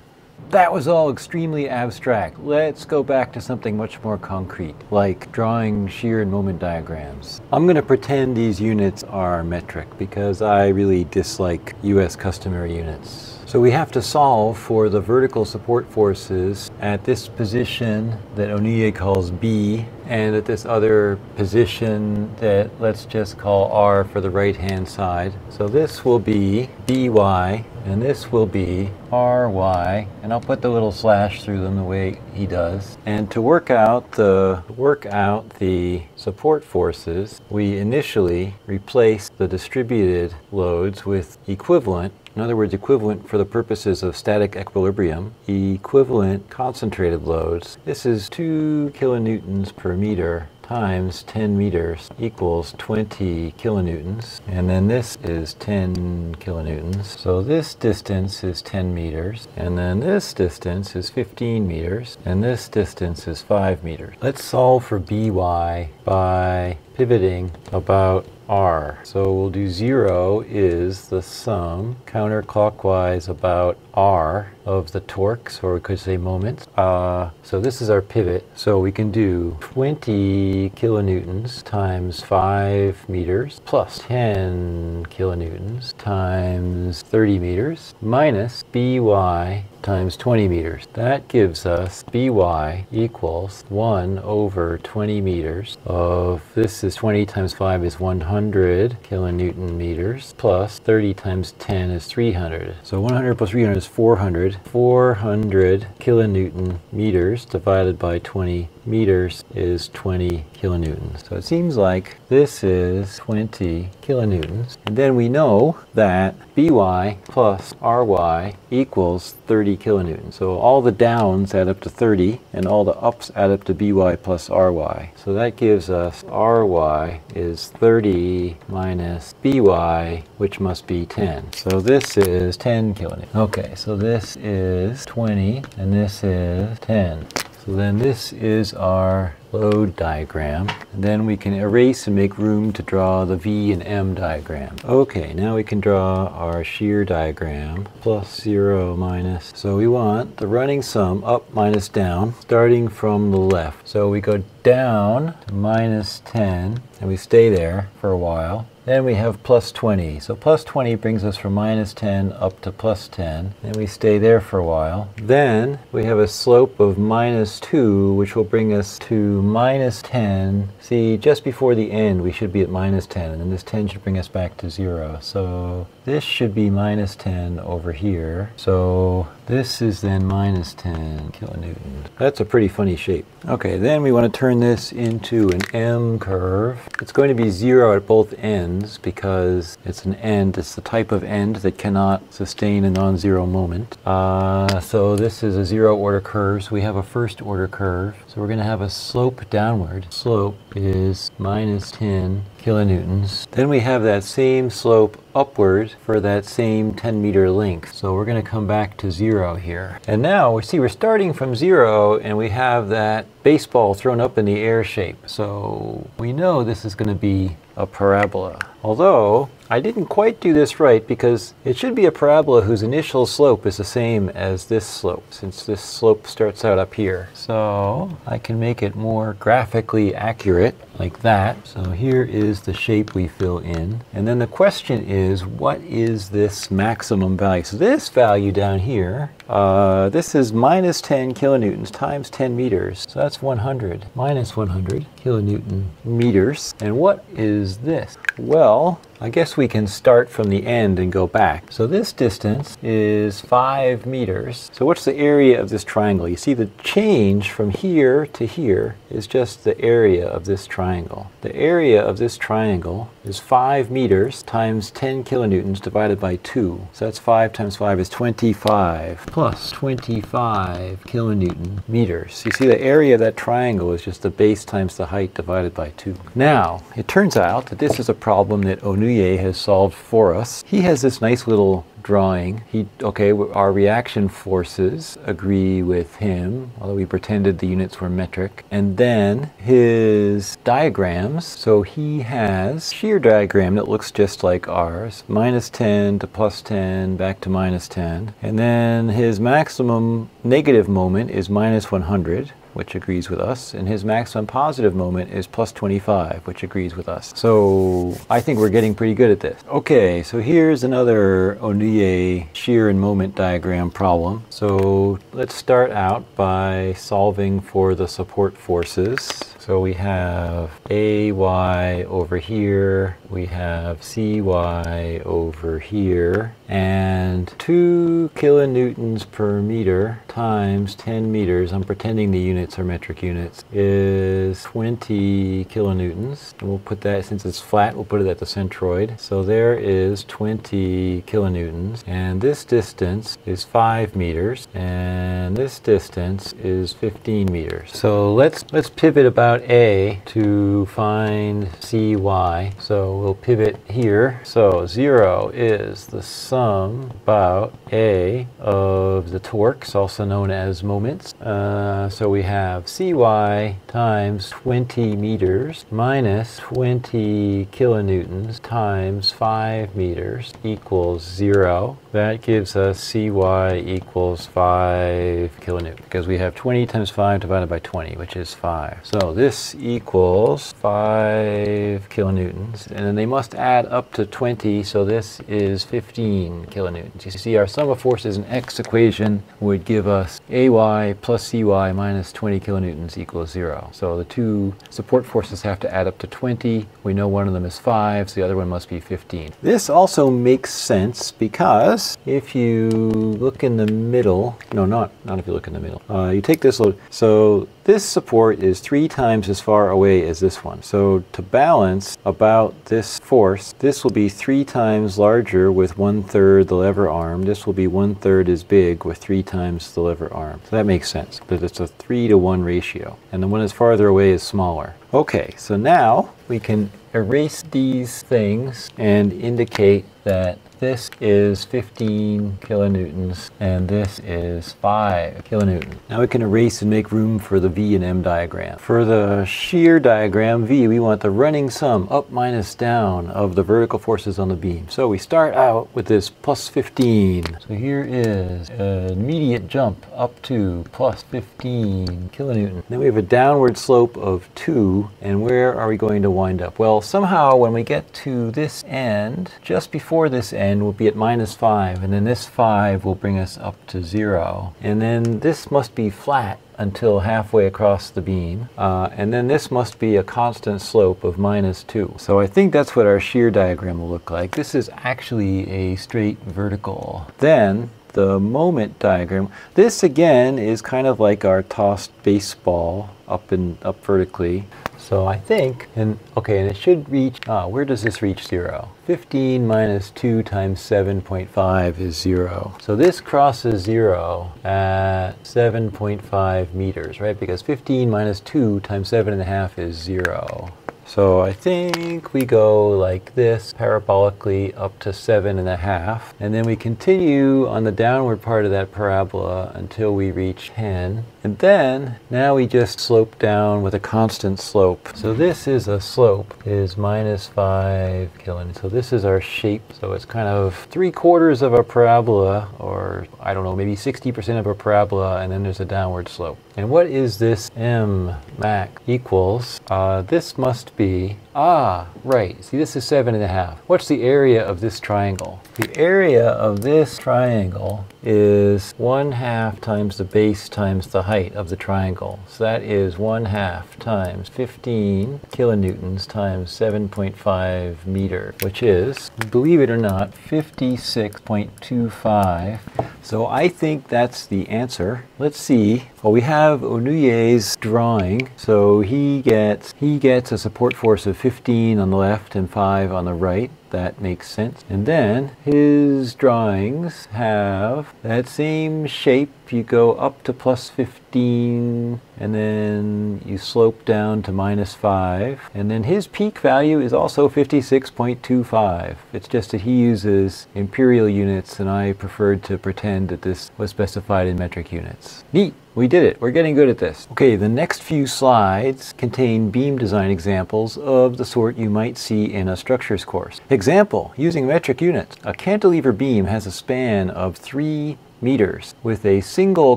That was all extremely abstract. Let's go back to something much more concrete, like drawing shear and moment diagrams. I'm going to pretend these units are metric because I really dislike US customary units. So we have to solve for the vertical support forces at this position that Onouye calls B and at this other position that let's just call R for the right hand side. So this will be BY and this will be ry and I'll put the little slash through them the way he does and to work out the work out the support forces we initially replace the distributed loads with equivalent in other words, equivalent for the purposes of static equilibrium, equivalent concentrated loads. This is 2 kilonewtons per meter times 10 meters equals 20 kilonewtons. And then this is 10 kilonewtons. So this distance is 10 meters. And then this distance is 15 meters. And this distance is 5 meters. Let's solve for By by pivoting about r. So we'll do 0 is the sum counterclockwise about r of the torques, or we could say moments. Uh, so this is our pivot. So we can do 20 kilonewtons times 5 meters plus 10 kilonewtons times 30 meters minus by times 20 meters. That gives us By equals 1 over 20 meters of, this is 20 times 5 is 100 kilonewton meters, plus 30 times 10 is 300. So 100 plus 300 is 400. 400 kilonewton meters divided by 20 meters is 20 kilonewtons. So it seems like this is 20 kilonewtons. And then we know that By plus Ry equals 30 kilonewtons. So all the downs add up to 30 and all the ups add up to By plus Ry. So that gives us Ry is 30 minus By, which must be 10. So this is 10 kilonewtons. Okay, so this is 20 and this is 10. So then this is our load diagram. And then we can erase and make room to draw the V and M diagram. Okay, now we can draw our shear diagram. Plus 0 minus. So we want the running sum up minus down, starting from the left. So we go down to minus 10, and we stay there for a while. Then we have plus 20. So plus 20 brings us from minus 10 up to plus 10. And we stay there for a while. Then we have a slope of minus 2, which will bring us to minus 10. See, just before the end, we should be at minus 10. And then this 10 should bring us back to 0. So this should be minus 10 over here. So this is then minus 10 kilonewtons. That's a pretty funny shape. Okay, then we want to turn this into an M curve. It's going to be 0 at both ends ends because it's an end. It's the type of end that cannot sustain a non-zero moment. Uh, so this is a zero order curve. So we have a first order curve. So we're going to have a slope downward. Slope is minus 10 kilonewtons. Then we have that same slope upward for that same 10 meter length. So we're going to come back to zero here. And now we see we're starting from zero and we have that baseball thrown up in the air shape. So we know this is going to be a parabola. Although I didn't quite do this right because it should be a parabola whose initial slope is the same as this slope since this slope starts out up here. So I can make it more graphically accurate like that. So here is the shape we fill in. And then the question is, what is this maximum value? So this value down here, uh, this is minus 10 kilonewtons times 10 meters. So that's 100 minus 100 kilonewton meters. And what is this? Well, I guess we can start from the end and go back. So this distance is 5 meters. So what's the area of this triangle? You see the change from here to here is just the area of this triangle. The area of this triangle is 5 meters times 10 kilonewtons divided by 2. So that's 5 times 5 is 25 plus 25 kilonewton meters. You see the area of that triangle is just the base times the height divided by 2. Now, it turns out that this is a problem that Onouye has solved for us. He has this nice little drawing. He okay, our reaction forces agree with him, although we pretended the units were metric. And then his diagrams. So he has shear diagram that looks just like ours, minus 10 to plus 10, back to minus 10. And then his maximum negative moment is minus 100 which agrees with us, and his maximum positive moment is plus 25, which agrees with us. So I think we're getting pretty good at this. Okay, so here's another Onouye shear and moment diagram problem. So let's start out by solving for the support forces. So we have AY over here, we have CY over here, and 2 kilonewtons per meter times 10 meters, I'm pretending the units are metric units, is 20 kilonewtons. And we'll put that, since it's flat, we'll put it at the centroid. So there is 20 kilonewtons, and this distance is 5 meters, and this distance is 15 meters. So let's, let's pivot about out A to find CY. So we'll pivot here. So 0 is the sum about Of the torques, also known as moments. Uh, so we have CY times 20 meters minus 20 kilonewtons times 5 meters equals 0. That gives us Cy equals 5 kilonewtons because we have 20 times 5 divided by 20, which is 5. So this equals 5 kilonewtons, and then they must add up to 20, so this is 15 kilonewtons. You see, our sum of forces in X equation would give us AY plus CY minus 20 kilonewtons equals 0. So the two support forces have to add up to 20. We know one of them is 5, so the other one must be 15. This also makes sense because if you look in the middle, no, not, not if you look in the middle, uh, you take this load, so this support is three times as far away as this one. So to balance about this force, this will be three times larger with one third the lever arm. This will be one third as big with three times the lever arm. So that makes sense, that it's a three to one ratio. And the one that's farther away is smaller. Okay, so now we can erase these things and indicate that this is 15 kilonewtons and this is 5 kilonewton. Now we can erase and make room for the V and M diagram. For the shear diagram V, we want the running sum up minus down of the vertical forces on the beam. So we start out with this plus 15. So here is an immediate jump up to plus 15 kilonewton. Then we have a downward slope of 2 and where are we going to wind up? Well somehow when we get to this end, just before this end will be at minus 5 and then this 5 will bring us up to 0. And then this must be flat until halfway across the beam. Uh, and then this must be a constant slope of minus 2. So I think that's what our shear diagram will look like. This is actually a straight vertical. Then the moment diagram. This again is kind of like our tossed baseball up and up vertically. So I think, and okay, and it should reach, ah, where does this reach zero? 15 minus 2 times 7.5 is zero. So this crosses zero at 7.5 meters, right? Because 15 minus 2 times 7.5 is zero. So I think we go like this parabolically up to seven and a half. And then we continue on the downward part of that parabola until we reach 10. And then now we just slope down with a constant slope. So this is a slope is minus five kilonewtons. So this is our shape. So it's kind of three quarters of a parabola or I don't know, maybe 60% of a parabola and then there's a downward slope. And what is this m max equals? Uh, this must be, ah, right. See, this is seven and a half. What's the area of this triangle? The area of this triangle is one half times the base times the height of the triangle. So that is one half times 15 kilonewtons times 7.5 meter, which is, believe it or not, 56.25. So I think that's the answer. Let's see. Well, we have Onouye's drawing. So he gets he gets a support force of 15 on the left and 5 on the right that makes sense. And then his drawings have that same shape. You go up to plus 15 and then you slope down to minus 5. And then his peak value is also 56.25. It's just that he uses imperial units and I preferred to pretend that this was specified in metric units. Neat! We did it. We're getting good at this. Okay, the next few slides contain beam design examples of the sort you might see in a structures course. Example, using metric units. A cantilever beam has a span of 3 meters with a single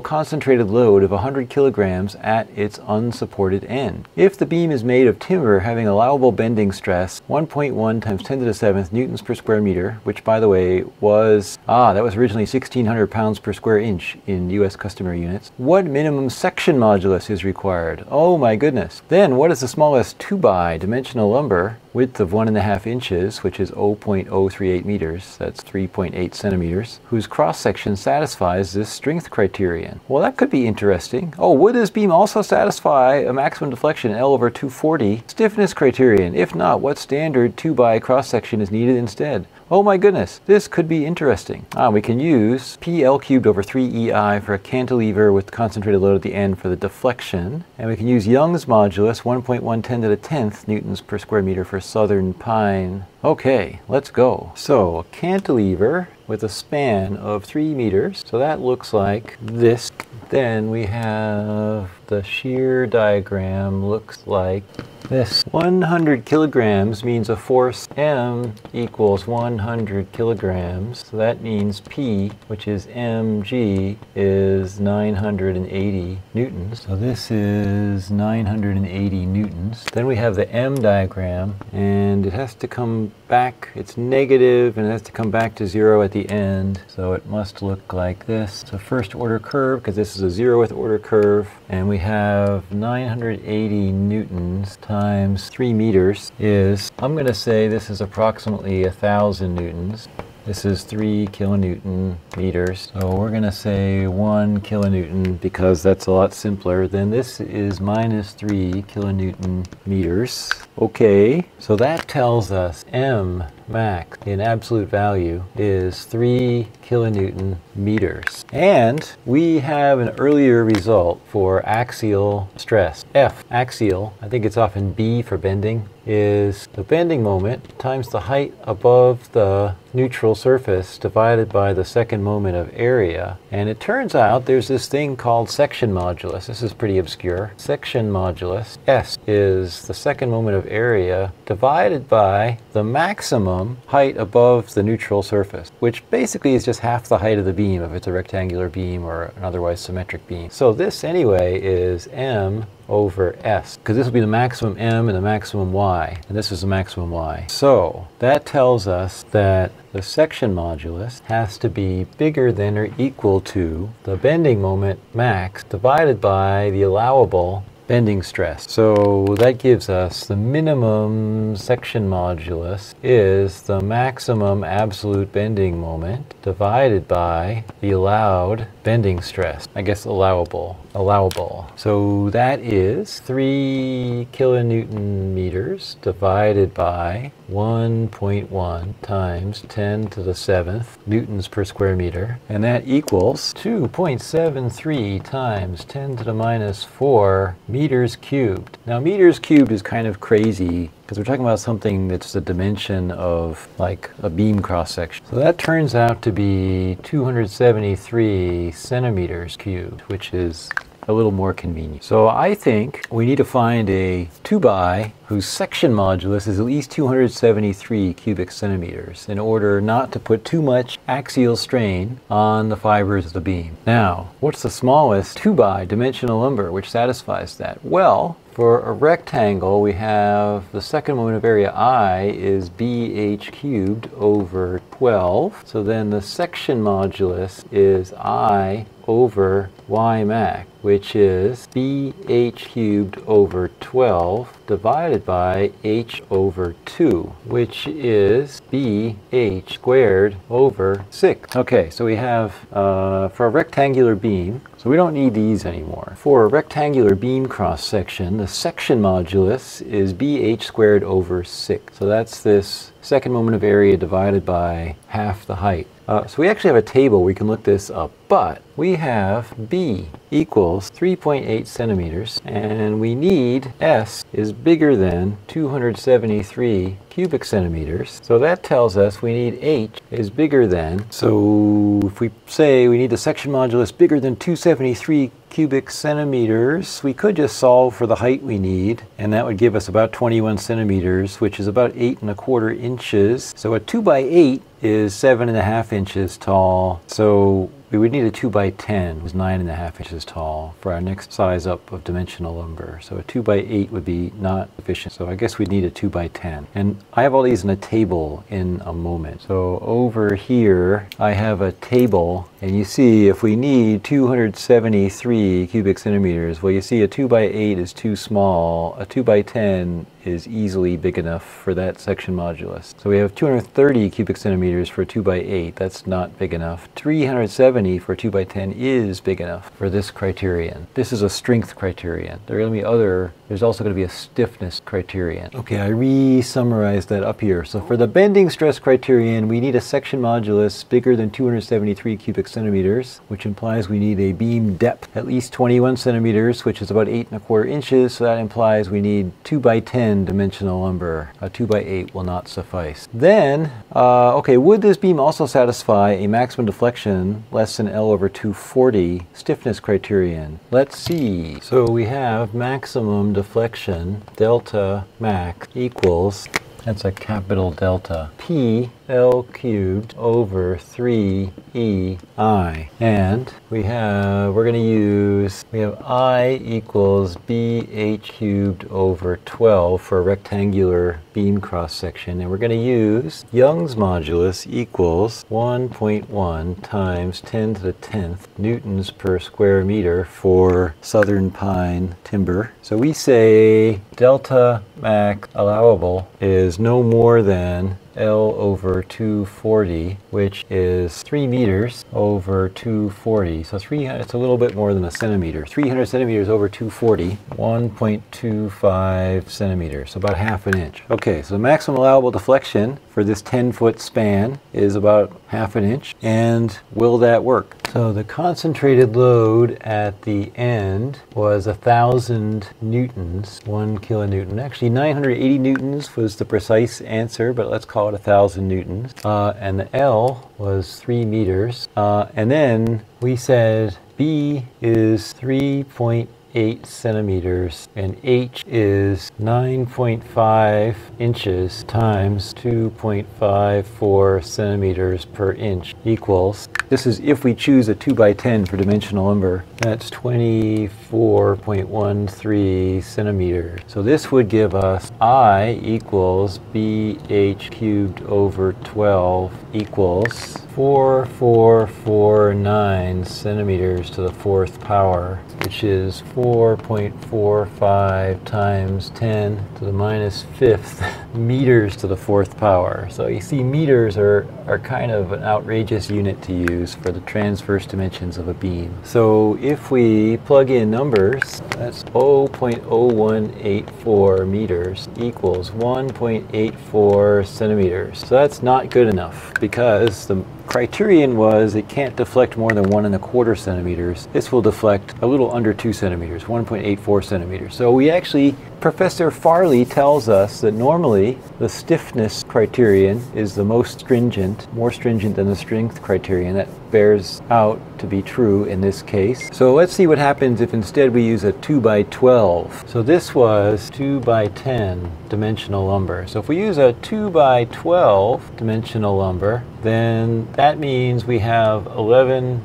concentrated load of 100 kilograms at its unsupported end. If the beam is made of timber having allowable bending stress 1.1 times 10 to the 7th newtons per square meter, which by the way was, ah, that was originally 1600 pounds per square inch in US customary units, what minimum section modulus is required? Oh my goodness. Then what is the smallest 2 by dimensional lumber width of one and a half inches, which is 0.038 meters, that's 3.8 centimeters, whose cross section satisfies this strength criterion. Well, that could be interesting. Oh, would this beam also satisfy a maximum deflection L over 240 stiffness criterion? If not, what standard 2 by cross section is needed instead? Oh my goodness, this could be interesting. Ah, we can use PL cubed over 3EI for a cantilever with concentrated load at the end for the deflection. And we can use Young's modulus, 1.110 to the 10th newtons per square meter for southern pine. Okay, let's go. So a cantilever with a span of 3 meters. So that looks like this. Then we have the shear diagram looks like this 100 kilograms means a force M equals 100 kilograms. So that means P, which is mg, is 980 newtons. So this is 980 newtons. Then we have the M diagram, and it has to come back. It's negative, and it has to come back to zero at the end. So it must look like this. It's a first order curve, because this is a zeroth order curve. And we have 980 newtons times times 3 meters is, I'm going to say this is approximately a 1,000 newtons. This is 3 kilonewton meters. So we're going to say 1 kilonewton because that's a lot simpler. Then this is minus 3 kilonewton meters. Okay, so that tells us M max in absolute value is 3 kilonewton meters. And we have an earlier result for axial stress. F, axial, I think it's often B for bending, is the bending moment times the height above the neutral surface divided by the second moment of area. And it turns out there's this thing called section modulus. This is pretty obscure. Section modulus, S, is the second moment of area divided by the maximum height above the neutral surface, which basically is just half the height of the beam if it's a rectangular beam or an otherwise symmetric beam. So this anyway is M over S, because this will be the maximum M and the maximum Y, and this is the maximum Y. So that tells us that the section modulus has to be bigger than or equal to the bending moment max divided by the allowable bending stress. So that gives us the minimum section modulus is the maximum absolute bending moment divided by the allowed bending stress. I guess allowable, allowable. So that is 3 kilonewton meters divided by 1.1 times 10 to the 7th newtons per square meter. And that equals 2.73 times 10 to the minus 4 meters cubed. Now meters cubed is kind of crazy because we're talking about something that's the dimension of like a beam cross section. So that turns out to be 273 centimeters cubed, which is a little more convenient. So I think we need to find a 2-by whose section modulus is at least 273 cubic centimeters in order not to put too much axial strain on the fibers of the beam. Now, what's the smallest 2-by dimensional number which satisfies that? Well, for a rectangle, we have the second moment of area I is bh cubed over 12. So then the section modulus is I over y max, which is bh cubed over 12 divided by h over 2, which is bh squared over 6. Okay, so we have, uh, for a rectangular beam, so we don't need these anymore. For a rectangular beam cross section, the section modulus is bh squared over 6. So that's this second moment of area divided by half the height. Uh, so we actually have a table, we can look this up, but we have B equals 3.8 centimeters, and we need S is bigger than 273 cubic centimeters. So that tells us we need H is bigger than, so if we say we need the section modulus bigger than 273 cubic centimeters, we could just solve for the height we need, and that would give us about 21 centimeters, which is about eight and a quarter inches. So a two by eight is seven and a half inches tall. So we would need a 2 by 10 was 9.5 inches tall for our next size up of dimensional lumber. So a 2 by 8 would be not efficient. So I guess we'd need a 2 by 10. And I have all these in a table in a moment. So over here I have a table and you see if we need 273 cubic centimeters, well you see a 2 by 8 is too small. A 2 by 10 is easily big enough for that section modulus. So we have 230 cubic centimeters for a 2 by 8. That's not big enough. 370 for a 2 by 10 is big enough for this criterion. This is a strength criterion. There are going to be other, there's also going to be a stiffness criterion. Okay, I re-summarized that up here. So for the bending stress criterion, we need a section modulus bigger than 273 cubic centimeters, which implies we need a beam depth at least 21 centimeters, which is about 8 and a quarter inches. So that implies we need 2 by 10 dimensional lumber. A 2 by 8 will not suffice. Then, uh, okay, would this beam also satisfy a maximum deflection less than L over 240 stiffness criterion? Let's see. So we have maximum deflection delta max equals that's a capital delta. P L cubed over 3 EI. And we have, we're going to use, we have I equals BH cubed over 12 for a rectangular beam cross section. And we're going to use Young's modulus equals 1.1 times 10 to the 10th newtons per square meter for southern pine timber. So we say delta max allowable is no more than L over 240, which is 3 meters over 240. So three, it's a little bit more than a centimeter. 300 centimeters over 240, 1.25 centimeters, so about half an inch. Okay, so the maximum allowable deflection for this 10 foot span is about half an inch. And will that work? So the concentrated load at the end was a thousand newtons, one kilonewton. Actually 980 newtons was the precise answer, but let's call it a thousand newtons. Uh, and the L was three meters. Uh, and then we said B is 3.8 8 centimeters and H is 9.5 inches times 2.54 centimeters per inch equals, this is if we choose a 2 by 10 for dimensional lumber, that's 24.13 centimeters. So this would give us I equals BH cubed over 12 equals 4449 centimeters to the fourth power, which is 4.45 times 10 to the minus fifth meters to the fourth power. So you see meters are, are kind of an outrageous unit to use for the transverse dimensions of a beam. So if we plug in numbers, that's 0.0184 meters equals 1.84 centimeters. So that's not good enough because the criterion was it can't deflect more than one and a quarter centimeters. This will deflect a little under two centimeters, 1.84 centimeters. So we actually, Professor Farley tells us that normally the stiffness criterion is the most stringent, more stringent than the strength criterion. That bears out to be true in this case. So let's see what happens if instead we use a 2 by 12. So this was 2 by 10 dimensional lumber. So if we use a 2 by 12 dimensional lumber, then that means we have 11,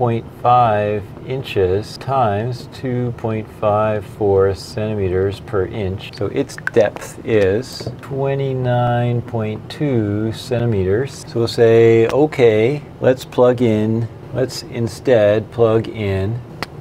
11.5 inches times 2.54 centimeters per inch. So its depth is 29.2 centimeters. So we'll say, okay, let's plug in, let's instead plug in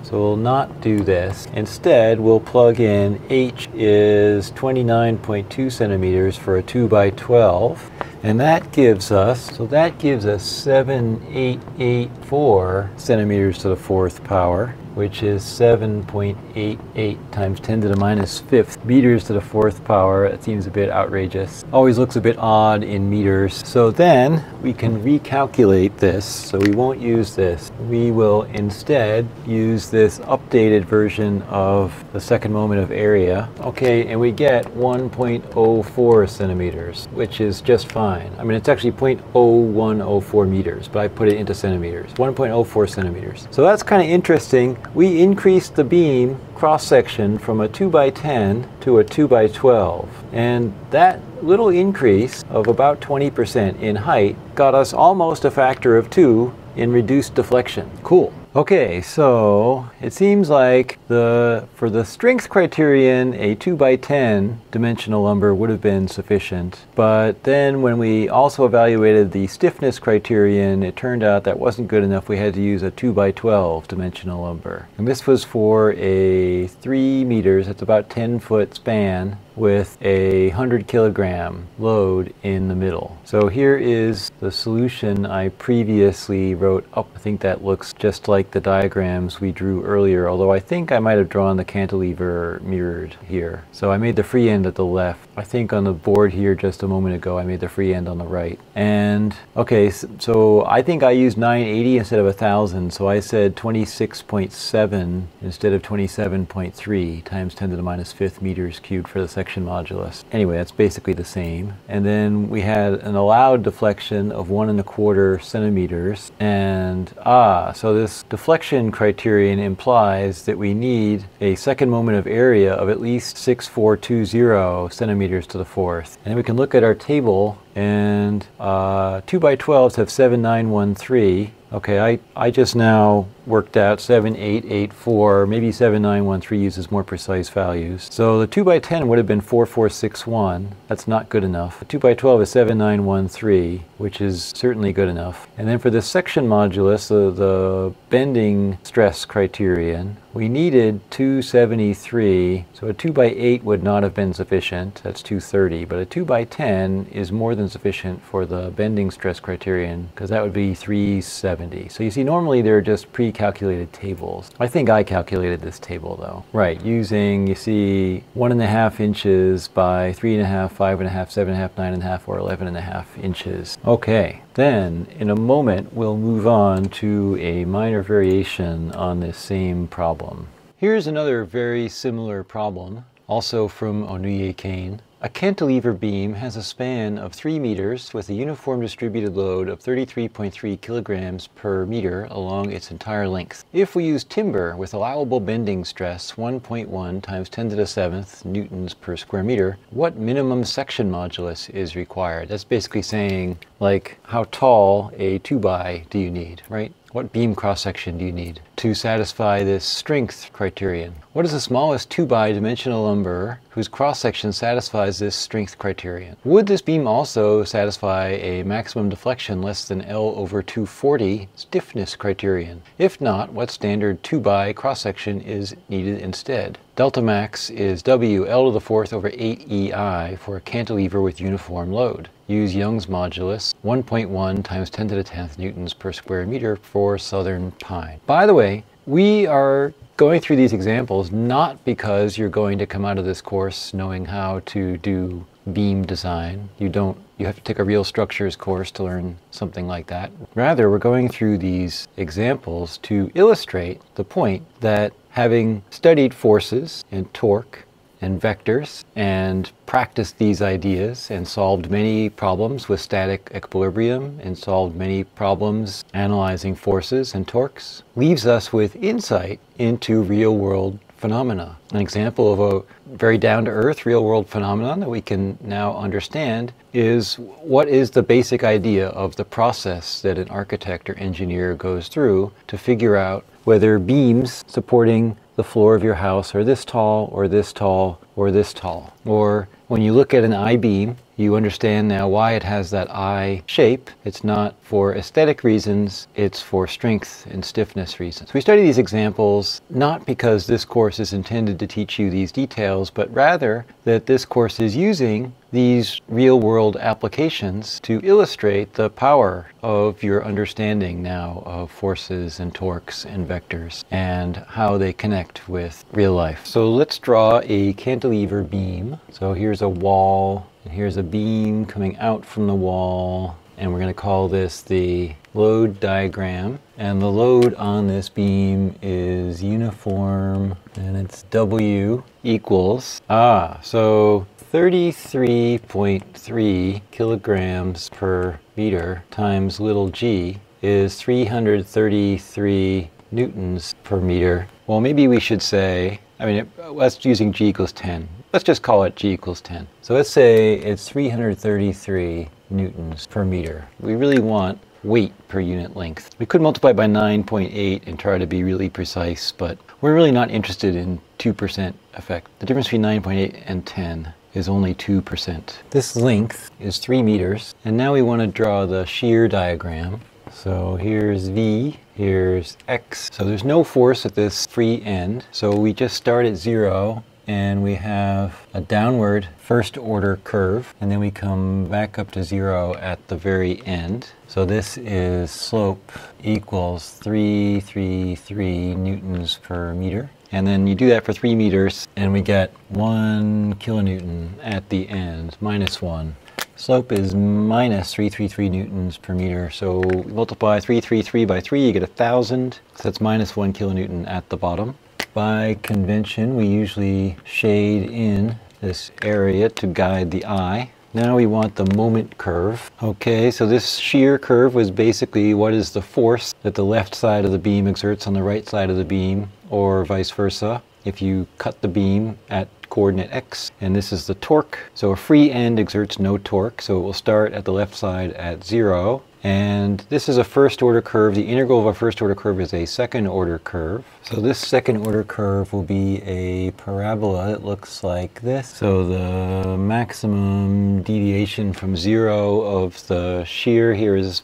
so we'll not do this. Instead, we'll plug in H is 29.2 centimeters for a 2 by 12. And that gives us, so that gives us 7884 centimeters to the fourth power which is 7.88 times 10 to the minus fifth meters to the fourth power. It seems a bit outrageous. Always looks a bit odd in meters. So then we can recalculate this. So we won't use this. We will instead use this updated version of the second moment of area. Okay, and we get 1.04 centimeters, which is just fine. I mean, it's actually 0.0104 meters, but I put it into centimeters. 1.04 centimeters. So that's kind of interesting we increased the beam cross section from a 2 by 10 to a 2 by 12 and that little increase of about 20% in height got us almost a factor of 2 in reduced deflection. Cool. Okay, so it seems like the for the strength criterion, a 2 by 10 dimensional lumber would have been sufficient. But then when we also evaluated the stiffness criterion, it turned out that wasn't good enough. We had to use a 2 by 12 dimensional lumber. And this was for a 3 meters, that's about 10 foot span with a 100 kilogram load in the middle. So here is the solution I previously wrote up. I think that looks just like the diagrams we drew earlier, although I think I might have drawn the cantilever mirrored here. So I made the free end at the left. I think on the board here just a moment ago I made the free end on the right. And okay, so I think I used 980 instead of 1000, so I said 26.7 instead of 27.3 times 10 to the minus fifth meters cubed for the section deflection modulus. Anyway, that's basically the same. And then we had an allowed deflection of one and a quarter centimeters. And ah, so this deflection criterion implies that we need a second moment of area of at least 6420 centimeters to the fourth. And then we can look at our table and uh, 2 by 12s have 7913 Okay, I, I just now worked out 7884, maybe 7913 uses more precise values. So the 2 by 10 would have been 4461. That's not good enough. The 2 by 12 is 7913, which is certainly good enough. And then for the section modulus, the, the bending stress criterion, We needed 273, so a 2 by 8 would not have been sufficient. That's 230, but a 2 by 10 is more than sufficient for the bending stress criterion because that would be 370. So you see, normally they're just pre-calculated tables. I think I calculated this table though. Right, using, you see, one and a half inches by three and a half, five and a half, seven and a half, nine and a half, or 11 and a half inches. Okay, then, in a moment, we'll move on to a minor variation on this same problem. Here's another very similar problem, also from Onouye Kane. A cantilever beam has a span of 3 meters with a uniform distributed load of 33.3 kilograms per meter along its entire length. If we use timber with allowable bending stress 1.1 times 10 to the 7th newtons per square meter, what minimum section modulus is required? That's basically saying, like, how tall a 2-by do you need, right? What beam cross-section do you need to satisfy this strength criterion? What is the smallest 2-by dimensional lumber whose cross-section satisfies this strength criterion? Would this beam also satisfy a maximum deflection less than L over 240 stiffness criterion? If not, what standard 2-by cross-section is needed instead? Delta max is W L to the fourth over 8 EI for a cantilever with uniform load. Use Young's modulus 1.1 times 10 to the 10th newtons per square meter for southern pine. By the way, we are going through these examples not because you're going to come out of this course knowing how to do beam design. You don't you have to take a real structures course to learn something like that. Rather, we're going through these examples to illustrate the point that having studied forces and torque and vectors and practiced these ideas and solved many problems with static equilibrium and solved many problems analyzing forces and torques leaves us with insight into real world phenomena. An example of a very down to earth real world phenomenon that we can now understand is what is the basic idea of the process that an architect or engineer goes through to figure out whether beams supporting the floor of your house are this tall or this tall or this tall. Or when you look at an I-beam, you understand now why it has that I shape. It's not for aesthetic reasons, it's for strength and stiffness reasons. We study these examples not because this course is intended to teach you these details, but rather that this course is using these real world applications to illustrate the power of your understanding now of forces and torques and vectors and how they connect with real life. So let's draw a cantilever beam. So here's a wall and here's a beam coming out from the wall and we're going to call this the load diagram. And the load on this beam is uniform and it's W equals, ah, so 33.3 kilograms per meter times little g is 333 newtons per meter. Well, maybe we should say, I mean, let's using g equals 10. Let's just call it g equals 10. So let's say it's 333 newtons per meter. We really want weight per unit length. We could multiply by 9.8 and try to be really precise, but we're really not interested in 2% effect. The difference between 9.8 and 10 is only 2%. This length is 3 meters, and now we want to draw the shear diagram. So here's V, here's X. So there's no force at this free end, so we just start at zero and we have a downward first order curve and then we come back up to zero at the very end. So this is slope equals 333 newtons per meter. And then you do that for three meters and we get one kilonewton at the end, minus one. Slope is minus 333 newtons per meter. So multiply 333 by 3, you get a 1,000. So that's minus 1 kilonewton at the bottom. By convention, we usually shade in this area to guide the eye. Now we want the moment curve. Okay, so this shear curve was basically what is the force that the left side of the beam exerts on the right side of the beam, or vice versa. If you cut the beam at coordinate x, and this is the torque. So a free end exerts no torque, so it will start at the left side at zero, and this is a first order curve. The integral of a first order curve is a second order curve. So this second order curve will be a parabola that looks like this. So the maximum deviation from zero of the shear here is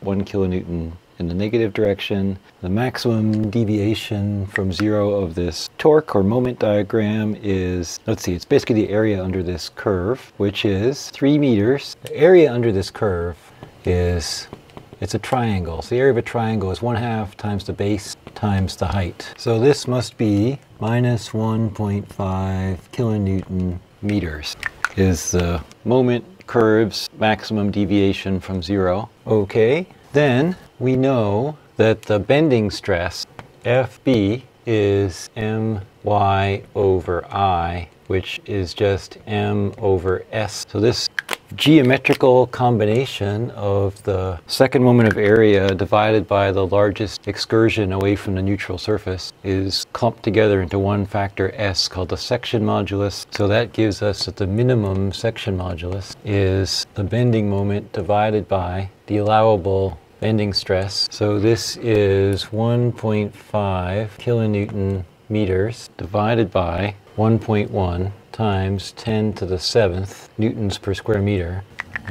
one kilonewton in the negative direction. The maximum deviation from zero of this torque or moment diagram is, let's see, it's basically the area under this curve, which is three meters. The area under this curve is it's a triangle. So the area of a triangle is one half times the base times the height. So this must be minus 1.5 kilonewton meters is the moment curve's maximum deviation from zero. Okay, then we know that the bending stress, FB, is my over I, which is just m over s. So this geometrical combination of the second moment of area divided by the largest excursion away from the neutral surface is clumped together into one factor s called the section modulus. So that gives us that the minimum section modulus is the bending moment divided by the allowable bending stress. So this is 1.5 kilonewton meters divided by 1.1 times 10 to the seventh newtons per square meter.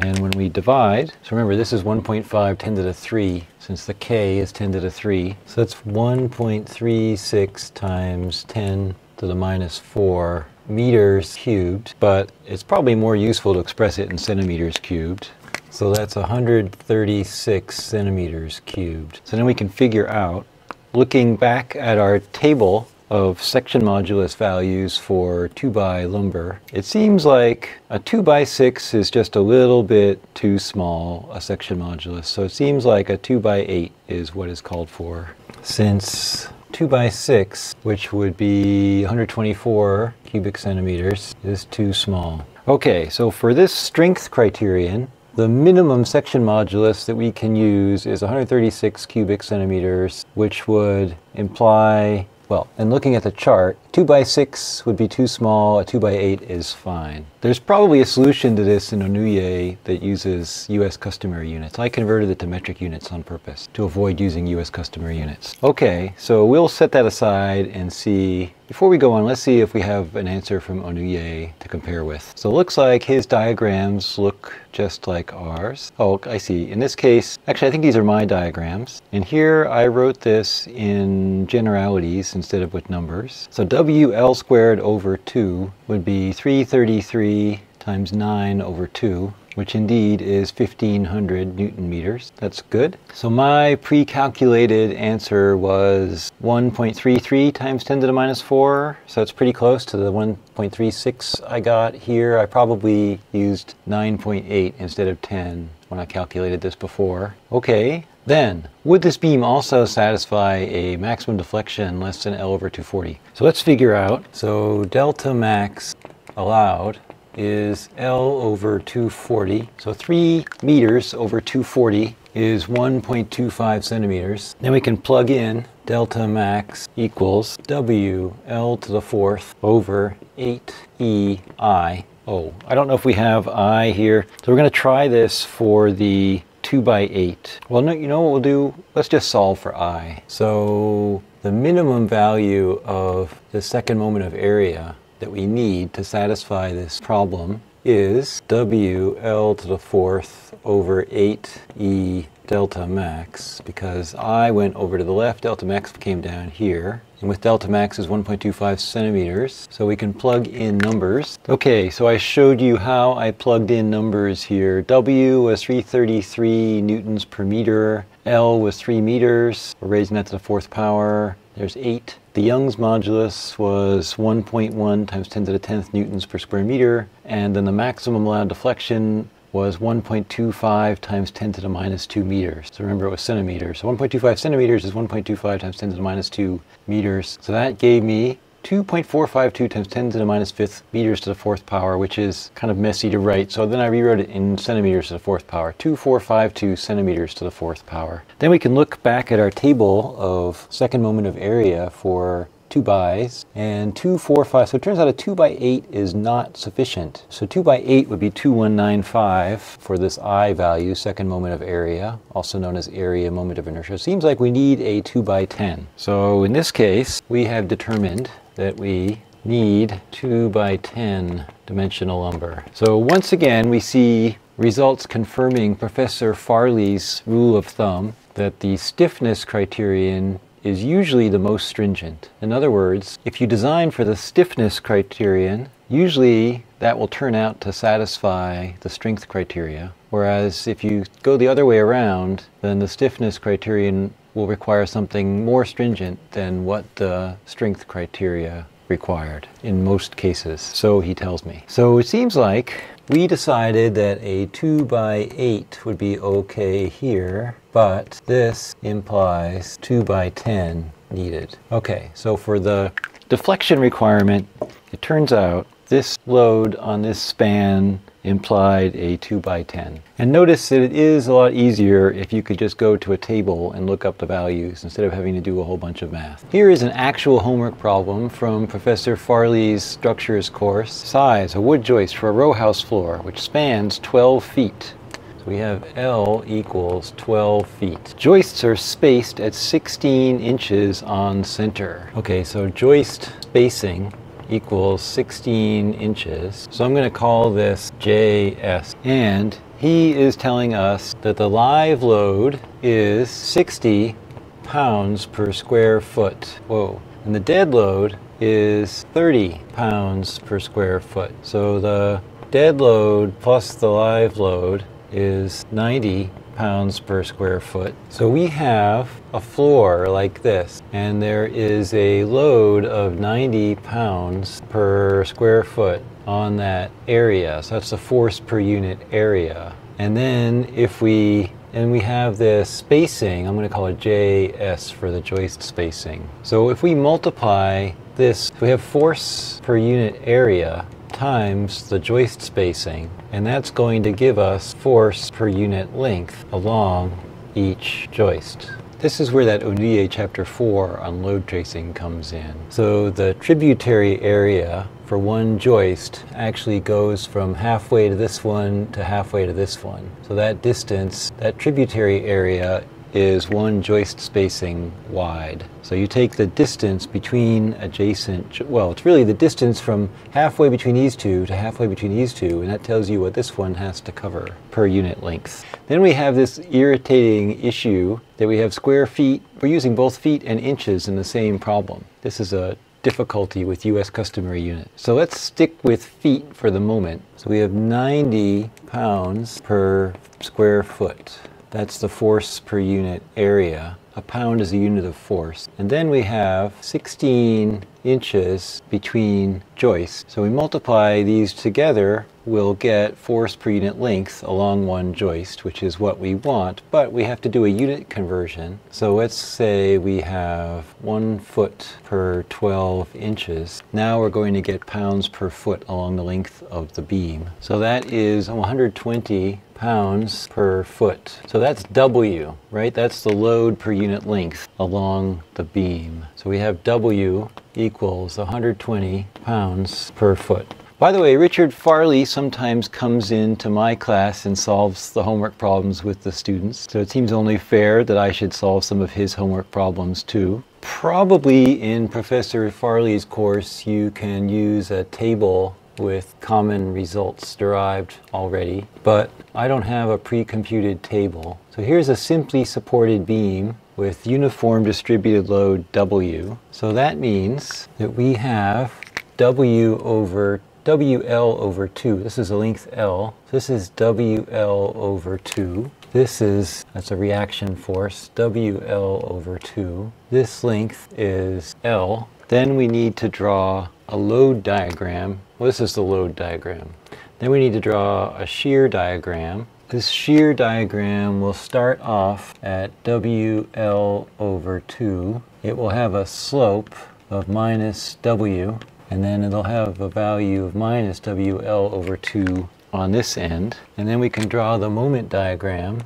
And when we divide, so remember this is 1.5 10 to the 3, since the k is 10 to the 3. So that's 1.36 times 10 to the minus 4 meters cubed, but it's probably more useful to express it in centimeters cubed. So that's 136 centimeters cubed. So then we can figure out, looking back at our table of section modulus values for 2 by lumber. It seems like a 2 by 6 is just a little bit too small a section modulus, so it seems like a 2 by 8 is what is called for. Since 2 by 6, which would be 124 cubic centimeters, is too small. Okay, so for this strength criterion, the minimum section modulus that we can use is 136 cubic centimeters, which would imply well, and looking at the chart, 2 by 6 would be too small, a 2 by 8 is fine. There's probably a solution to this in Onouye that uses US customary units. I converted it to metric units on purpose to avoid using US customary units. Okay, so we'll set that aside and see before we go on, let's see if we have an answer from Onouye to compare with. So it looks like his diagrams look just like ours. Oh, I see. In this case, actually I think these are my diagrams. And here I wrote this in generalities instead of with numbers. So WL squared over 2 would be 333 times 9 over 2 which indeed is 1500 newton meters. That's good. So my pre-calculated answer was 1.33 times 10 to the minus 4. So it's pretty close to the 1.36 I got here. I probably used 9.8 instead of 10 when I calculated this before. Okay, then, would this beam also satisfy a maximum deflection less than L over 240? So let's figure out. So delta max allowed is L over 240. So 3 meters over 240 is 1.25 centimeters. Then we can plug in delta max equals W L to the fourth over 8 E I. Oh, I don't know if we have I here. So we're going to try this for the 2 by 8. Well, no, you know what we'll do? Let's just solve for I. So the minimum value of the second moment of area that we need to satisfy this problem is WL to the fourth over 8E delta max because I went over to the left, delta max came down here. And with delta max is 1.25 centimeters, so we can plug in numbers. Okay, so I showed you how I plugged in numbers here. W was 333 newtons per meter, L was 3 meters, we're raising that to the fourth power. There's 8 the Young's modulus was 1.1 times 10 to the 10th newtons per square meter, and then the maximum allowed deflection was 1.25 times 10 to the minus 2 meters. So remember it was centimeters. So 1.25 centimeters is 1.25 times 10 to the minus 2 meters. So that gave me 2.452 times 10 to the minus fifth meters to the fourth power, which is kind of messy to write. So then I rewrote it in centimeters to the fourth power, 2452 centimeters to the fourth power. Then we can look back at our table of second moment of area for 2 bys and 2, 4, 5. So it turns out a 2 by 8 is not sufficient. So 2 by 8 would be 2195 for this I value, second moment of area, also known as area moment of inertia. Seems like we need a 2 by 10. So in this case, we have determined that we need 2 by 10 dimensional lumber. So once again, we see results confirming Professor Farley's rule of thumb that the stiffness criterion is usually the most stringent. In other words, if you design for the stiffness criterion, usually that will turn out to satisfy the strength criteria. Whereas if you go the other way around, then the stiffness criterion will require something more stringent than what the strength criteria required in most cases. So he tells me. So it seems like we decided that a 2 by 8 would be okay here, but this implies 2 by 10 needed. Okay, so for the deflection requirement, it turns out this load on this span implied a 2 by 10. And notice that it is a lot easier if you could just go to a table and look up the values instead of having to do a whole bunch of math. Here is an actual homework problem from Professor Farley's structures course. Size, a wood joist for a row house floor which spans 12 feet. So we have L equals 12 feet. Joists are spaced at 16 inches on center. Okay, so joist spacing equals 16 inches. So I'm going to call this JS. And he is telling us that the live load is 60 pounds per square foot. Whoa. And the dead load is 30 pounds per square foot. So the dead load plus the live load is 90 pounds per square foot. So we have a floor like this, and there is a load of 90 pounds per square foot on that area. So that's the force per unit area. And then if we and we have this spacing, I'm going to call it JS for the joist spacing. So if we multiply this, we have force per unit area times the joist spacing, and that's going to give us force per unit length along each joist. This is where that ODA chapter 4 on load tracing comes in. So the tributary area for one joist actually goes from halfway to this one to halfway to this one. So that distance, that tributary area is one joist spacing wide. So you take the distance between adjacent, well, it's really the distance from halfway between these two to halfway between these two, and that tells you what this one has to cover per unit length. Then we have this irritating issue that we have square feet. We're using both feet and inches in the same problem. This is a difficulty with US customary units. So let's stick with feet for the moment. So we have 90 pounds per square foot. That's the force per unit area. A pound is a unit of force. And then we have 16 inches between joists. So we multiply these together, we'll get force per unit length along one joist, which is what we want, but we have to do a unit conversion. So let's say we have one foot per 12 inches. Now we're going to get pounds per foot along the length of the beam. So that is 120 pounds per foot. So that's W, right? That's the load per unit length along the beam. So we have W equals 120 pounds per foot. By the way, Richard Farley sometimes comes into my class and solves the homework problems with the students. So it seems only fair that I should solve some of his homework problems too. Probably in Professor Farley's course you can use a table with common results derived already, but I don't have a pre-computed table. So here's a simply supported beam with uniform distributed load W. So that means that we have W over WL over 2. This is a length L. This is WL over 2. This is, that's a reaction force, WL over 2. This length is L. Then we need to draw a load diagram. Well, this is the load diagram. Then we need to draw a shear diagram. This shear diagram will start off at WL over 2. It will have a slope of minus W, and then it'll have a value of minus WL over 2 on this end. And then we can draw the moment diagram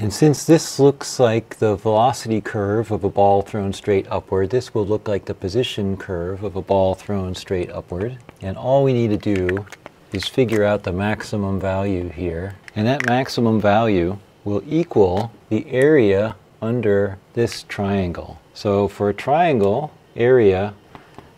and since this looks like the velocity curve of a ball thrown straight upward, this will look like the position curve of a ball thrown straight upward. And all we need to do is figure out the maximum value here. And that maximum value will equal the area under this triangle. So for a triangle, area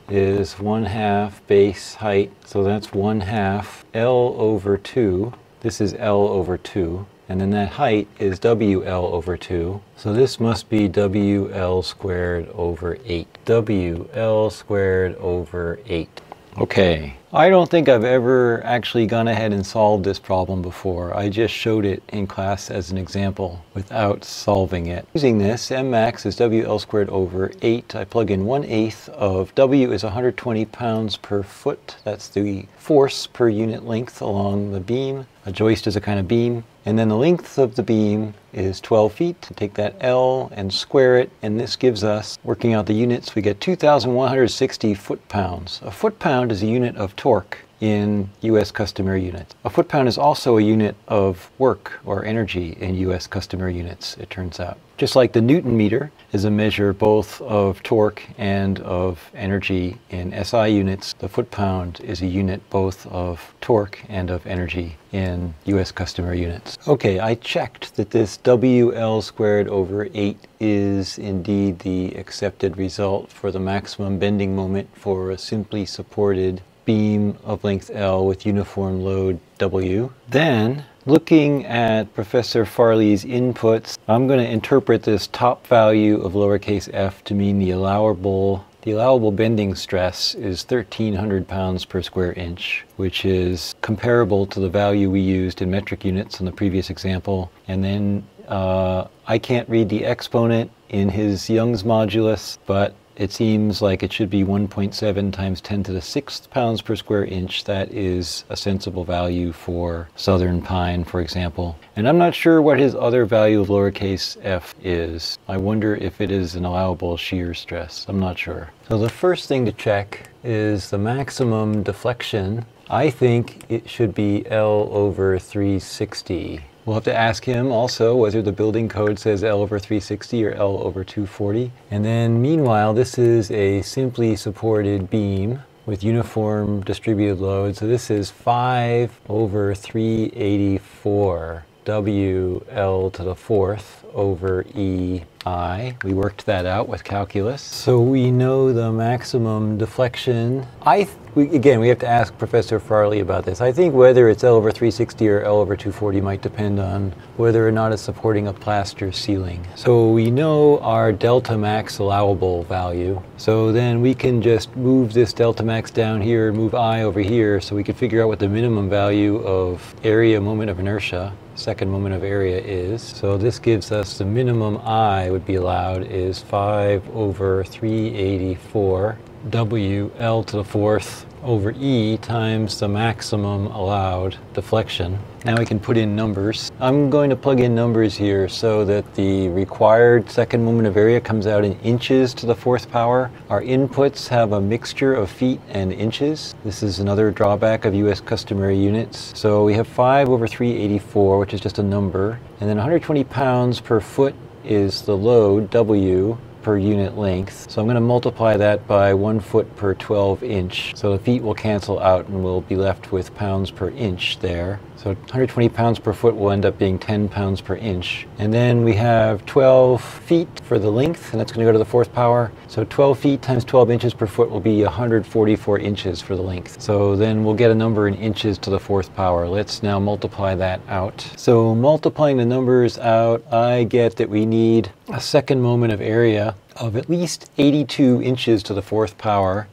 is 1 half base height, so that's 1 half L over 2. This is L over 2. and then that height is WL over 2. So this must be WL squared over 8. WL squared over 8. Okay, I don't think I've ever actually gone ahead and solved this problem before. I just showed it in class as an example without solving it. Using this, M max is WL squared over 8. I plug in 1 eighth of W is 120 pounds per foot. That's the force per unit length along the beam. A joist is a kind of beam. And then the length of the beam is 12 feet. Take that L and square it, and this gives us, working out the units, we get 2,160 foot-pounds. A foot-pound is a unit of torque in U.S. customary units. A foot-pound is also a unit of work or energy in U.S. customary units, it turns out. Just like the Newton meter is a measure both of torque and of energy in SI units, the foot-pound is a unit both of torque and of energy in U.S. customary units. Okay, I checked that this WL squared over 8 is indeed the accepted result for the maximum bending moment for a simply supported beam of length L with uniform load W. Then, looking at Professor Farley's inputs, I'm going to interpret this top value of lowercase f to mean the allowable the allowable bending stress is 1300 pounds per square inch, which is comparable to the value we used in metric units in the previous example. And then uh, I can't read the exponent in his Young's modulus, but it seems like it should be 1.7 times 10 to the sixth pounds per square inch. That is a sensible value for southern pine, for example. And I'm not sure what his other value of lowercase f is. I wonder if it is an allowable shear stress. I'm not sure. So the first thing to check is the maximum deflection. I think it should be L over 360. We'll have to ask him also whether the building code says L over 360 or L over 240. And then meanwhile, this is a simply supported beam with uniform distributed load. So this is 5 over 384 WL to the fourth over E I. We worked that out with calculus. So we know the maximum deflection. I we, again, we have to ask Professor Farley about this. I think whether it's L over 360 or L over 240 might depend on whether or not it's supporting a plaster ceiling. So we know our delta max allowable value. So then we can just move this delta max down here move I over here so we can figure out what the minimum value of area moment of inertia second moment of area is. So this gives us the minimum I would be allowed is 5 over 384 W L to the fourth over E times the maximum allowed deflection. Now we can put in numbers. I'm going to plug in numbers here so that the required second moment of area comes out in inches to the fourth power. Our inputs have a mixture of feet and inches. This is another drawback of US customary units. So we have 5 over 384, which is just a number, and then 120 pounds per foot is the load, W, per unit length. So I'm going to multiply that by one foot per 12 inch. So the feet will cancel out and we'll be left with pounds per inch there. So 120 pounds per foot will end up being 10 pounds per inch. And then we have 12 feet for the length, and that's going to go to the fourth power. So 12 feet times 12 inches per foot will be 144 inches for the length. So then we'll get a number in inches to the fourth power. Let's now multiply that out. So multiplying the numbers out, I get that we need a second moment of area of at least 82 inches to the fourth power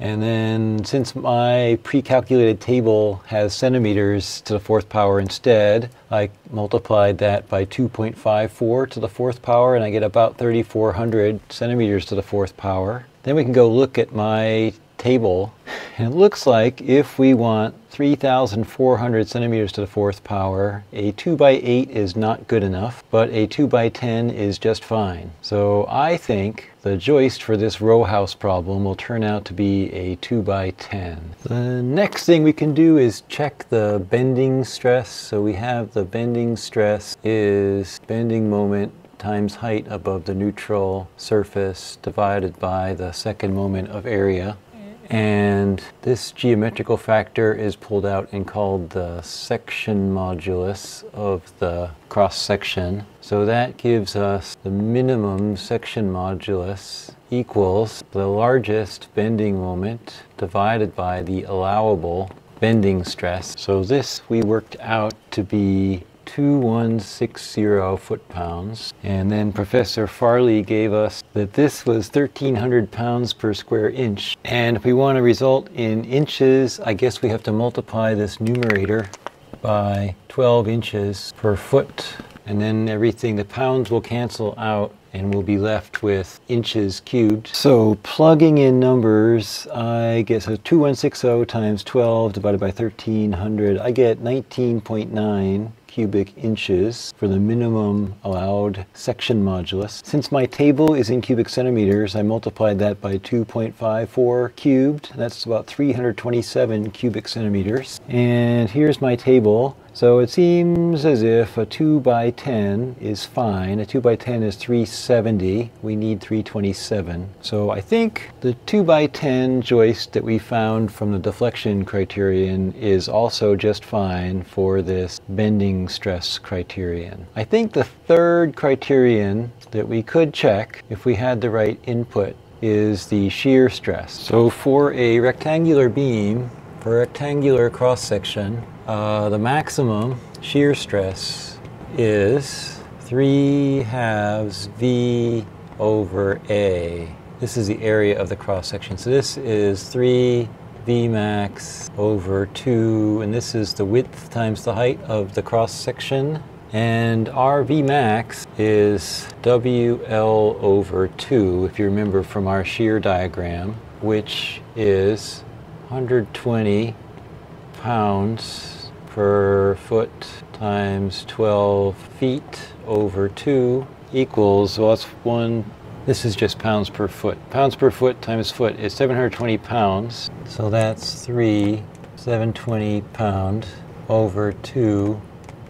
and then since my pre-calculated table has centimeters to the fourth power instead, I multiplied that by 2.54 to the fourth power and I get about 3,400 centimeters to the fourth power. Then we can go look at my table and it looks like if we want 3,400 centimeters to the fourth power, a 2 by 8 is not good enough, but a 2 by 10 is just fine. So I think the joist for this row house problem will turn out to be a 2 by 10. The next thing we can do is check the bending stress. So we have the bending stress is bending moment times height above the neutral surface divided by the second moment of area. And this geometrical factor is pulled out and called the section modulus of the cross section. So that gives us the minimum section modulus equals the largest bending moment divided by the allowable bending stress. So this we worked out to be 2160 foot-pounds. And then Professor Farley gave us that this was 1300 pounds per square inch. And if we want a result in inches, I guess we have to multiply this numerator by 12 inches per foot. And then everything, the pounds will cancel out and we'll be left with inches cubed. So plugging in numbers, I get so 2160 times 12 divided by 1300, I get 19.9 cubic inches for the minimum allowed section modulus. Since my table is in cubic centimeters, I multiplied that by 2.54 cubed. That's about 327 cubic centimeters. And here's my table. So it seems as if a 2 by 10 is fine. A 2 by 10 is 370. We need 327. So I think the 2 by 10 joist that we found from the deflection criterion is also just fine for this bending stress criterion. I think the third criterion that we could check if we had the right input is the shear stress. So for a rectangular beam, for a rectangular cross section, uh, the maximum shear stress is 3 halves V over A. This is the area of the cross section. So this is 3 V max over 2, and this is the width times the height of the cross section. And our V max is WL over 2, if you remember from our shear diagram, which is 120 pounds per foot times 12 feet over 2 equals, well, that's one, this is just pounds per foot. Pounds per foot times foot is 720 pounds. So that's 3, 720 pound over 2,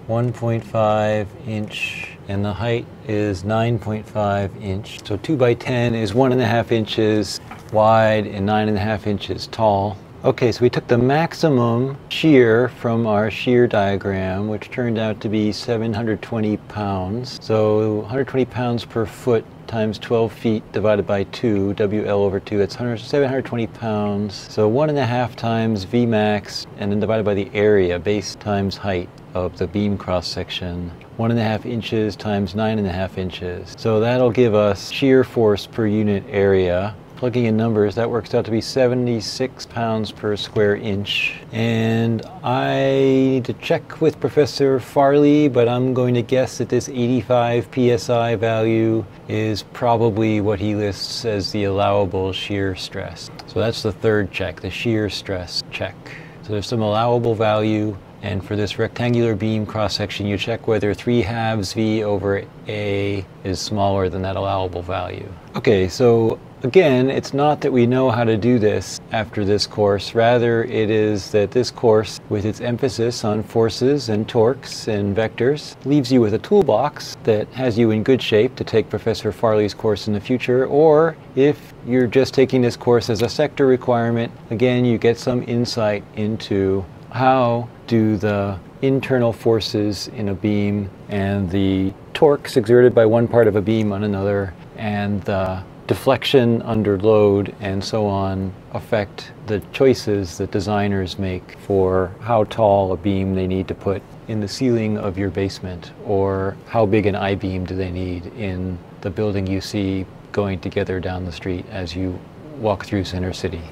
1.5 inch, and the height is 9.5 inch. So 2 by 10 is 1.5 inches wide and 9.5 inches tall. Okay, so we took the maximum shear from our shear diagram, which turned out to be 720 pounds. So 120 pounds per foot times 12 feet divided by 2, WL over 2, that's 720 pounds. So one and a half times V max, and then divided by the area, base times height of the beam cross section. One and a half inches times nine and a half inches. So that'll give us shear force per unit area plugging in numbers, that works out to be 76 pounds per square inch. And I need to check with Professor Farley, but I'm going to guess that this 85 psi value is probably what he lists as the allowable shear stress. So that's the third check, the shear stress check. So there's some allowable value and for this rectangular beam cross section, you check whether 3 halves V over A is smaller than that allowable value. Okay, so Again, it's not that we know how to do this after this course. Rather, it is that this course, with its emphasis on forces and torques and vectors, leaves you with a toolbox that has you in good shape to take Professor Farley's course in the future. Or if you're just taking this course as a sector requirement, again, you get some insight into how do the internal forces in a beam and the torques exerted by one part of a beam on another and the deflection under load and so on affect the choices that designers make for how tall a beam they need to put in the ceiling of your basement or how big an I-beam do they need in the building you see going together down the street as you walk through Center City.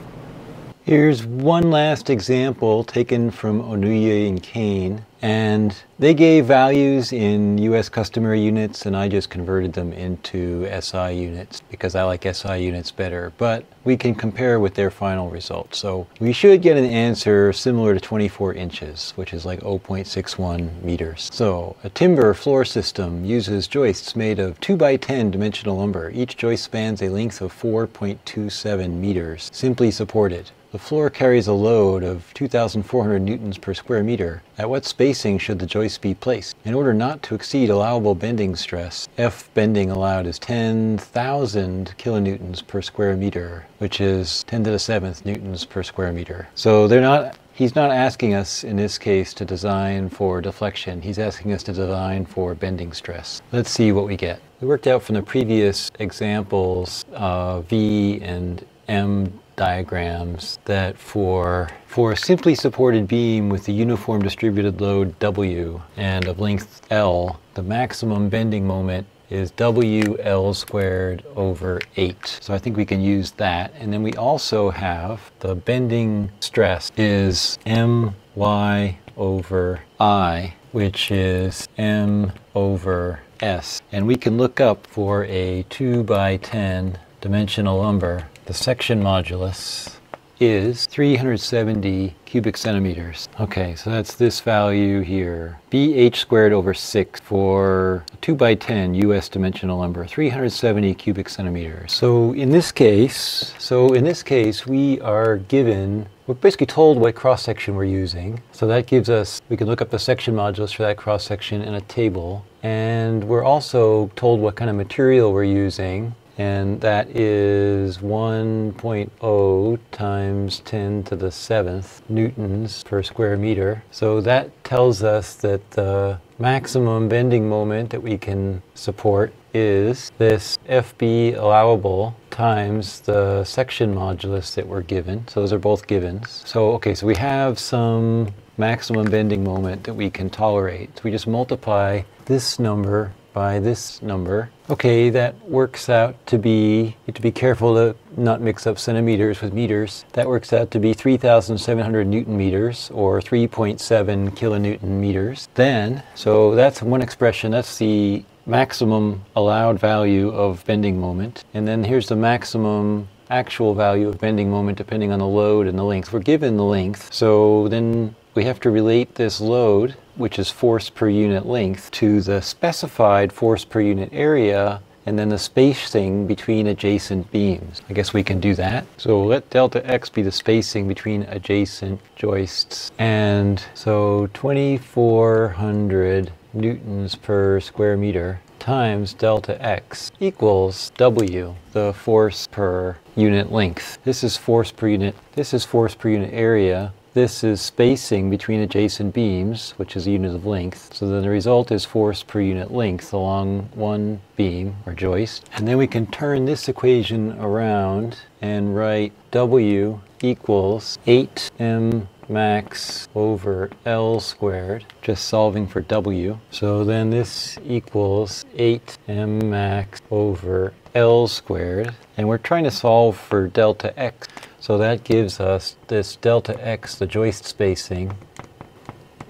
Here's one last example taken from Onouye and Kane. And they gave values in US customary units and I just converted them into SI units because I like SI units better. But we can compare with their final results. So we should get an answer similar to 24 inches, which is like 0.61 meters. So a timber floor system uses joists made of 2 by 10 dimensional lumber. Each joist spans a length of 4.27 meters, simply supported. The floor carries a load of 2,400 newtons per square meter. At what spacing should the joist be placed? In order not to exceed allowable bending stress, F bending allowed is 10,000 kilonewtons per square meter, which is 10 to the 7th newtons per square meter. So they're not He's not asking us in this case to design for deflection. He's asking us to design for bending stress. Let's see what we get. We worked out from the previous examples uh, V and M diagrams that for for a simply supported beam with a uniform distributed load W and of length L, the maximum bending moment is WL squared over 8. So I think we can use that. And then we also have the bending stress is My over I, which is M over S. And we can look up for a 2 by 10 dimensional lumber the section modulus is 370 cubic centimeters. Okay, so that's this value here. BH squared over 6 for 2 by 10 US dimensional number, 370 cubic centimeters. So in this case, so in this case we are given we're basically told what cross section we're using. So that gives us, we can look up the section modulus for that cross section in a table. And we're also told what kind of material we're using and that is 1.0 times 10 to the 7th newtons per square meter. So that tells us that the maximum bending moment that we can support is this FB allowable times the section modulus that we're given. So those are both givens. So okay, so we have some maximum bending moment that we can tolerate. So we just multiply this number by this number. Okay, that works out to be, you have to be careful to not mix up centimeters with meters. That works out to be 3,700 newton meters or 3.7 kilonewton meters. Then, so that's one expression, that's the maximum allowed value of bending moment. And then here's the maximum actual value of bending moment depending on the load and the length. We're given the length, so then we have to relate this load, which is force per unit length, to the specified force per unit area and then the spacing between adjacent beams. I guess we can do that. So let delta x be the spacing between adjacent joists. And so 2400 newtons per square meter times delta x equals W, the force per unit length. This is force per unit, this is force per unit area, this is spacing between adjacent beams, which is a unit of length. So then the result is force per unit length along one beam or joist. And then we can turn this equation around and write W equals 8m max over L squared, just solving for W. So then this equals 8m max over L squared, and we're trying to solve for delta x. So that gives us this delta x, the joist spacing,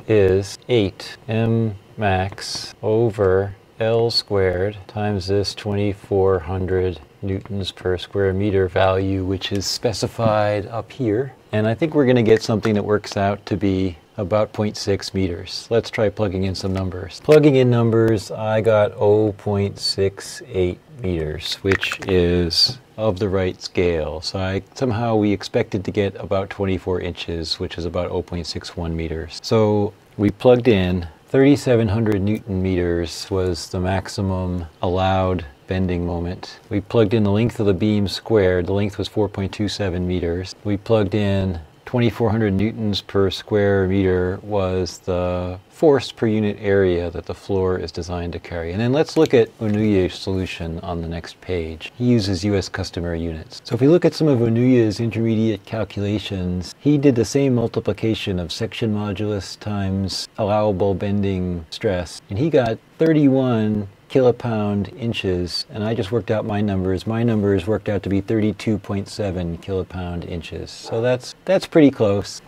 is 8 m max over L squared times this 2400 newtons per square meter value, which is specified up here. And I think we're going to get something that works out to be about 0.6 meters. Let's try plugging in some numbers. Plugging in numbers, I got 0.68 meters, which is of the right scale. So I, somehow we expected to get about 24 inches, which is about 0.61 meters. So we plugged in 3,700 newton meters was the maximum allowed bending moment. We plugged in the length of the beam squared. The length was 4.27 meters. We plugged in 2400 newtons per square meter was the force per unit area that the floor is designed to carry. And then let's look at Onouye's solution on the next page. He uses US customary units. So if we look at some of Onouye's intermediate calculations, he did the same multiplication of section modulus times allowable bending stress, and he got 31 kilopound inches, and I just worked out my numbers. My numbers worked out to be 32.7 kilopound inches. So that's, that's pretty close.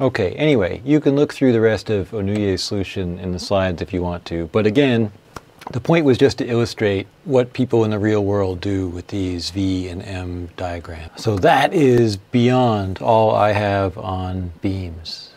Okay, anyway, you can look through the rest of Onouye's solution in the slides if you want to. But again, the point was just to illustrate what people in the real world do with these V and M diagrams. So that is beyond all I have on beams.